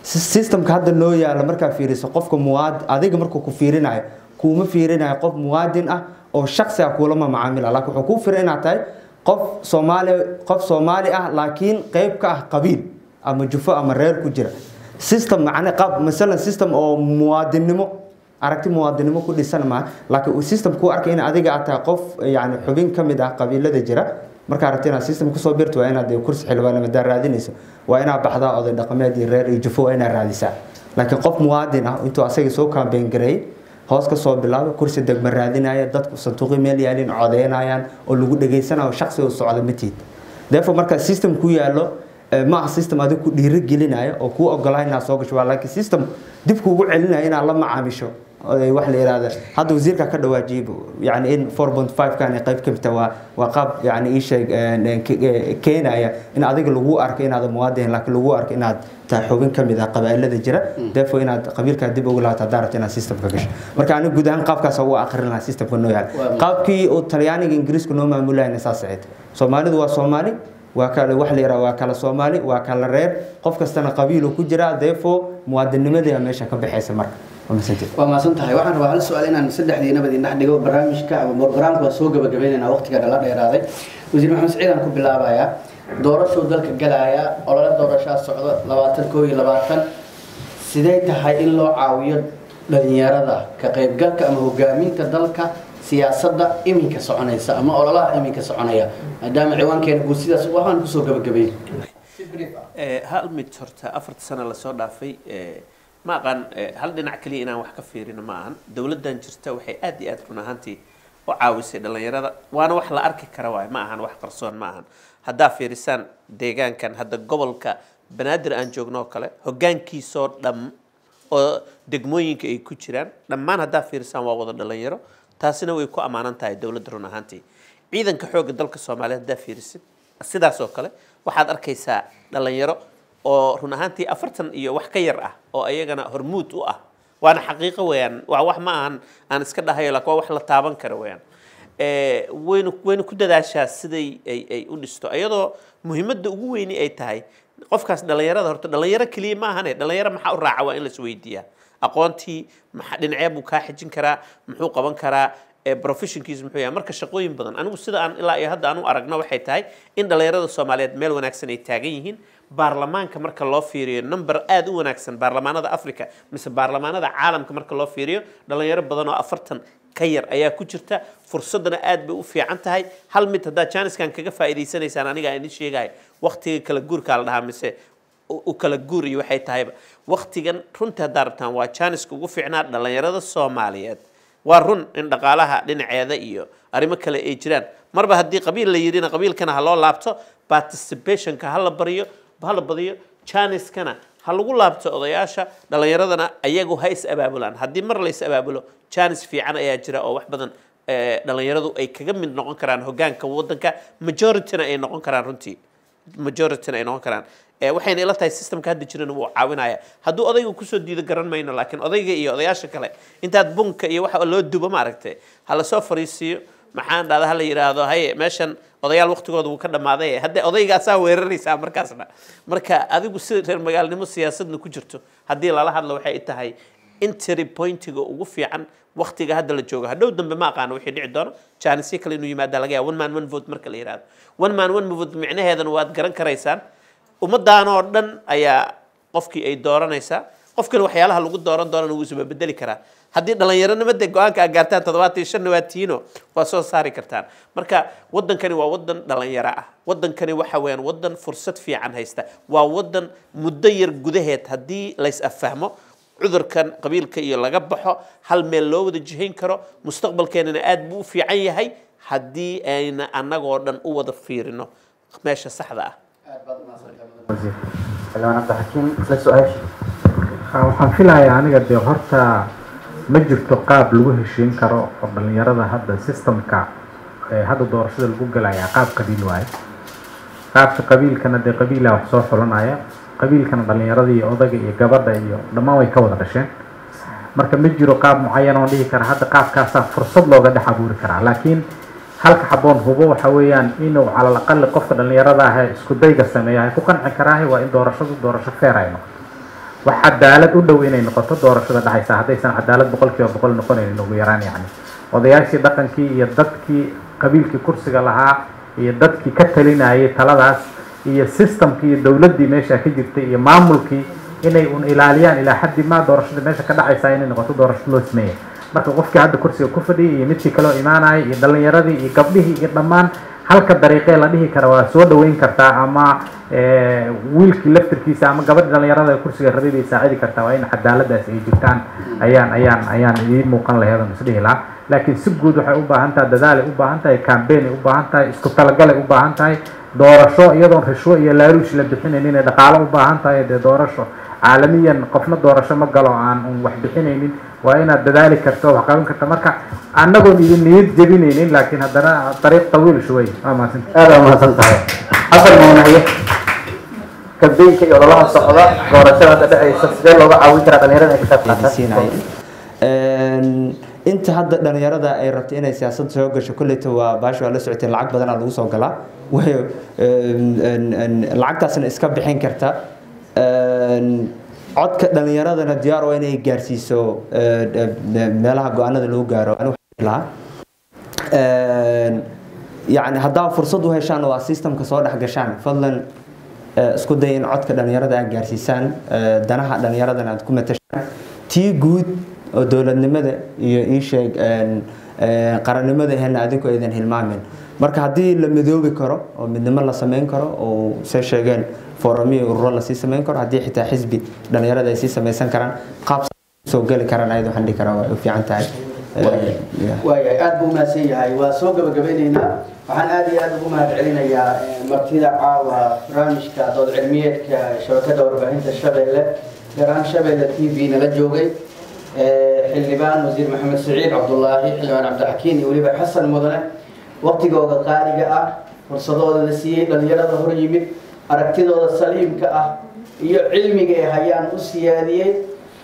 D: sy- systemka hadda noo yaalla markaa fiiriso qofka muwaad adiga markuu ku fiirinayo kuuma fiirinayo qof muwaadin ah oo shaksi ah kuulama macaamila laakiin wuxuu kuu firan inaad tahay ah laakiin qeyb ka ah qabiil ama jufo ama reer ku jira system macne qaab masalan system oo muwaadinnimo aragti muwaadinnimo ku dhisan maaha laakiin system ku arka in adiga aad tahay qof yani xubin ka mid ah qabiilada jira markaa rabta inaad system kusoo birto waa inaad kursi xildhibaannimadaa raadinayso waa inaad baxdaa oday dhaqameed iyo reer iyo jufo waa inaad raadisaa laakiin qof muwaadin ah intuu asaga soo kaambeyn gareeyay hoos ka soo bilaabo kursi degma raadinaya dadku sanduuqi meel yaalin codeynayaan oo lagu dhegaysanayo shaqsi u socda matiid therefore marka system ku yaalo ma aha system adig ku dhiirigelinaya oo kuu ogolaa inaad soo gasho waa laakiin system dib kuugu celinaya inaad la macaamisho wax la yihahda hadda wasiirka ka dhawaajiyay yani in four point five kan qayb ka mita waa waa qaab yani ii sheeg keenaya in adiga lagu arko inaad muwaadin laakiin lagu arko inaad tahay xubin ka mid ah qabaa'ilada jira therefore inaad qabiilkaa dib ugu laato haddaa rabta inaad systemka gasho marka aniga guud ahaan qaabkaas ugu akrin lahaa systemka noo yaal qaabkii uu talyaaniga ingiriiska noo maamulayna saas ahayd soomaalidu waa soomaali waa kale wax la yidhaha waa kala soomaali waa kala reer qof kastana qabiil uu ku jiraa therefore muwaadinimadii meesha ka baxaysa marka
A: waa maasan tahay waxaan rabaa hal su'aal inaan saddexdiinaba idin dhex dhigo barnaamijka ama borogaraamka waa soo gabagabaynaynaa waqtiga dhala dheeraaday. Wasiir maxamed siciid aan ku bilaabayaa doorashuu dalka galaya olole doorashaa socdo labaatan koo iyo labaatan. Sidee tahay in loo caawiyo dhalinyarada ka qaybgalka ama hogaaminta dalka siyaasadda iminka soconaysa ama ololaha iminka soconaya? Maadaama ciwaankeena guud sidaas waxaan ku soo gabagabeyn.
B: Hal mid horta afarta sano la soo dhaafay ma aqaan hal dhinac kaliya inaan wax ka fiirino ma ahan. Dowladdan jirta waxay aad iyo aad run ahaantii u caawisay dhalinyarada waana wax la arki kara waay ma ahan wax qarsoon ma ahan. Haddaa fiirisaan deegaankan hadda gobolka banaadir aan joogno oo kale hoggaankiisoo dham oo degmooyinka ay ku jiraan dhammaan haddaa fiirisaan waa wada dhalinyaro taasina way ku ammaanan tahay dowladda run ahaantii. Ciidanka xoogga dalka soomaaliyeed haddaa fiirisid sidaas oo kale waxaad arkaysaa dhalinyaro oo run ahaantii afartan iyo wax ka yar ah oo ayagana hormuud u ah. Waana xaqiiqo weeyaan. Waa wax ma ahan aan iska dhahayo laakiin waa wax la taaban karo weeyaan. Waynu waynu ku dadaashaa siday ay ay u dhisto. Iyadoo muhiimadda ugu weyni ay tahay qofkaas dhalinyarada horta dhalinyaro keliya ma ahane. Dhalinyaro maxaa u raaca? Waa in lais weydiiyaa. Aqoontii maxa dhinacee buu kaa xijin karaa muxuu qaban karaa professionkiis muxuu yahay. Marka shaqooyin badan anigu sida aan ilaa iyo hadda aan u aragno waxay tahay in dhalinyarada soomaaliyeed meel wanaagsan ay taagan yihiin baarlamaanka marka loo fiiriyo number aada u wanaagsan baarlamaanada africa mise baarlamaanada caalamka marka loo fiiriyo dhalinyaro badan oo afartan ka yar ayaa ku jirta. Fursadana aad bay u fiican tahay. Hal mid haddaad jaaniskan kaga faa'iidaysanaysaan aniga aan idin sheegahay waqtiga kala guurkaa la dhahaa mise u kala guur iyo waxay tahayba. Waqtigan runtii haddaa rabtaan waa jaaniska ugu fiicnaa dhalinyarada soomaaliyeed. Waa run in dhaqaalaha dhinaceeda iyo arrimo kale ay jiraan. Marba haddii qabiil la yidhina qabiilkana ha loo laabto participationka ha la bariyo ha la badiyo janiskana ha lagu laabto odayaasha dhalinyaradana ayagu ha is abaabulaan. Haddii mar la is abaabulo janis fiican ayaa jira oo wax badan dhalinyaradu ay kaga mid noqon karaan hogaanka wadanka majorityna ay noqon karaan runtii. Majorityna ay noqon karaan. Waxayna ila tahay systemka hadda jirana wuu caawinaya. Hadduu odayga ku soo diido garan mayno laakiin odayga iyo odayaasha kale intaad bunka iyo waxa loo dubo ma aragtay ha la soo fariisiiyo maxaan dhahda ha la yidhaahdo haye meeshan odayaal waqtigooda wuu ka dhammaaday hadda odaygaasaa weeraraysaa markaasna marka adigu si reer magaalnimo siyaasadna ku jirto haddii lala hadlo waxay tahay intery pointiga ugu fiican waqtiga hadda la joogo hadhow dambe ma aqaano wixii dhici doono jaanisyo kale inuu yimaada laga yaaba one man one vote marka la yidhahdo one man one vote micnaheedana waad garan karaysaan ummaddan oo dhan ayaa qofkii ay dooranaysaa qofkana waxyaalaha lagu dooran doonana wuu isba bedeli karaa هدي دلنا يرن مدة جوان كأجرتها تدواتي شن واتينو وصو صار كرتان مركا ودن كني وودن دلنا يراء ودن كني وحويان ودن فرصة في عن هيستا وودن مدير جذهت هدي ليس أفهمه عذر كان قبيل كي يلا جبحه هل ملو ود الجهين كرو مستقبل كان أدبو في عي هاي هدي أين أنا جوردن أود فيرنا ماشي صح ذا
H: أنا أبدا حكيم سؤال
C: أنا حنفلها يعني قد يغرتها ma jirto qaab lagu heshiin karo oo dhalinyarada hadda systemka hadda doorashada lagu galaya qaab qabiil waaye qaabka qabiilkana dee qabiila wax soo xulanaya qabiilkana dhalinyarada iyo odaga iyo gabadha iyo dhammaan way ka wada dhasheen. Marka ma jiro qaab mucayan oo dhihi kara hadda qaabkaasaa fursad looga dhex abuuri karaa. Laakiin halka xaboon hubo waxa weeyaan inuu calal aqali qofka dhalinyarada ah ee isku dayga sameeya ay ku qanci karaahay waa in doorashadu doorasho feer ay noqoto wax cadaalad u dhow inay noqoto doorashada dhexaysa haddaysan cadaalad boqolkiiba boqol noqonaynin ugu yaraan yacni odayaashii dhaqankii iyo dadkii qabiilkii kursiga lahaa iyo dadkii ka talinayay taladaas iyo systemkii iyo dowladdii meesha ka jirtay iyo maamulkii inay un ilaaliyaan ilaa xaddi maa doorashada meesha ka dhacaysa inay noqoto doorasho loo sameeya marka qofkii hadda kursiga ku fadhiyay iyo midkii kaloo imaanaya iyo dhalinyaradii iyo gabdhihii iyo dhammaan halka dariiqee la dhihi kara waa soo dhaweyn kartaa ama wiilkii laftirkiisa ama gabadhi dhalinyarada kursiga rabay bay saacidi kartaa waa in cadaaladaas ay jirtaan. Ayaan ayaan ayaan idiin muuqan laheed on isdhihi lahaa. Laakiin si guud waxay u baahan tahay dadaalay u baahan tahay cambaign ay u baahan tahay isku talagalay u baahan tahay doorasho iyadoon rishwo iyo laaruush la bixinaynin inay dhaqaalo u baahan tahay dee doorasho caalamiyan qofna doorasho ma galo aan un wax bixinaynin. Waa inaad dadaali karto wax qaban karta marka annagoon idin niyad jebinaynin laakiin haddana dariiq tawiil shuway waa mahadsan
E: aada waa mahadsan tahay. Xasan muunaye kambeynka iyo ololaha socda doorashada hadda dhexaysa sidee looga caawin karaa dhalinyarada inay ka qayb qaataan
D: inta hadda dhalinyarada ay rabto inay siyaasad soo gasho kolleyta waa baashi waa la socoteen lacag badanaa lagu soo galaa. Way lacagtaasna iska bixin karta codka dhalinyaradana diyaar waa inay gaarsiiso meelaha go'aanada lagu gaaro yani haddaa fursad u heshaan waa systemka soo dhex gashaan. Fadlan isku day in codka dhalinyarada aad gaarsiisaan danaha dhalinyaradana aad ku matashaan tii guud oo dowladnimada iyo iisheeg qarannimada ahena adinku aydan hilmaamin. Marka haddii la midoobi karo oo midnimo la sameyn karo oo say sheegeen fooramiyo ururo la sii sameyn karo. Haddii xitaa xisbi dhalinyarada ay sii sameysan karaan qaab soo geli karaan ayada waxaan dhihi karaa way u fiican tahay.
A: Waaya aada buu umahadsan yahay. Waa soo gabagabeyneynaa waxaan aada iyo aada ugu mahad celinayaa martida caawa barnaamijka dood cilmiyeedka shabakada warbaahinta shabeelle. Garaan shabeelle t v nala joogay. Xildhibaan wasiir maxamed saciid cabdulaahi xildhibaan cabdixakiin iyo weliba xasan mudane. Waqtigooda qaaliga ah fursadooda la siiyey dhalinyarada hor yimid aragtidooda saliimka ah iyo cilmiga ay hayaan u siyaadiyey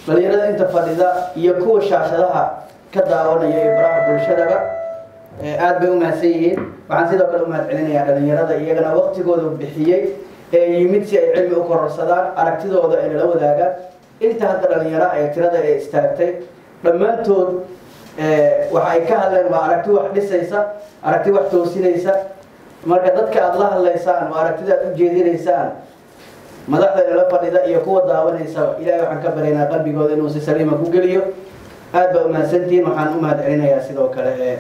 A: dhalinyarada inta fadhida iyo kuwa shaashadaha ka daawanaya ee baraha bulshadaba aada bay u mahadsan yihiin. Waxaan sidoo kale u mahad celinayaa dhalinyarada iyagana waqtigooda bixiyey ee yimid si ay cilmi u kororsadaan aragtidooda ay nala wadaagaan. Inta hadda dhalinyaro ay tirada ee istaagtay dhammaantood waxa ay ka hadleen waa aragti wax dhisaysa aragti wax toosinaysa marka dadka aada la hadlaysaan waa aragtida aad u jeedinaysaan madaxda nala fadhida iyo kuwa daawanaysaba ilahay waxaan ka baryaynaa qalbigooda inuu si saliima ku geliyo. Aada baa umahadsantihiin waxaan u mahad celinayaa sidoo kale ee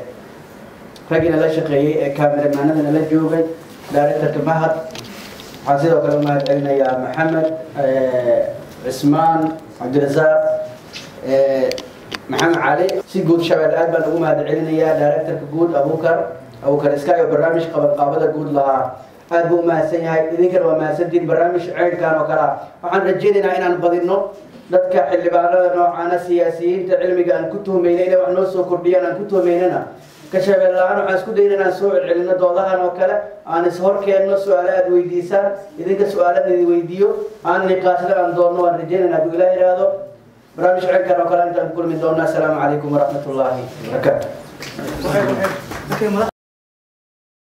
A: raggii nala shaqeeyey ee kaameramanada nala joogay directorka mahad. Waxaan sidoo kale u mahad celinayaa maxamed cismaan cabdirasaaq maxamed cali. Si guud shabeel aad baan ugu mahad celinayaa directorka guud abukar abukar iskaayo barnaamij qabanqaabada guud lahaa aad buu umahadsan yahay idinkana waa mahadsantihiin barnaamij ceynkan oo kale ah waxaan rajaynaynaa inaan badino dadka xildhibaanada noocaana siyaasiyiinta cilmiga aan ku tuhmayna inay wax noo soo kordhiyaan aan ku tuhmaynana ka shabeel la-aan waxaan isku dayna inaan soo celcelino doodahan oo kale aan ishorkeenno su-aalo aad weydiisaan idinka su-aalada idi weydiiyo aan niqaashada aan doonno waan rajaynayna hadduu ilaah yidhaahdo barnaamij ceynkan oo kale intaan ku kulmi doona asalaamu calaykum waraxmat ullaahi wabarakaatu